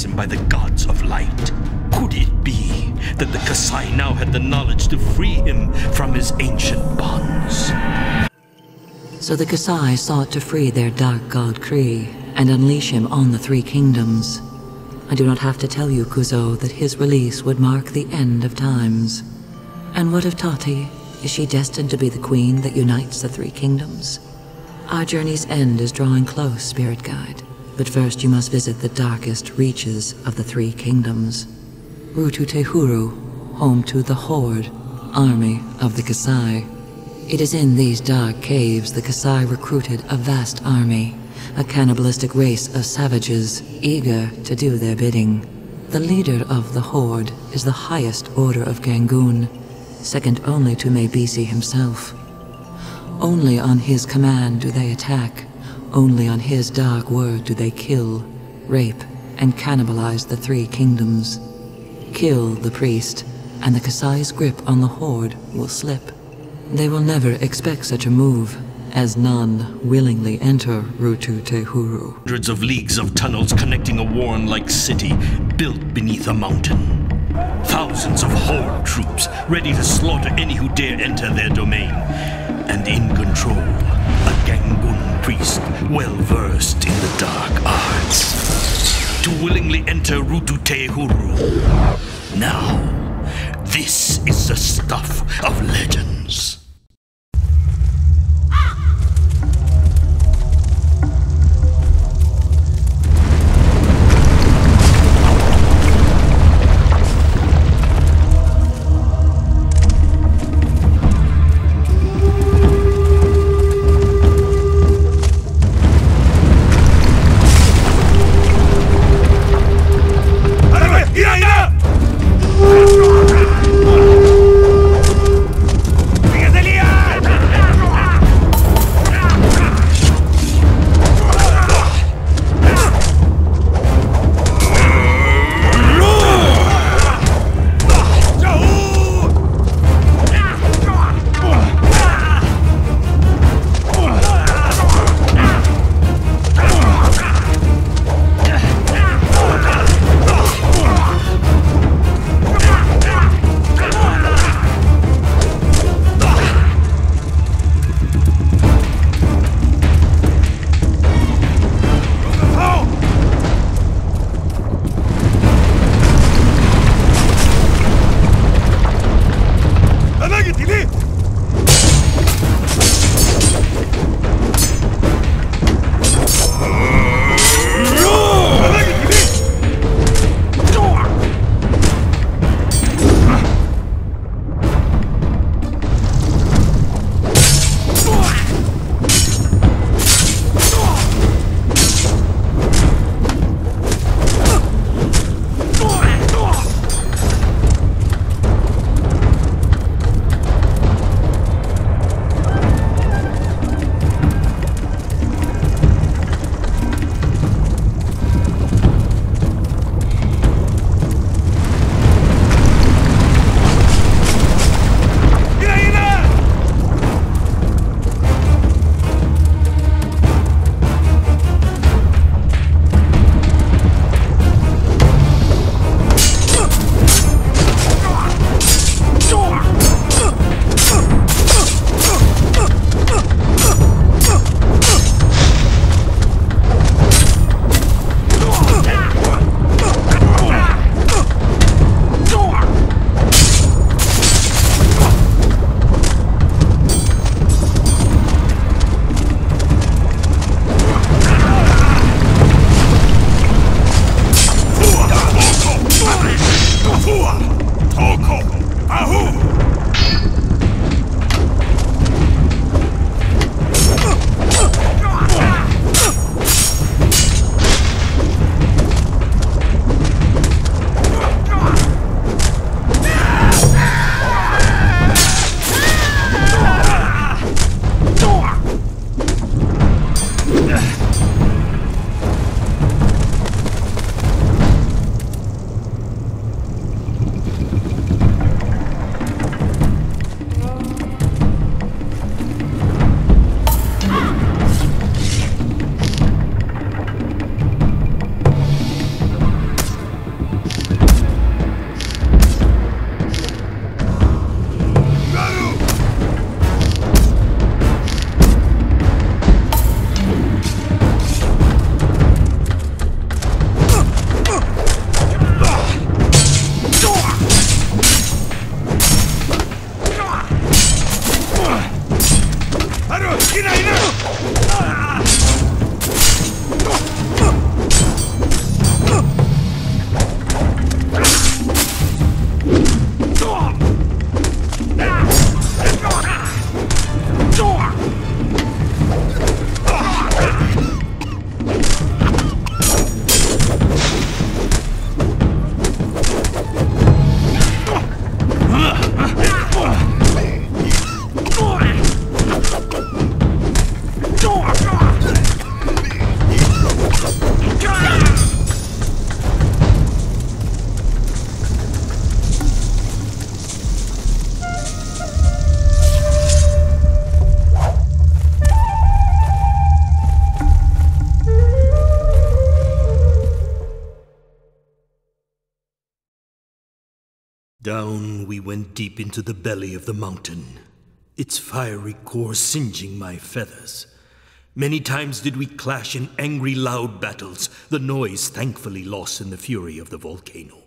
S9: And
S1: by the gods of light. Could it be that the Kasai now had the knowledge to free him from his ancient bonds?
S2: So the Kasai sought to free their dark god Kri and unleash him on the Three Kingdoms. I do not have to tell you, Kuzo, that his release would mark the end of times. And what of Tati? Is she destined to be the queen that unites the Three Kingdoms? Our journey's end is drawing close, Spirit Guide. But first you must visit the darkest reaches of the Three Kingdoms. Rutu Tei Huru, home to the Horde, army of the Kasai. It is in these dark caves the Kasai recruited a vast army, a cannibalistic race of savages eager to do their bidding. The leader of the Horde is the highest order of Gangoon, second only to Maibisi himself. Only on his command do they attack. Only on his dark word do they kill, rape, and cannibalize the Three Kingdoms. Kill the priest, and the Kasai's grip on the Horde will slip. They will never expect such a move, as none willingly enter Rutu Tei Huru.
S1: Hundreds of leagues of tunnels connecting a warren-like city built beneath a mountain. Thousands of Horde troops ready to slaughter any who dare enter their domain. And in control, a Gangun priest well versed in the dark arts. To willingly enter Rutu Tei Huru. Now, this is the stuff of legends. Deep into the belly of the mountain, its fiery core singeing my feathers. Many times did we clash in angry, loud battles, the noise thankfully lost in the fury of the volcano.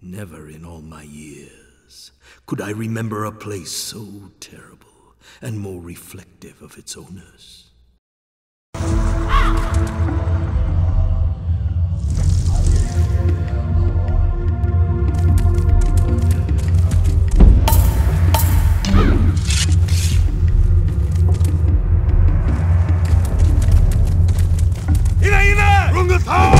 S1: Never in all my years could I remember a place so terrible and more reflective of its owners. 走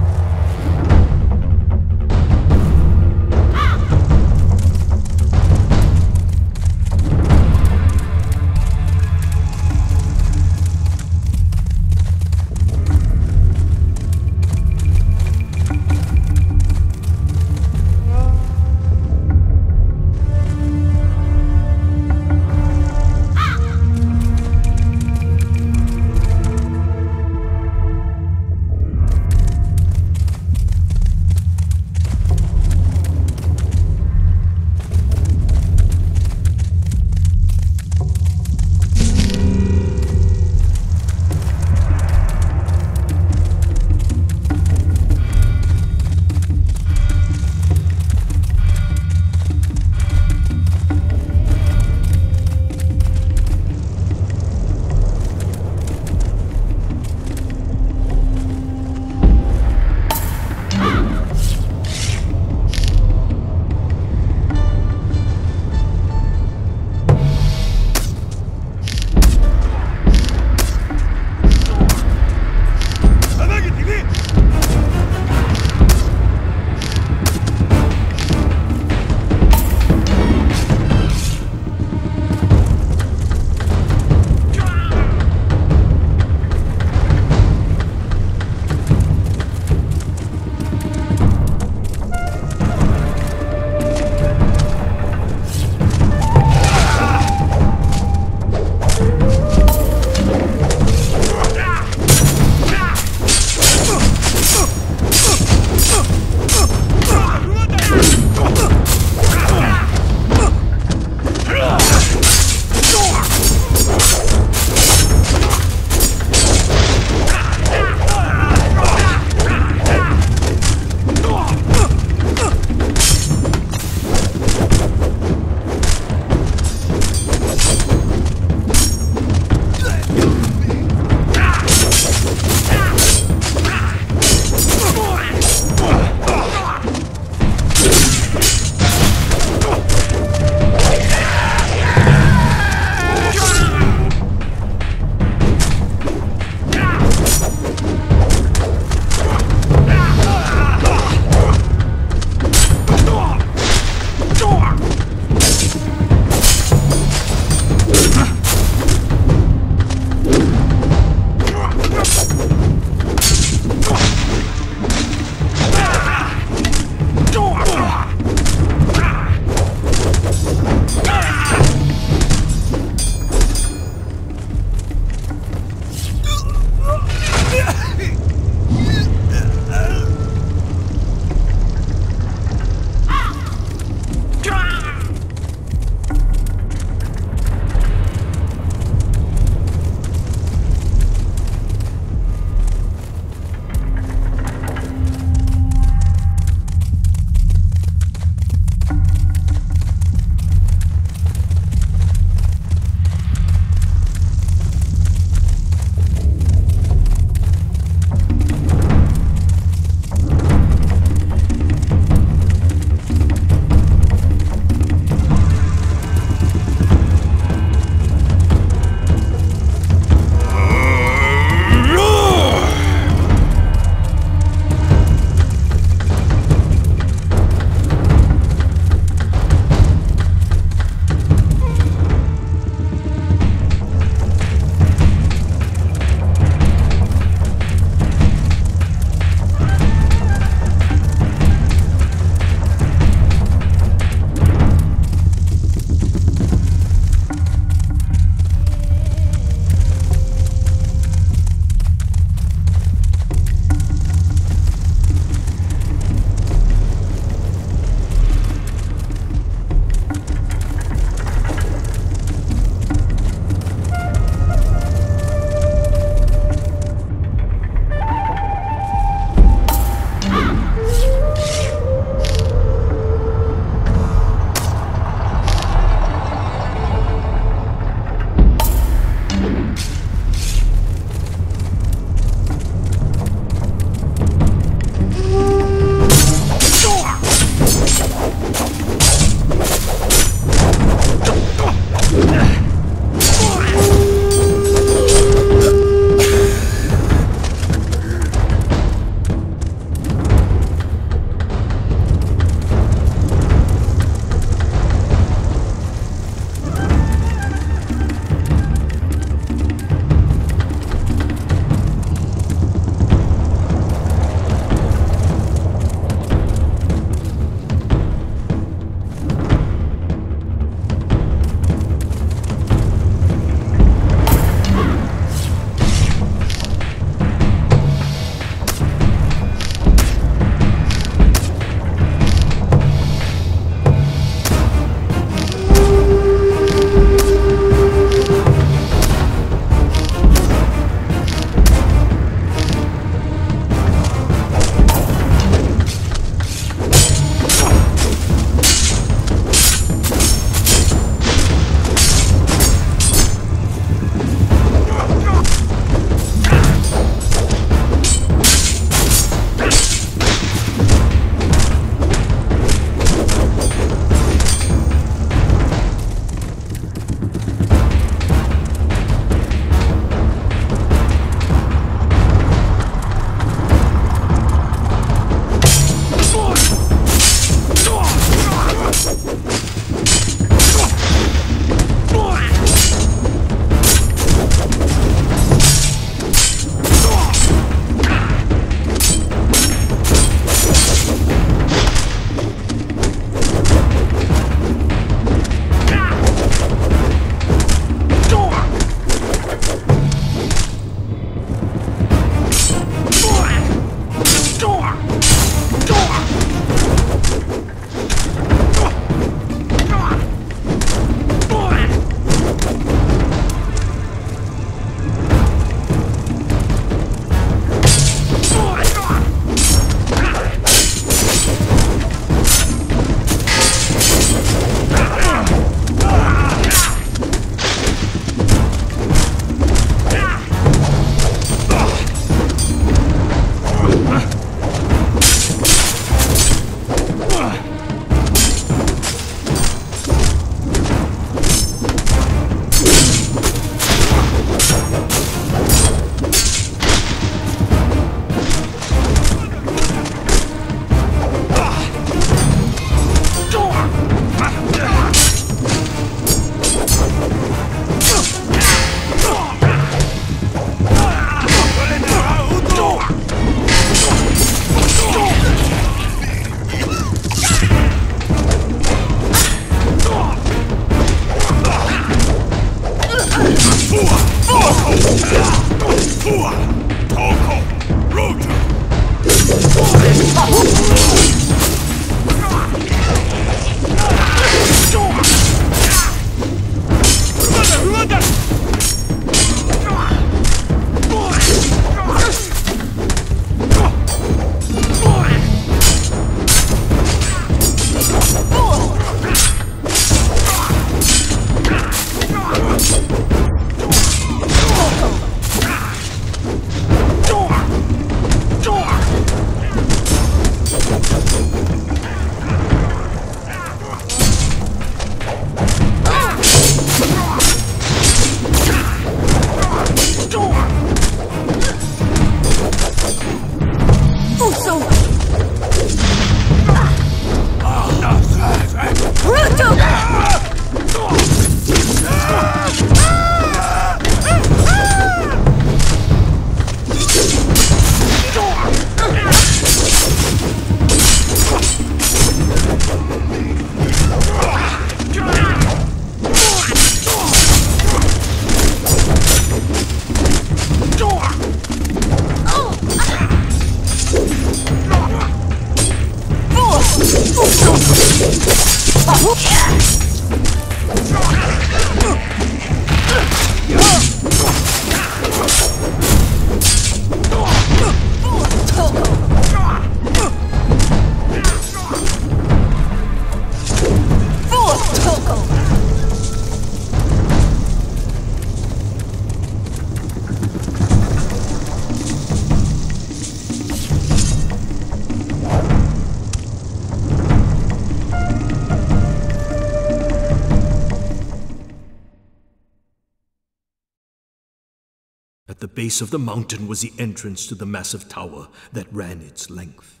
S1: base of the mountain was the entrance to the massive tower that ran its length.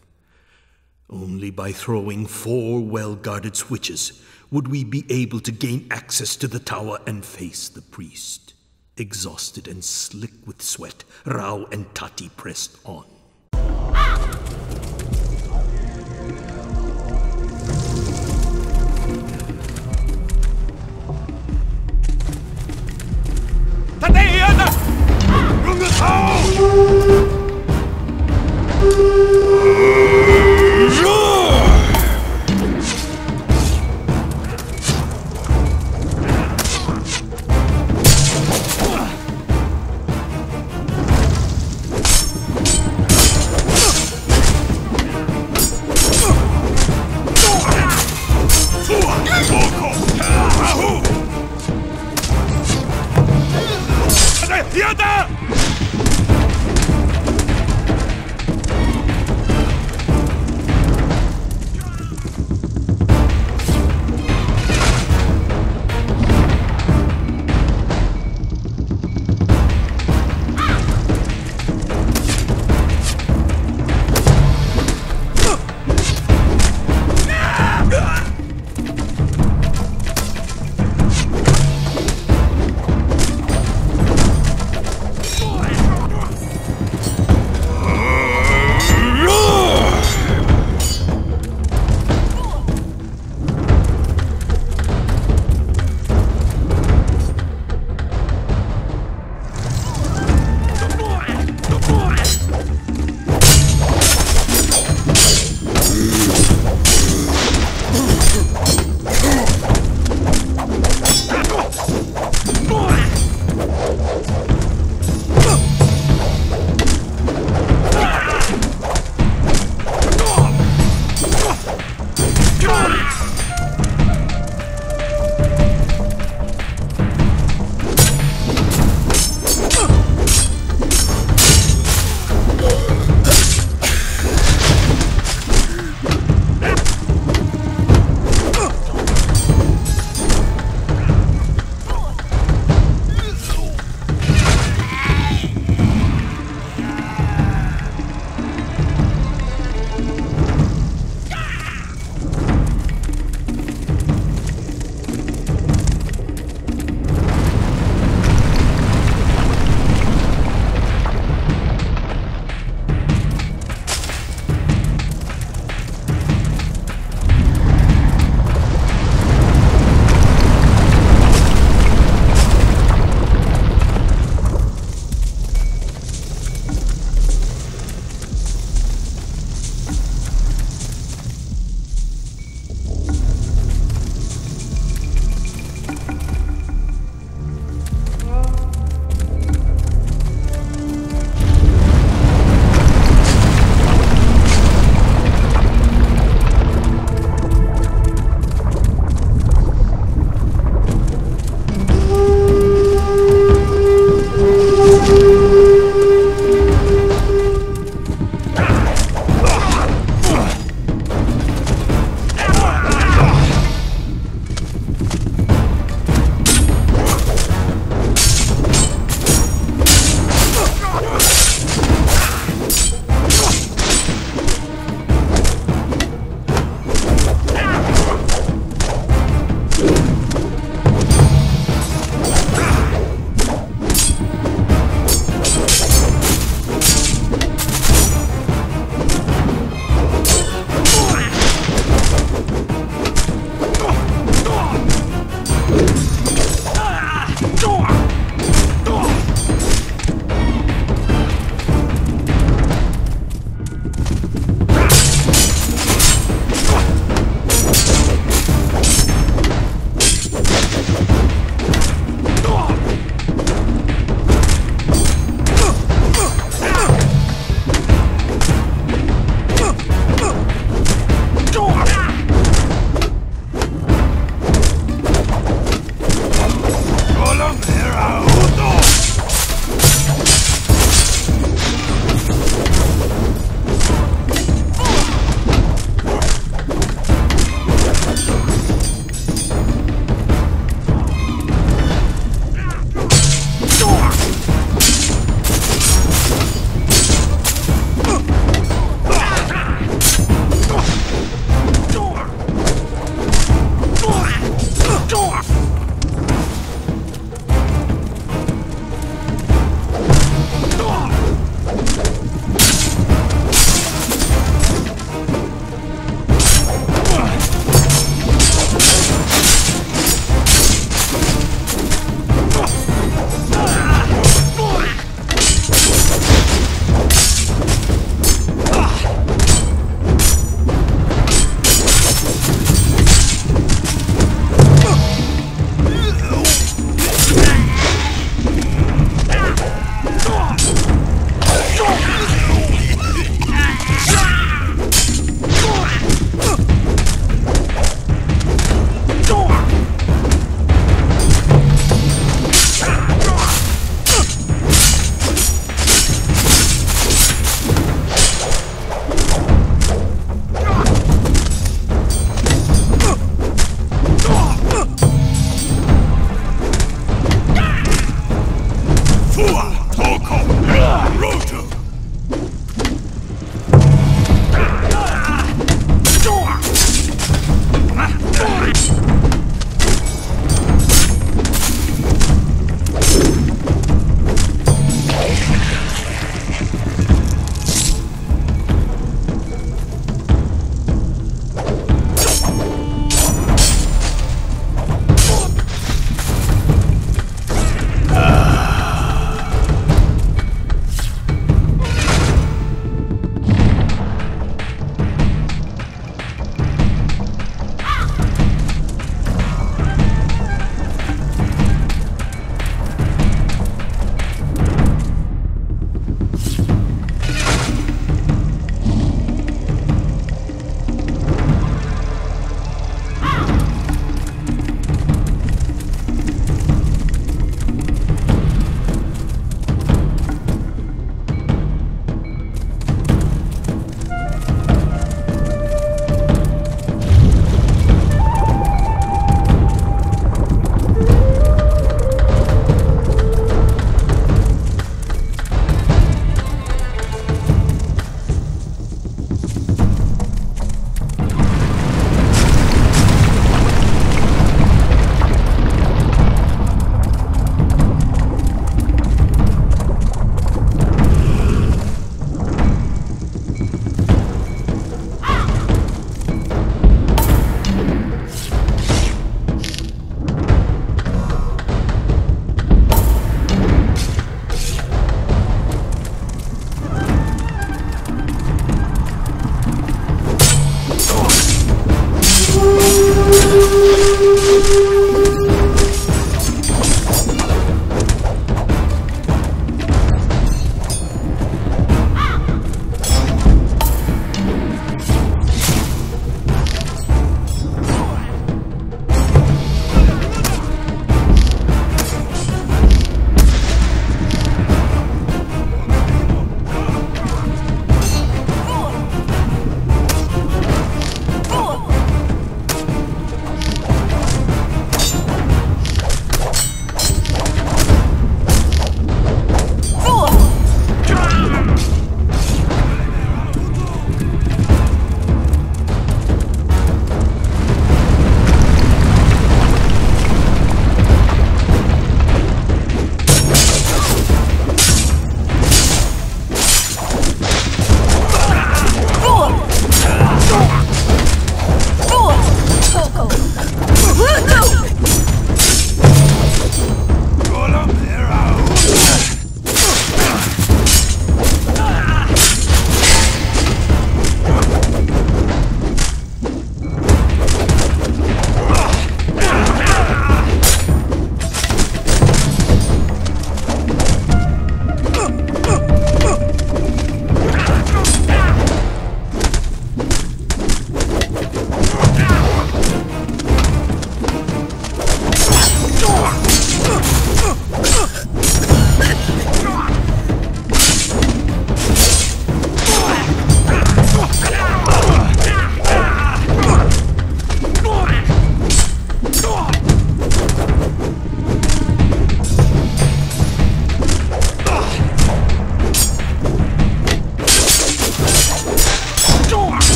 S1: Only by throwing four well guarded switches would we be able to gain access to the tower and face the priest. Exhausted and slick with sweat, Rau and Tati pressed on.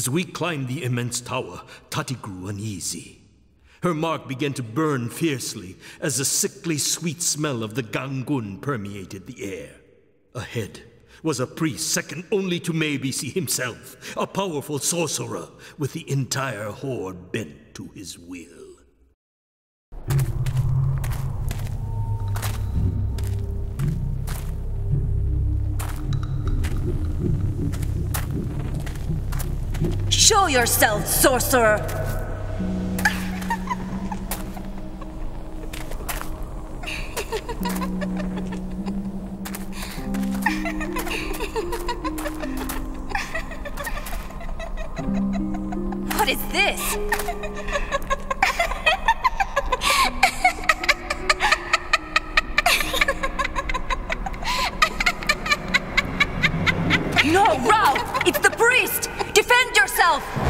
S1: As we climbed the immense tower, Tati grew uneasy. Her mark began to burn fiercely as the sickly sweet smell of the gangun permeated the air. Ahead was a priest second only to Maibisi himself, a powerful sorcerer with the entire horde bent to his will.
S7: Show yourself, sorcerer! what is this? Yourself!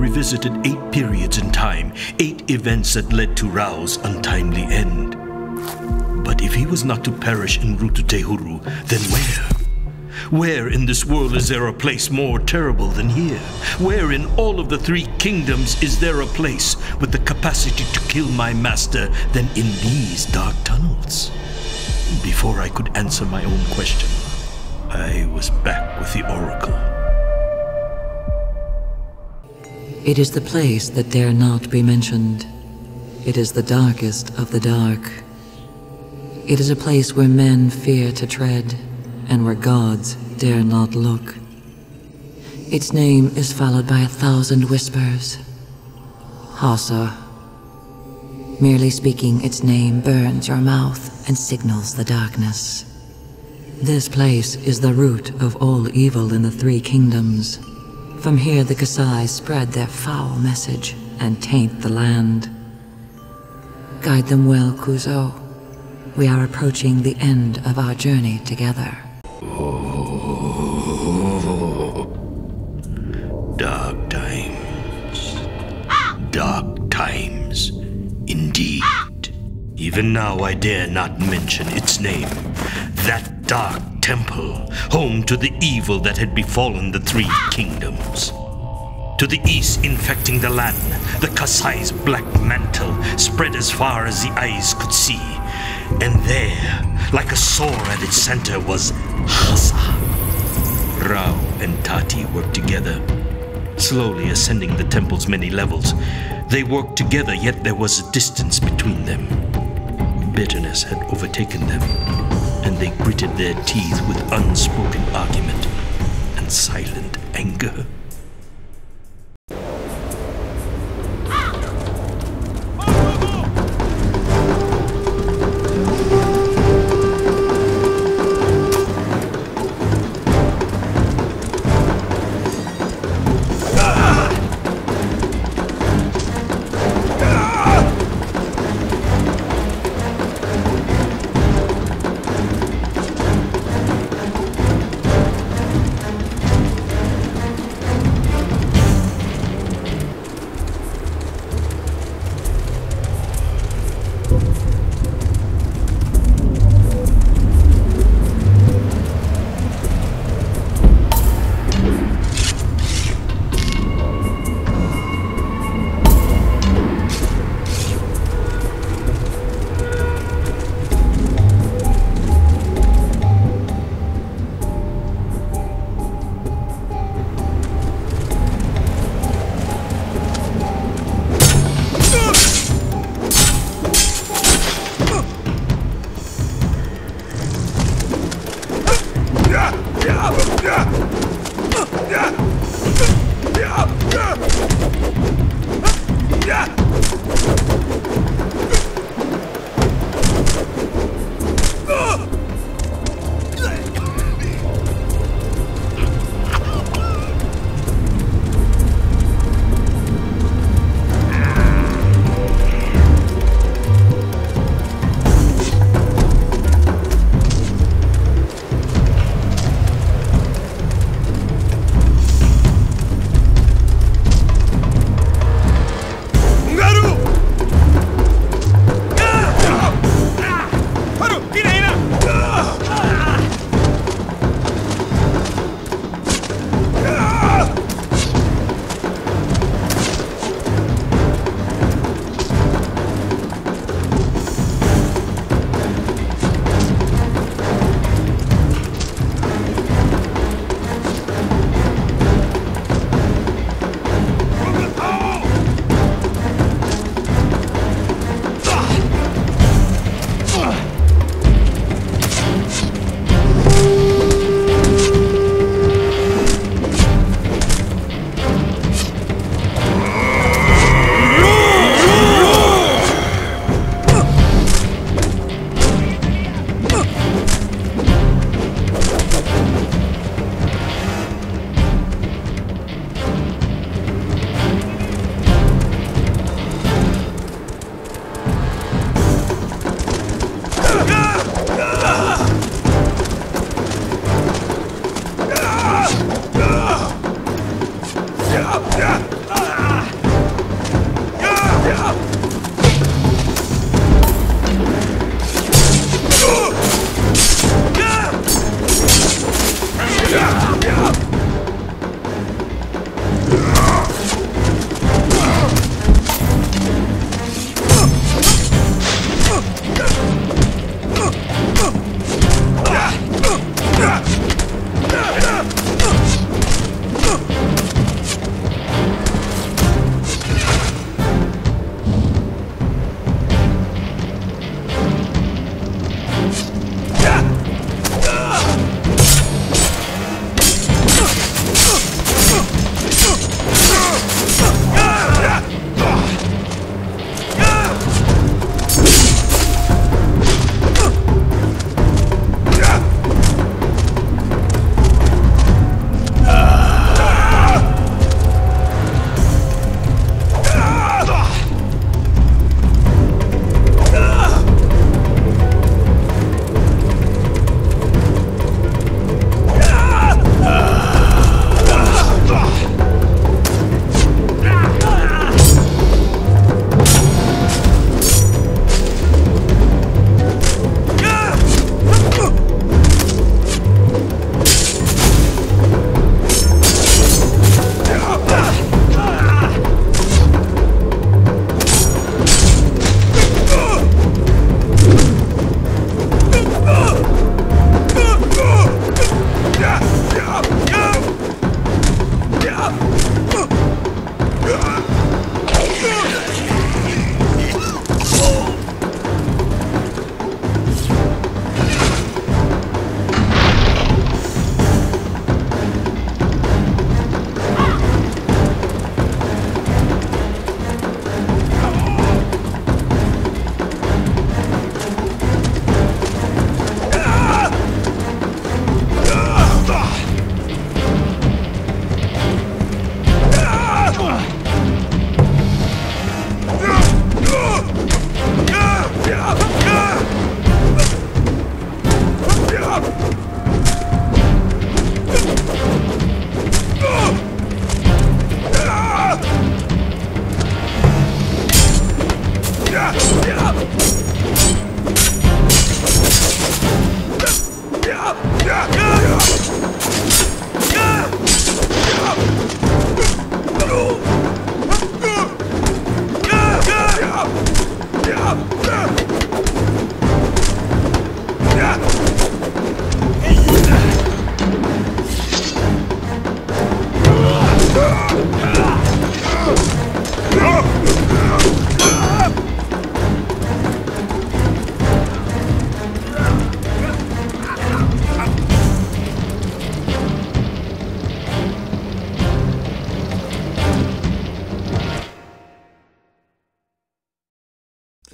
S1: Revisited eight periods in time, eight events that led to Rau's untimely end. But if he was not to perish in Rutu Tei Huru, then where? Where in this world is there a place more terrible than here? Where in all of the three kingdoms is there a place with the capacity to kill my master than in these dark tunnels? Before I could answer my own question, I was back with the Oracle.
S2: It is the place that dare not be mentioned. It is the darkest of the dark. It is a place where men fear to tread, and where gods dare not look. Its name is followed by a thousand whispers. Haasa. Merely speaking its name burns your mouth and signals the darkness. This place is the root of all evil in the Three Kingdoms. From here the Kasai spread their foul message and taint the land. Guide them well, Kuzo. We are approaching the end of our journey together.
S1: Dark times. Dark times. Indeed. Even now I dare not mention its name. That dark temple, home to the evil that had befallen the three kingdoms. To the east, infecting the land, the Kasai's black mantle spread as far as the eyes could see. And there, like a sword at its center, was Haasa. Rau and Tati worked together, slowly ascending the temple's many levels. They worked together, yet there was a distance between them. Bitterness had overtaken them, they gritted their teeth with unspoken argument and silent anger.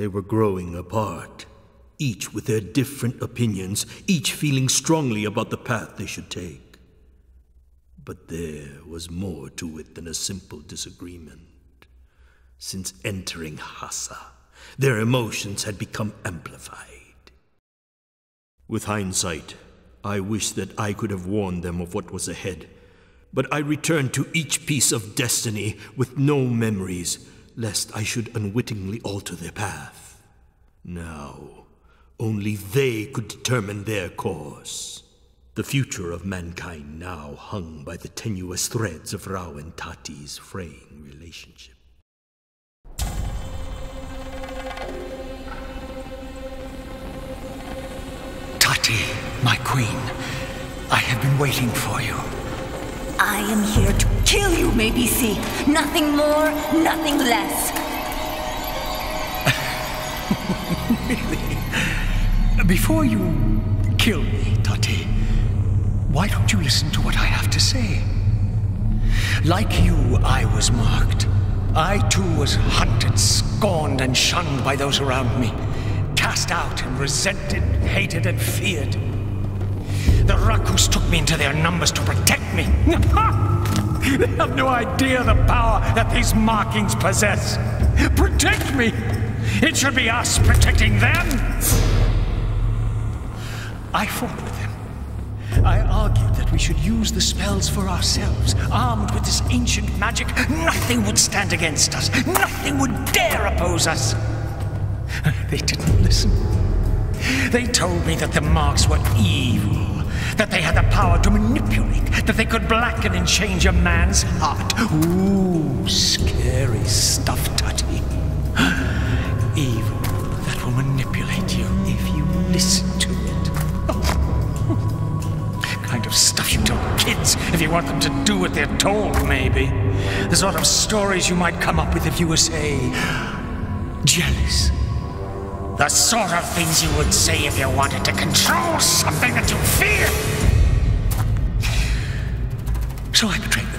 S1: They were growing apart, each with their different opinions, each feeling strongly about the path they should take. But there was more to it than a simple disagreement. Since entering Haasa, their emotions had become amplified. With hindsight, I wish that I could have warned them of what was ahead. But I returned to each piece of destiny with no memories, lest I should unwittingly alter their path. Now, only they could determine their course. The future of mankind now hung by the tenuous threads of Rau and Tati's fraying relationship.
S4: Tati, my queen, I have been waiting for you.
S7: I am here to kill you, Maibisi. Nothing more, nothing less.
S4: Before you kill me, Tati, why don't you listen to what I have to say? Like you, I was marked. I too was hunted, scorned, and shunned by those around me. Cast out and resented, hated, and feared. The Rakus took me into their numbers to protect me. they have no idea the power that these markings possess. Protect me! It should be us protecting them! I fought with them. I argued that we should use the spells for ourselves. Armed with this ancient magic, nothing would stand against us. Nothing would dare oppose us. They didn't listen. They told me that the marks were evil, that they had the power to manipulate, that they could blacken and change a man's heart. Ooh, scary stuff, Tutty. Evil that will manipulate you if you listen if you want them to do what they're told, maybe. The sort of stories you might come up with if you were, say, jealous. The sort of things you would say if you wanted to control something that you fear. So I betrayed them.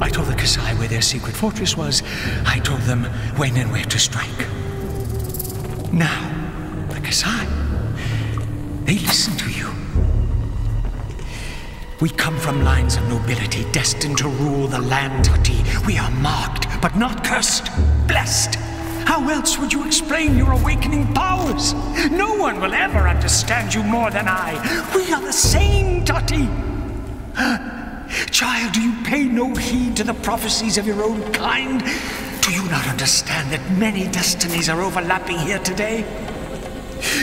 S4: I told the Kasai where their secret fortress was. I told them when and where to strike. Now, the Kasai, they listen to you. We come from lines of nobility destined to rule the land, Tati. We are marked, but not cursed. Blessed. How else would you explain your awakening powers? No one will ever understand you more than I. We are the same, Tati. Child, do you pay no heed to the prophecies of your own kind? Do you not understand that many destinies are overlapping here today?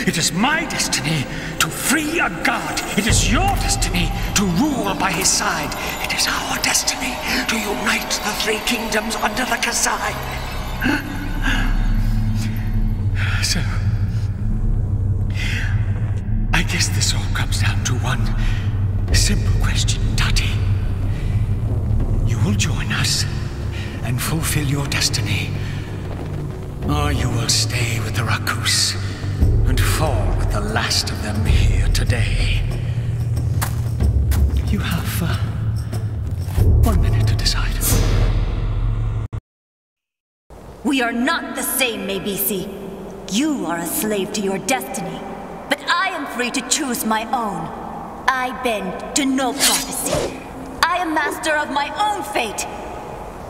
S4: It is my destiny to free a god. It is your destiny to rule by his side. It is our destiny to unite the three kingdoms under the Kasai. So, I guess this all comes down to one simple question, Tati. You will join us and fulfill your destiny, or you will stay with the Rakus and fall with the last of them here today. You have uh, one minute to decide.
S7: We are not the same, Maibisi. You are a slave to your destiny, but I am free to choose my own. I bend to no prophecy. I am master of my own fate.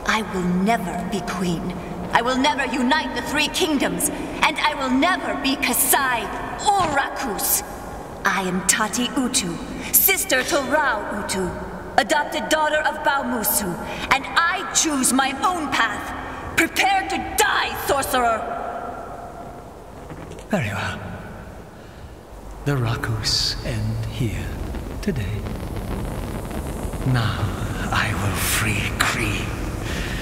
S7: I will never be queen. I will never unite the three kingdoms, and I will never be Kasai or Rakus. I am Tati Utu, sister to Rau Utu, adopted daughter of Baumusu, and I choose my own path. Prepare to die, sorcerer!
S4: Very well. The Rakus end here today. Now I will free Kri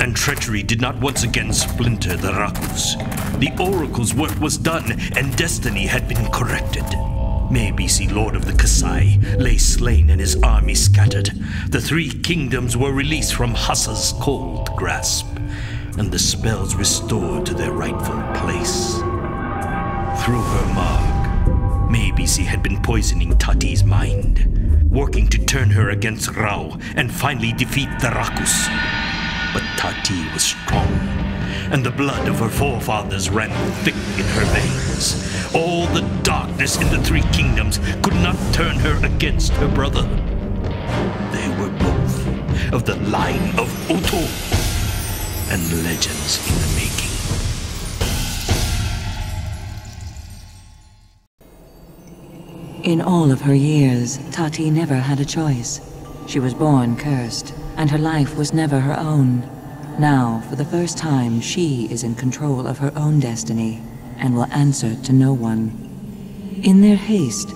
S4: and
S1: treachery did not once again splinter the Rakus. The Oracle's work was done, and destiny had been corrected. Maibisi, Lord of the Kasai, lay slain and his army scattered. The three kingdoms were released from Haasa's cold grasp, and the spells restored to their rightful place. Through her mark, Maibisi had been poisoning Tati's mind, working to turn her against Rau and finally defeat the Rakus. But Tati was strong, and the blood of her forefathers ran thick in her veins. All the darkness in the Three Kingdoms could not turn her against her brother. They were both of the line of Utu, and legends in the making.
S2: In all of her years, Tati never had a choice. She was born cursed, and her life was never her own. Now, for the first time, she is in control of her own destiny, and will answer to no one. In their haste,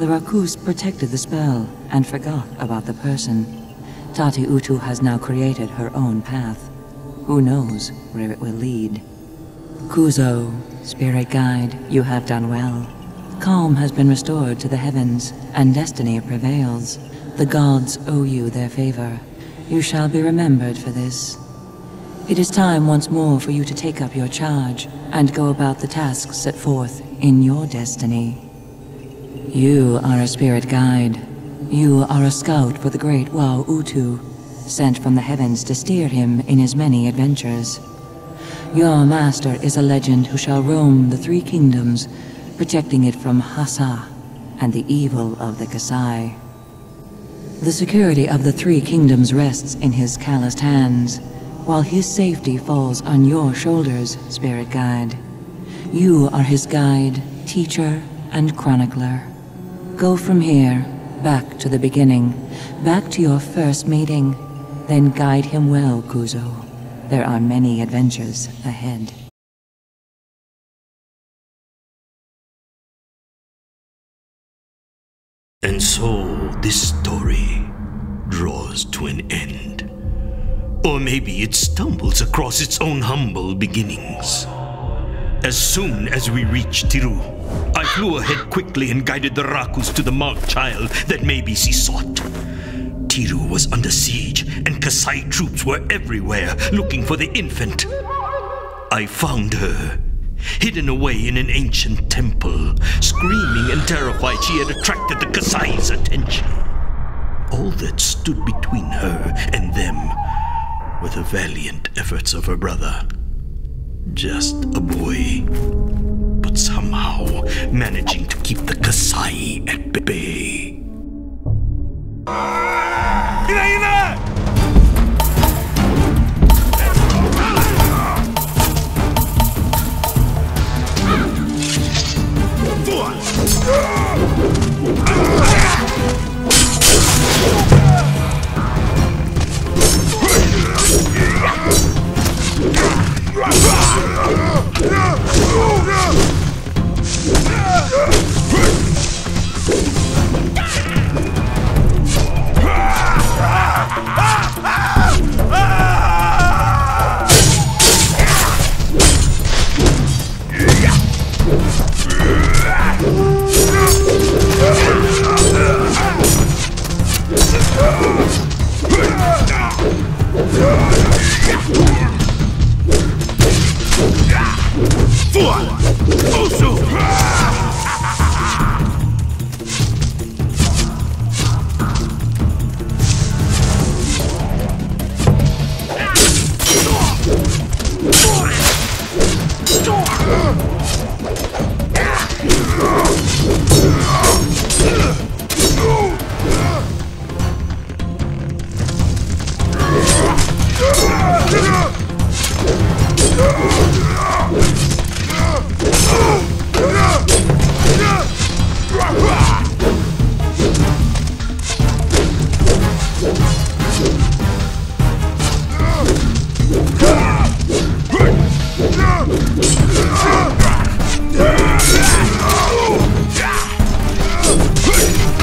S2: the Rakus protected the spell and forgot about the person. Tati Utu has now created her own path. Who knows where it will lead? Kuzo, spirit guide, you have done well. Calm has been restored to the heavens, and destiny prevails. The gods owe you their favor. You shall be remembered for this. It is time once more for you to take up your charge and go about the tasks set forth in your destiny. You are a spirit guide. You are a scout for the great Rau Utu, sent from the heavens to steer him in his many adventures. Your master is a legend who shall roam the three kingdoms, protecting it from Haasa and the evil of the Kasai. The security of the three kingdoms rests in his calloused hands, while his safety falls on your shoulders, spirit guide. You are his guide, teacher, and chronicler. Go from here, back to the beginning, back to your first meeting, then guide him well, Kuzo. There are many adventures ahead.
S1: And so this draws to an end. Or maybe it stumbles across its own humble beginnings. As soon as we reached Tiru, I flew ahead quickly and guided the Rakus to the marked child that Maibisi sought. Tiru was under siege, and Kasai troops were everywhere looking for the infant. I found her, hidden away in an ancient temple, screaming and terrified she had attracted the Kasai's attention all that stood between her and them were the valiant efforts of her brother. Just a boy, but somehow managing to keep the Kasai at bay.
S6: Ina, ina!
S4: One. Yeah! Oh!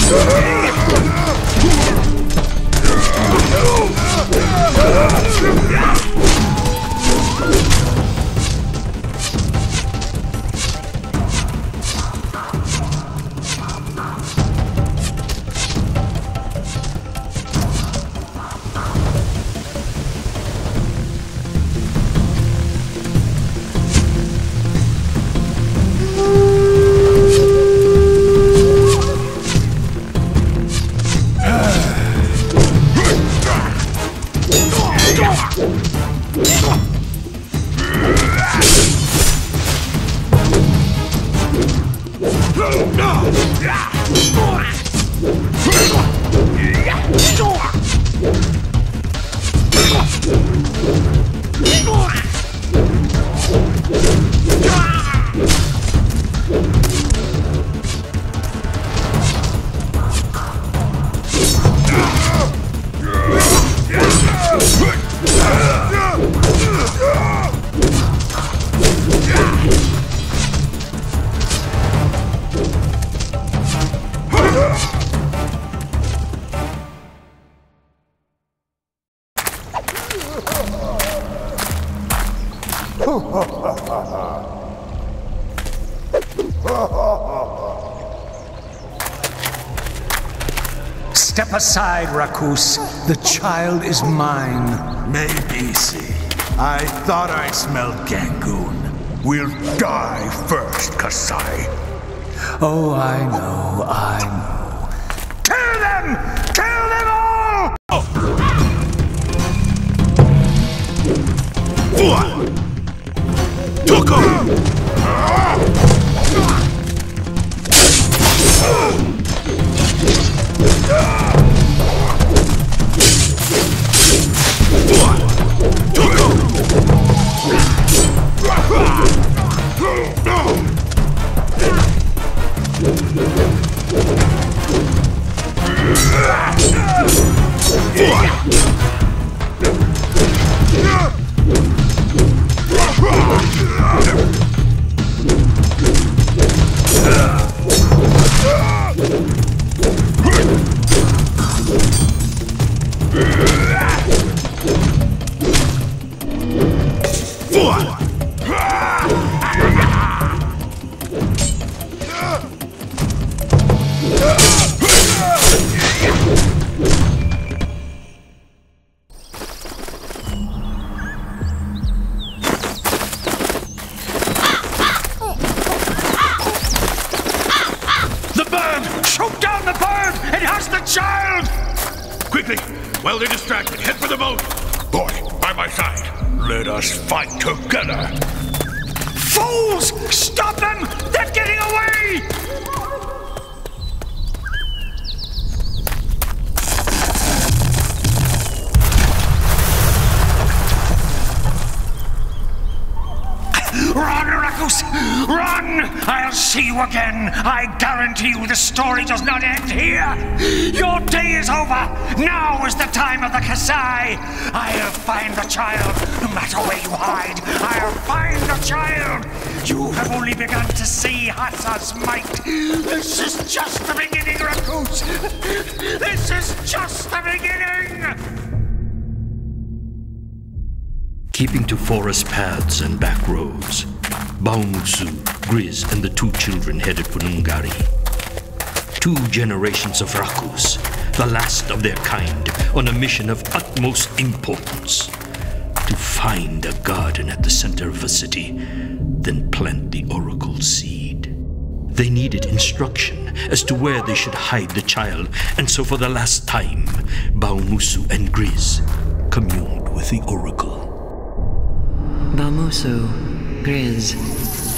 S4: Let's. Aside, Rakus. The child is mine.
S3: Maybe see. I thought I smelled Gangoon. We'll die first, Kasai.
S4: Oh, I know, I know.
S1: Generations of Rakus, the last of their kind, on a mission of utmost importance. To find a garden at the center of a city, then plant the oracle seed. They needed instruction as to where they should hide the child, and so for the last time, Baumusu and Griz communed with the oracle.
S2: Baumusu, Griz,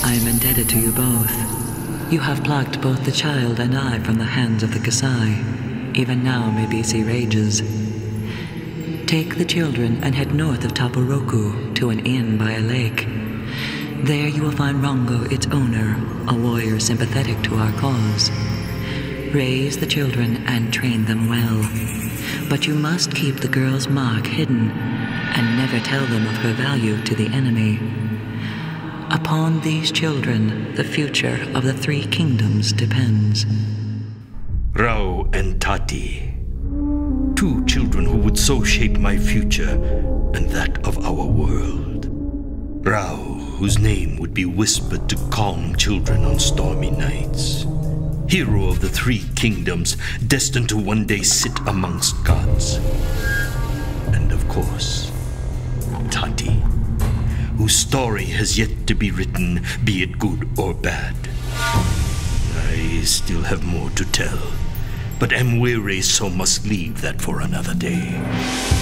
S2: I am indebted to you both. You have plucked both the child and I from the hands of the Kasai. Even now, Maibisi rages. Take the children and head north of Tapuroku to an inn by a lake. There you will find Rongo, its owner, a warrior sympathetic to our cause. Raise the children and train them well. But you must keep the girl's mark hidden and never tell them of her value to the enemy. Upon these children, the future of the three kingdoms depends.
S1: Rau and Tati. Two children who would so shape my future and that of our world. Rau, whose name would be whispered to calm children on stormy nights. Hero of the three kingdoms, destined to one day sit amongst gods. And of course, story has yet to be written, be it good or bad. I still have more to tell, but am weary, so must leave that for another day.